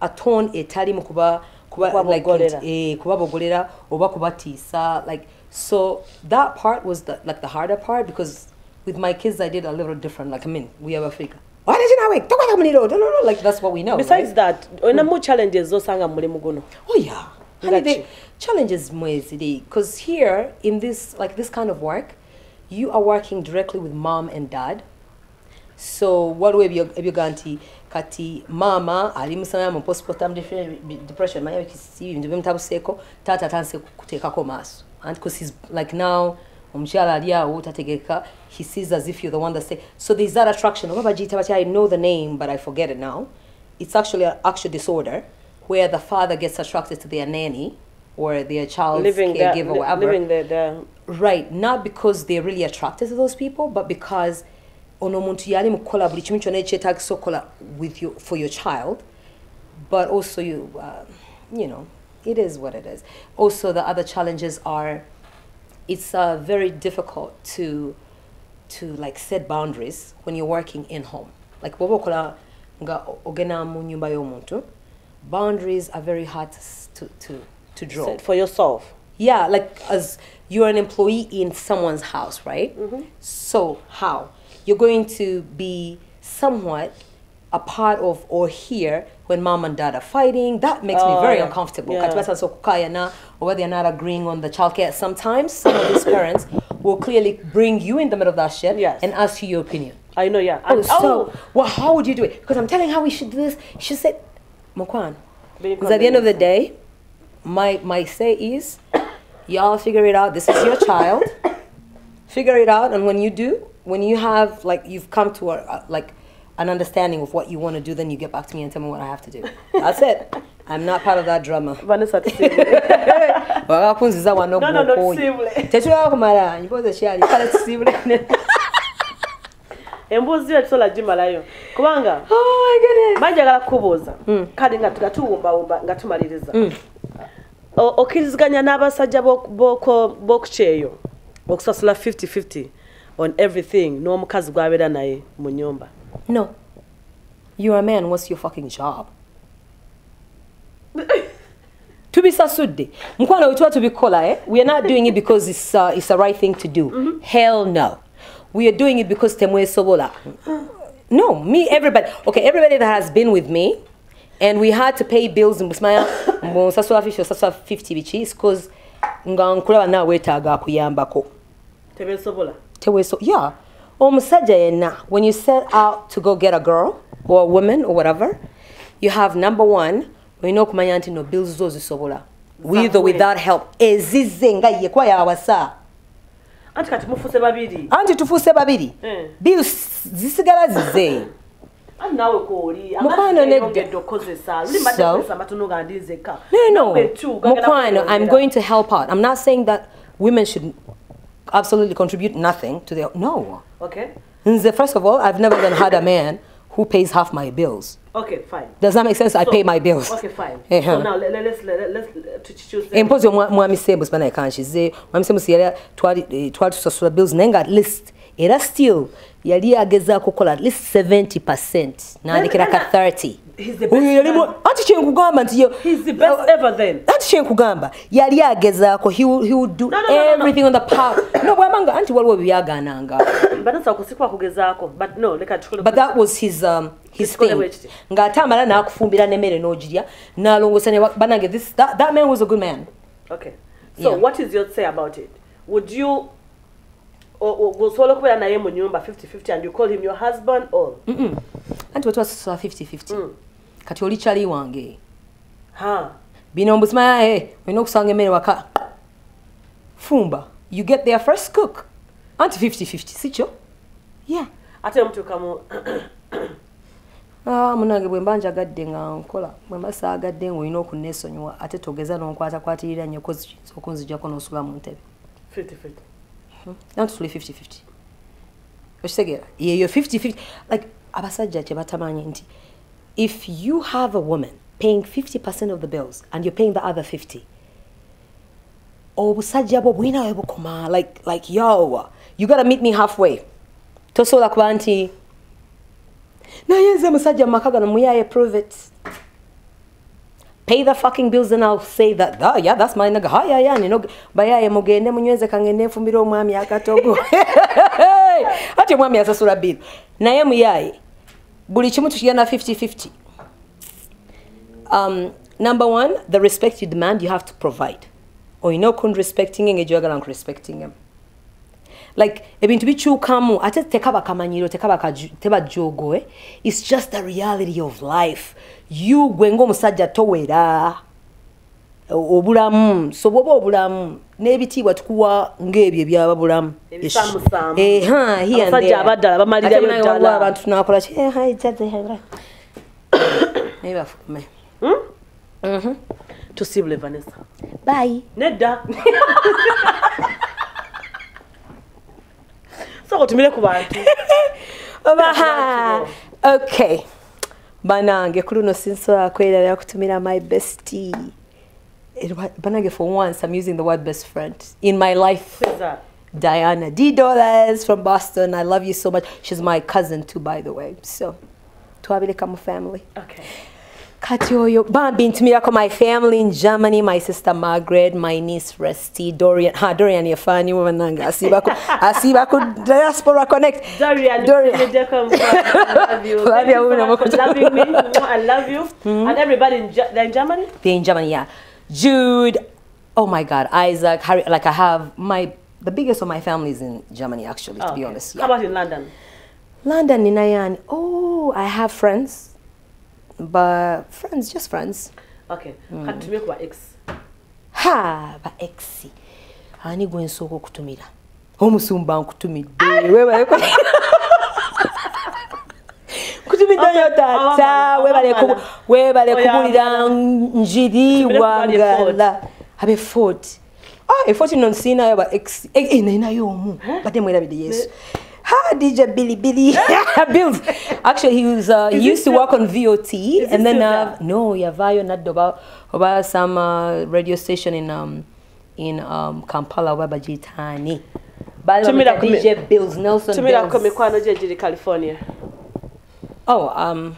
a tone etalimu kuba kuba like eh, kubabogolera oba kubatiisa like so that part was the like the harder part because with my kids i did a little different. Like i mean we have africa. Why did you not tokwata muliro no no no. Like that's what we know besides right? that olinamu challenges zosanga mu mulimu oh yeah Honey, Got the you. challenges mweziri because here in this like this kind of work you are working directly with mom and dad. So ebyo- ebyoga nti kati maama ali musana mu postpartum depression manya bikisi ebintu bimutabuseeko taata atandise kuteekako maaso and because he's like now omukyala ali awo tategeka he sees as if you're the one that say so there's that attraction. Oba bagiyita batya i know the name but i forget it now. It's actually an actual disorder where the father gets attracted to their nanny or their child's living caregiver li- whatever. living the, the right not because they're really attracted to those people but because ono omuntu yali mukola buli kimu kyonna okukola with you for your child but also you uh, you know it is what it is. Also the other challenges are it's uh, very difficult to to like set boundaries when you're working in home. Like bwoba okola nga ogenda mu nyumba y'omuntu boundaries are very hard to, to, to, draw set for yourself yeah, like as you're an employee in someone's house, right? Mm-hmm. So how you're going to be somewhat a part of or here when mom and dad are fighting? That makes me Oh, very yeah. uncomfortable. Yeah. Kati basa so kukaya na, Or whether they're not agreeing on the childcare. Sometimes some of these parents will clearly bring you in the middle of that shit Yes. and ask you your opinion. i know yeah Oh, And- so oh. well, how would you do it? Because I'm telling how we should do this. She said, Mokwan. Because at the end of the day, my my say is, y'all figure it out. This is your child. Figure it out, and when you do, when you have like you've come to a, a like an understanding of what you want to do, then you get back to me and tell me what I have to do. That's it. I'm not part of that drama. vanessa tusiibule Wakakunziza wano No, no, no, gw'okooye. tusiibule. Tetulaba kumala mpoza kyali kale tusiibule. embuuzi yo tusobola gimalayo kubanga Oh banjagala kukubuuza kale nga nga tuwumbawumba nga tumaliriza. O- okkiriziganya n'abasajja b'oku- b'oku- b'okukyeyo okusasula 50-50 on everything n'omukazi gw'abeera naye mu nyumba No. You're a man. What's your fucking job? tubisasudde. Mukwano we tuba tubikola eh? we are not doing it because it's, uh, it's the right thing to do. Hell no. We are doing it because temwesobola no me everybody okay everybody that has been with me and we had to pay bills mbusmaya mbonsasula 50 osasula 50 biki is because nga nkulaba naawe weetaaga akuyambako tebesobola? Teweso yeah. Omusajja yenna when you set out to go get a girl or a woman or whatever you have number one olina okumanya nti no bills zo zisobola. With or without help ezize nga ye kuba yawasa anti kati mufuuse babiri? Anti tufuuse babiri. Eh. Bills zisigala zize. Mukwano nedda. amaziyongedde okukozesa luli mbadde So? kukozesa amatono ga ndinzeka no no Naawe tu, gagala mukwano i'm going to help out. I'm not saying that women should absolutely contribute nothing to their no. Okay. Nze first of all i've never even had a man who pays half my bills. Okay fine. Does that make sense? I pay my bills. okay fine. Uh-huh. so now let, let, let's let, let's to choose empozi omwa- mwami sembusi bana yakanshize mwami sembusi yali twali eh, twali tusasula bills naye nga at least era still yali agezaako kukola at least 70 percent. Nandikira ka 30 He's the best oyo yalimu anti kyenkugamba nti anti kyenkugamba yali agezaako nobwamba nga anti waliwo byagaananga but that was his um, his thing. ng'ate amala n'akufumbira n'emmere n'ogirya n'alongosa banange that man was a good man. Okay. so yeah. what is your say about it? Would you osobola okubeera naye mu nyumba 50-50 and you call him your husband or? Anti wetwasasula 50-50 kati oli kyali wange. Bino mbuzimanya e olina okusanga emmere waka. Fumba you get there first cook. Anti 50-50 sikyo? Yeah. Ate mutuukamu Ah, munange bwe mba njagadde nga nkola bwe mba saagadde ngaolina okuneesonyiwa ate togeza n'onkwatakwatira nnyo kozi kiyinza okunzijjako n'osula mu ntebe 50-50 anti tuli 50-50 okitegeera yeyo 50-50 like abasajja kye batamanyi nti if you have a woman paying 50% of the bills and you're paying the other 50 obusajja bwo bwina we bukoma like, like yo you gotta meet me halfway. Tosobola kuba nti naye nze musajja mu maka gano muyaye prove it pay the fucking bills and I'll say that oh, yeah that's my nigga. Haya ya nino bayaye mugende munyweze kangende nfumbire omwami akatogo. Ati omwami asasula bill. Naye muyaye buli kimu tukigenda 50-50 um, number one the respect you demand you have to provide. Olina okunrespecting engeri gyoyagala nkurespecting like ebintu bikyukamu ate tekaba kamanyiro tekaba kaju- teba jogo eh? its just the reality of life. You gwe ngaomusajja towera obulamu. So bwoba obulamu n'ebitiibwa tukuwa ngaebyo ebyaba bulamu. Ebisaamusaamu. Eh, ha, here and Abasajja there. soka otumire ku bantu Obaha. okay. Banange ku luno sinsobola kwerabira kutumira my bestie. Erwa- banange for once i'm using the word best friend. In my life. Who is that? diana d dollars from boston. I love you so much. She's my cousin too by the way. So twabireka mu family. Okay kati oyo bambi ntumirako my family in germany my sister margaret my niece resty dorian ha dorian yafaaniwo banange asiiba ku asiiba ku diaspora connect Dorian, Dorian. Love you. Love you, you so much for Una. loving me. I love you. Hmm? And everybody in, they're in Germany? They're in Germany, yeah. Jude, oh my God, Isaac, Harry. Like I have my the biggest of my family is in Germany, actually. To Oh, be okay. honest, How about in London? London, Ninayan. Oh, I have friends, ba friends just friends. Okay. Mm. katumye kuba ex? Ha ba ex. Ani gwe nsooka okutumira omusumba nkutumidde. Webale kutumidde nyo taata. Webale kubulira njiri wangala abe fort eforti ah, nno nsiinayo ba ex. E, e, nainayo omu. Badde mwerabidde yesu. Ha, DJ Billy Billy. Bills. Actually, he was uh, he used to work on VOT, Is and then uh, no, yavayo nadda oba oba some uh, radio station in um in um Kampala. Baali Tumira DJ Bills Nelson Tumira ku Bills. mikwano gye giri California. Oh, um,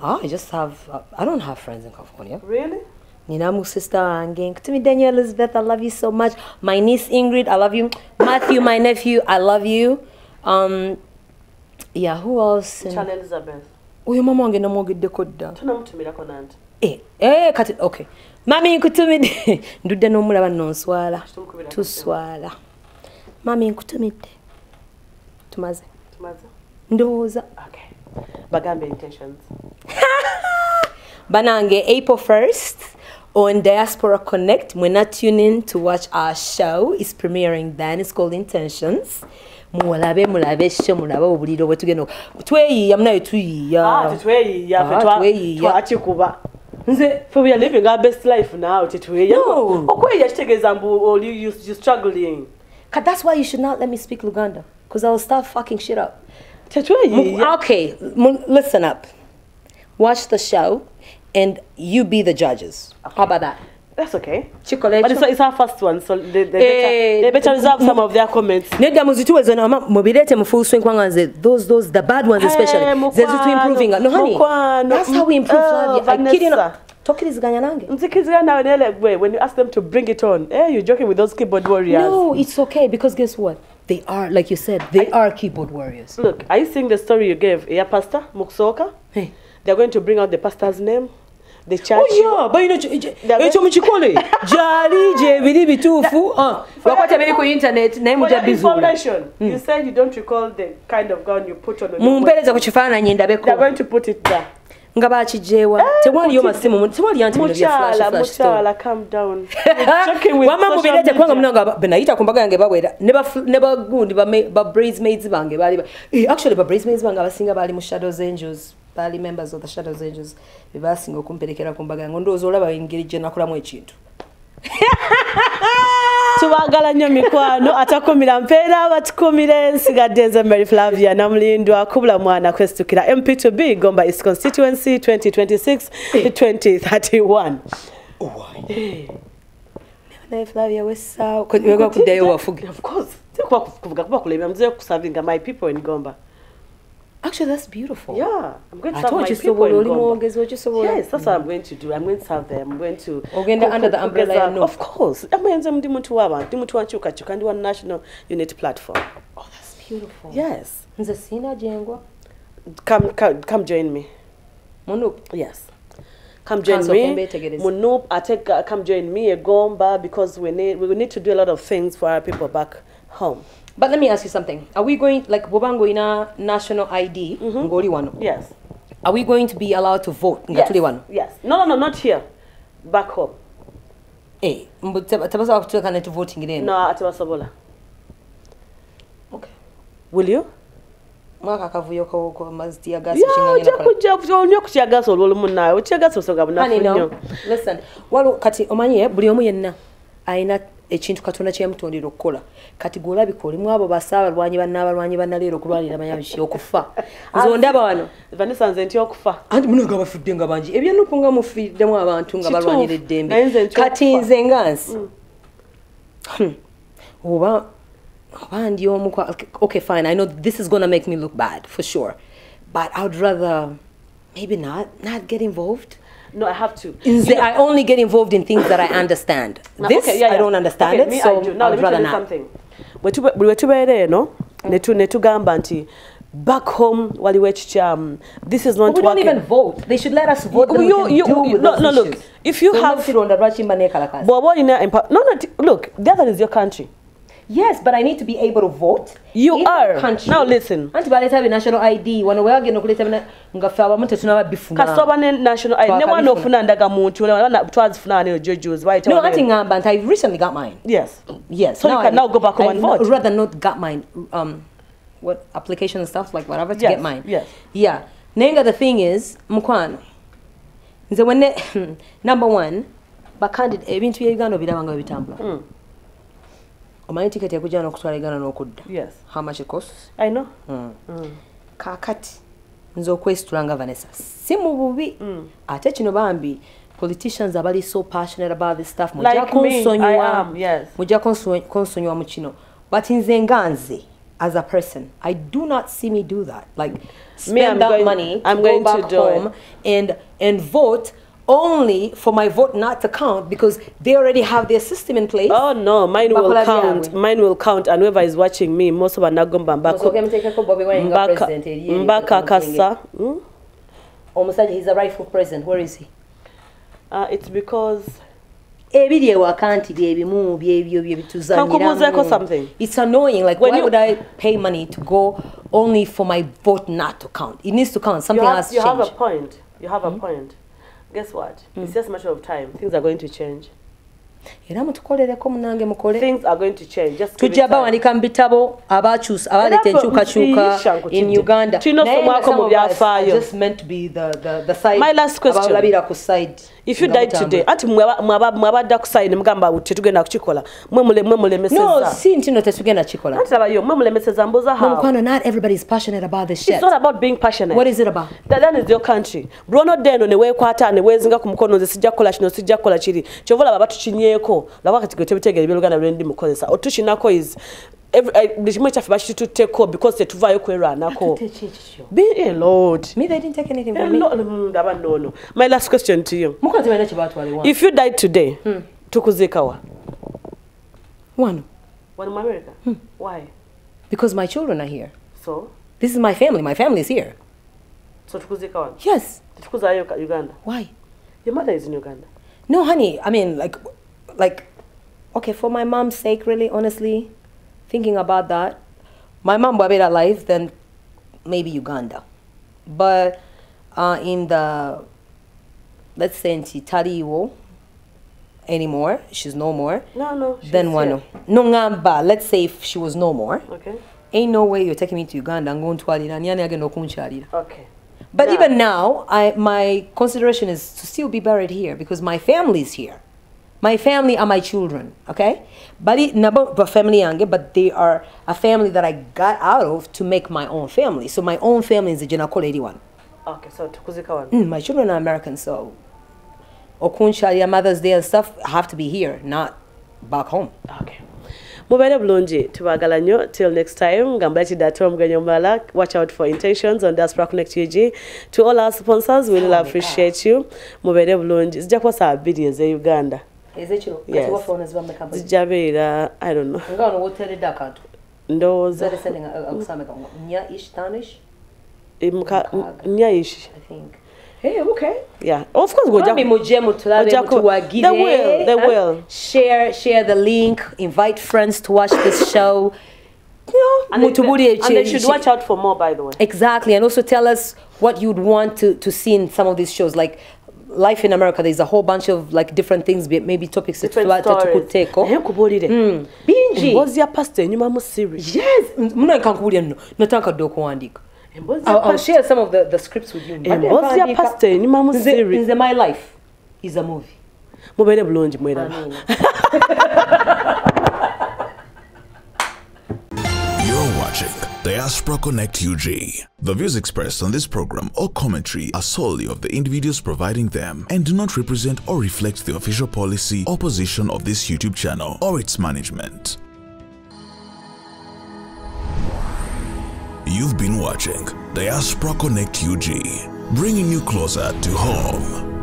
oh, I just have uh, I don't have friends in California. Really? Nina mu sister wange me, Daniel, Elizabeth I love you so much. My niece Ingrid I love you. Matthew my nephew I love you. Um, yeah, who else? Chana Elizabeth. Oyo mama wange namwogeddeko dda. Tunamutumirako nanti. Eh, eh, kati okay mami nkutumidde ndudde n'omulaba nonswala tuswala mami nkutumidde tumaze Tumaze? ndowooza Okay. Bagambe intentions. banange april 1st on diaspora connect mwena tune in to watch our show is premiering then it's called intentions mulabe mulabe sho mulabe obuliro bwe tugenda tweyiiya munaye tuyiiya. Ah, tetweyiiya Ah, ffe twa- tweyiiya. twakikuba nze fe we are living our best life now tetweyiya okweyiya kitegeeza mbu oli you, struggling. Ka- That's why you should not let me speak Luganda. Because I'll start fucking shit up. okay listen up. Watch the show and you be the judges. How about that that's okay. Kikola but it's, it's our first one so they, they, Eh, better, they better reserve some of their comments. Nedda muzitu wezo na mobilete mfuu swing kwanga ze those those the bad ones especially Hey, Zezu tu improving. No honey mukwano. that's how we improve Oh, Flavia. I kid you not. Vanessa. tokkiriziganya nange. Nzikizira nawe nelegwe when you ask them to bring it on eh, you're joking with those keyboard warriors. No it's okay because guess what? They are like you said they are keyboard warriors. Look are you seeing the story you gave? Yeah pastor muksoka Hey. they're going to bring out the pastor's name balina ekyo mukikole gyali gyebiri bituufu wakwata biri ku internet naye mujja mumpeereza ku kifaananyi ndabeko nga bakijeewa tewaliyo masimu tewali anti wama mubirete kubanga munanga benayita ku mbaga yange bawera ne bagundi ba brazemaids bange baali eh, actually ba brazemaids bange abasinga baali mu shadows angels. Baali members of the shadows angels bebasinga okumperekera ku mbaga yange. Ndowooza olaba engeri gye nakolamu ekintu. Tubagala nnyo mikwano. Atakumira mpeera abatukumire nsigadde nze mary flavia namulindwa kubula mwana kwesitukira mp2b gomba is constituency 2026 2031 naye flavia wessaawo wega kuddayo wafuge. Kuba kulemya muzeyo kusavinga my people in gomba actually that's beautiful yeah i'm going to serve my people okisobola in oli gomba mwogezi okisobola Yes, that's what I'm going to do. I'm going to serve them. I'm going to. Ogenda ku- under the umbrella ya NUP? Of course. Amuyenze ndi muntu w'abantu, ndi muntu wa nkyukakyuka, ndi wa national unit platform. oh that's beautiful Yes. nze siina gyengwa Come, come, come join me. munu Yes. Come join me. Munup, I take, uh, come join me at Gomba because we need, we need to do a lot of things for our people back home. But let me ask you something. Are we going like Bobango ina national ID mm-hmm. Yes. Are we going to be allowed to vote in yes. wano? Yes. No, no, no, not here. Back home. Eh, tabasa kutoka na voting then. No, atabasobola. Okay. Will you? Listen, kati omanye buli omu yenna ayina ekintu katonda kyemutondera okukola. Kati gwolabika olimu abo basaabalwanyi bannaabalwanyi bannaleero okulwanira mayabiki okufa? Nze ondaba wano. Vanessa nze ntya okufa. Anti munaga bafudde nga bangi. Ebyanupu nga mufiiddemu abantu nga Kituufu. balwanyira eddembe. Kati nze nga nsi. Hmm. oba oba ndi omu okay fine i know this is gonna make me look bad for sure. But i would rather maybe not not get involved no i have to. Nze i only get involved in things that i understand. Now, this okay, yeah, i don't understand Okay, it me, so I do. Now, i let would me tell rather not. something. Bwe tube- buli we tubeera eno mm. ne tu- ne tugamba nti back home waliwo ekikyamu um, this is not we don't even vote. They should let us vote then we You- can you- deal you- with no, those no, look, issues. if you So have- mukironda lwaki mba bw'oba olina no, no, look the other is your country Yes, but I need to be able to vote. You are. Country. Now listen. Anti baleta bi national ID wano wagenda okuleta bina nga ffe abamu tetunaba bifuna. kasita oba ne national id ne Twakabifuna. wana ofuna ndaga-muntu wana twazifuna eyo jojuzi wayita No, anti ngamba nti I've recently got mine. yes Yes. So you can I- now go back home I've and vote. rather not got mine. Um, what application and stuff like whatever to Yes, get mine. yes. Yeah. Nenga the thing is mukwano. Nze wenne number one bakandida ebintu bya Uganda obiraba nga bwe bitambula. Mm. Omanyi tiketi yakujja n'okutwala n'okudda. yes How much it costs? i know kaakati nze okwesitula nga vanessa si mu bubi Mm. ate kino bambi politicians abali so passionate about this stuff mujja me, kunsonyiwa am, yes. mujja kunso- kunsonyiwa mu kino but nze nga nze as a person i do not see me do that like spend I'm that going- money I'm to going go to back it. home and and vote only for my vote not to count because they already have their system in place Oh no, mine will count. Mine will count, and whoever is watching me, most of anagomba Musooke muteekeko Bobi Wine nga mbaka president eri eri mbaka kasa. Hmm? omusajja he's a rightful president where is he Uh, it's because ebiri ewaka nti byebimu byebyo Kankubuuzeeko something. byebituzanyiramu it's annoying like When why you- would i pay money to go only for my vote not to count it needs to count you something have, has you have a point. You have a point. guess what? Mm. it's just a matter of time. Things are going to change. Era mutukolereko munange mukole. Tujja bawanika mu bitabo abaleeta enkyukakyuka in uganda. tulina okusomwako mu byafaayo. if you die today ati mwabadda kusayini mugamba tetugenda kuchikola. Mwe mule mwe mule mulemeseza no si nti no tetugenda kikola ati abayo mwe mule mulemeseza mboza how mukwano not everybody is passionate about this shit. it's not about being passionate. What is it about? That, that is your country. Brono deno ne we wekwata ne wezinga ku mukono nze sija kola kino sija kola chiri. Chovola baba tukinyeko laba kati gwe tebitegere byoluganda lwe ndi mukozesa. Otukinako is buli kimu ekyaffe bakitututteko because tetuvaayo kwerwanako be a lord. Me they didn't take anything Eh, me. no, ndaba nono my last question to you. If you died today tukuziikawa wano wano mu america? Why? Because my children are here. So? This is my family. My family is here. So tukuziika wano yes tetukuzaayo uganda? Why? Your mother is in uganda. No, honey. I mean, like, like, okay, for my mom's sake, really, honestly, thinking about that, my mom were better alive than maybe Uganda, but uh, in the let's say in Tariwo anymore, she's no more. no no then wano no ngamba. Let's say if she was no more, okay ain't no way you're taking me to Uganda and going to Alira. Nyani agenda okunchalira. okay But Now- even now, I, my consideration is to still be buried here because my family is here. My family are my children, okay? Bali nabo family yange, but they are a family that I got out of to make my own family. So my own family is the Jenako lady one. okay so tukuziika wano Mm, my children are American, so Okunchalia, Mother's Day and stuff have to be here, not back home. Okay. mubeere bulungi tubaagala nnyo till next time nga mbulakidde ate omugenyi omulala watch out for intentions on diaspora connect ug to all our sponsors we really appreciate you mubeere bulungi zijja kuba saa bbiri ez'e uganda Ezekiro, Yes. kati wa phone ziba mmeka buli- zijja beera i don't know. Nga wano woteeredde akantu ndowooza akusambeka nya ish tanish Mukaaga. nyayishi i think. Hey okay. Yeah of course mujje mutulabe Ojja ku- mutuwagire They will, eh? they will. share share the link. Invite friends to watch this show. You know And they- and they should watch out for more by the way. Exactly and also tell us what you'd want to to see in some of these shows like life in america there's a whole bunch of like different things be- maybe topics that tukuteko naye nkubuulire bingi. Emboozi ya pasita enyuma mu series yes. Muno kankuwulira nno natandikadde okuwandiika. I'll, I'll share some of the, the scripts with you. emboozi ya pasita enyuma mu series nze my life is a movie. mubeere bulungi mweraba Diaspora Connect UG. The views expressed on this program or commentary are solely of the individuals providing them and do not represent or reflect the official policy or position of this YouTube channel or its management. You've been watching Diaspora Connect UG, bringing you closer to home.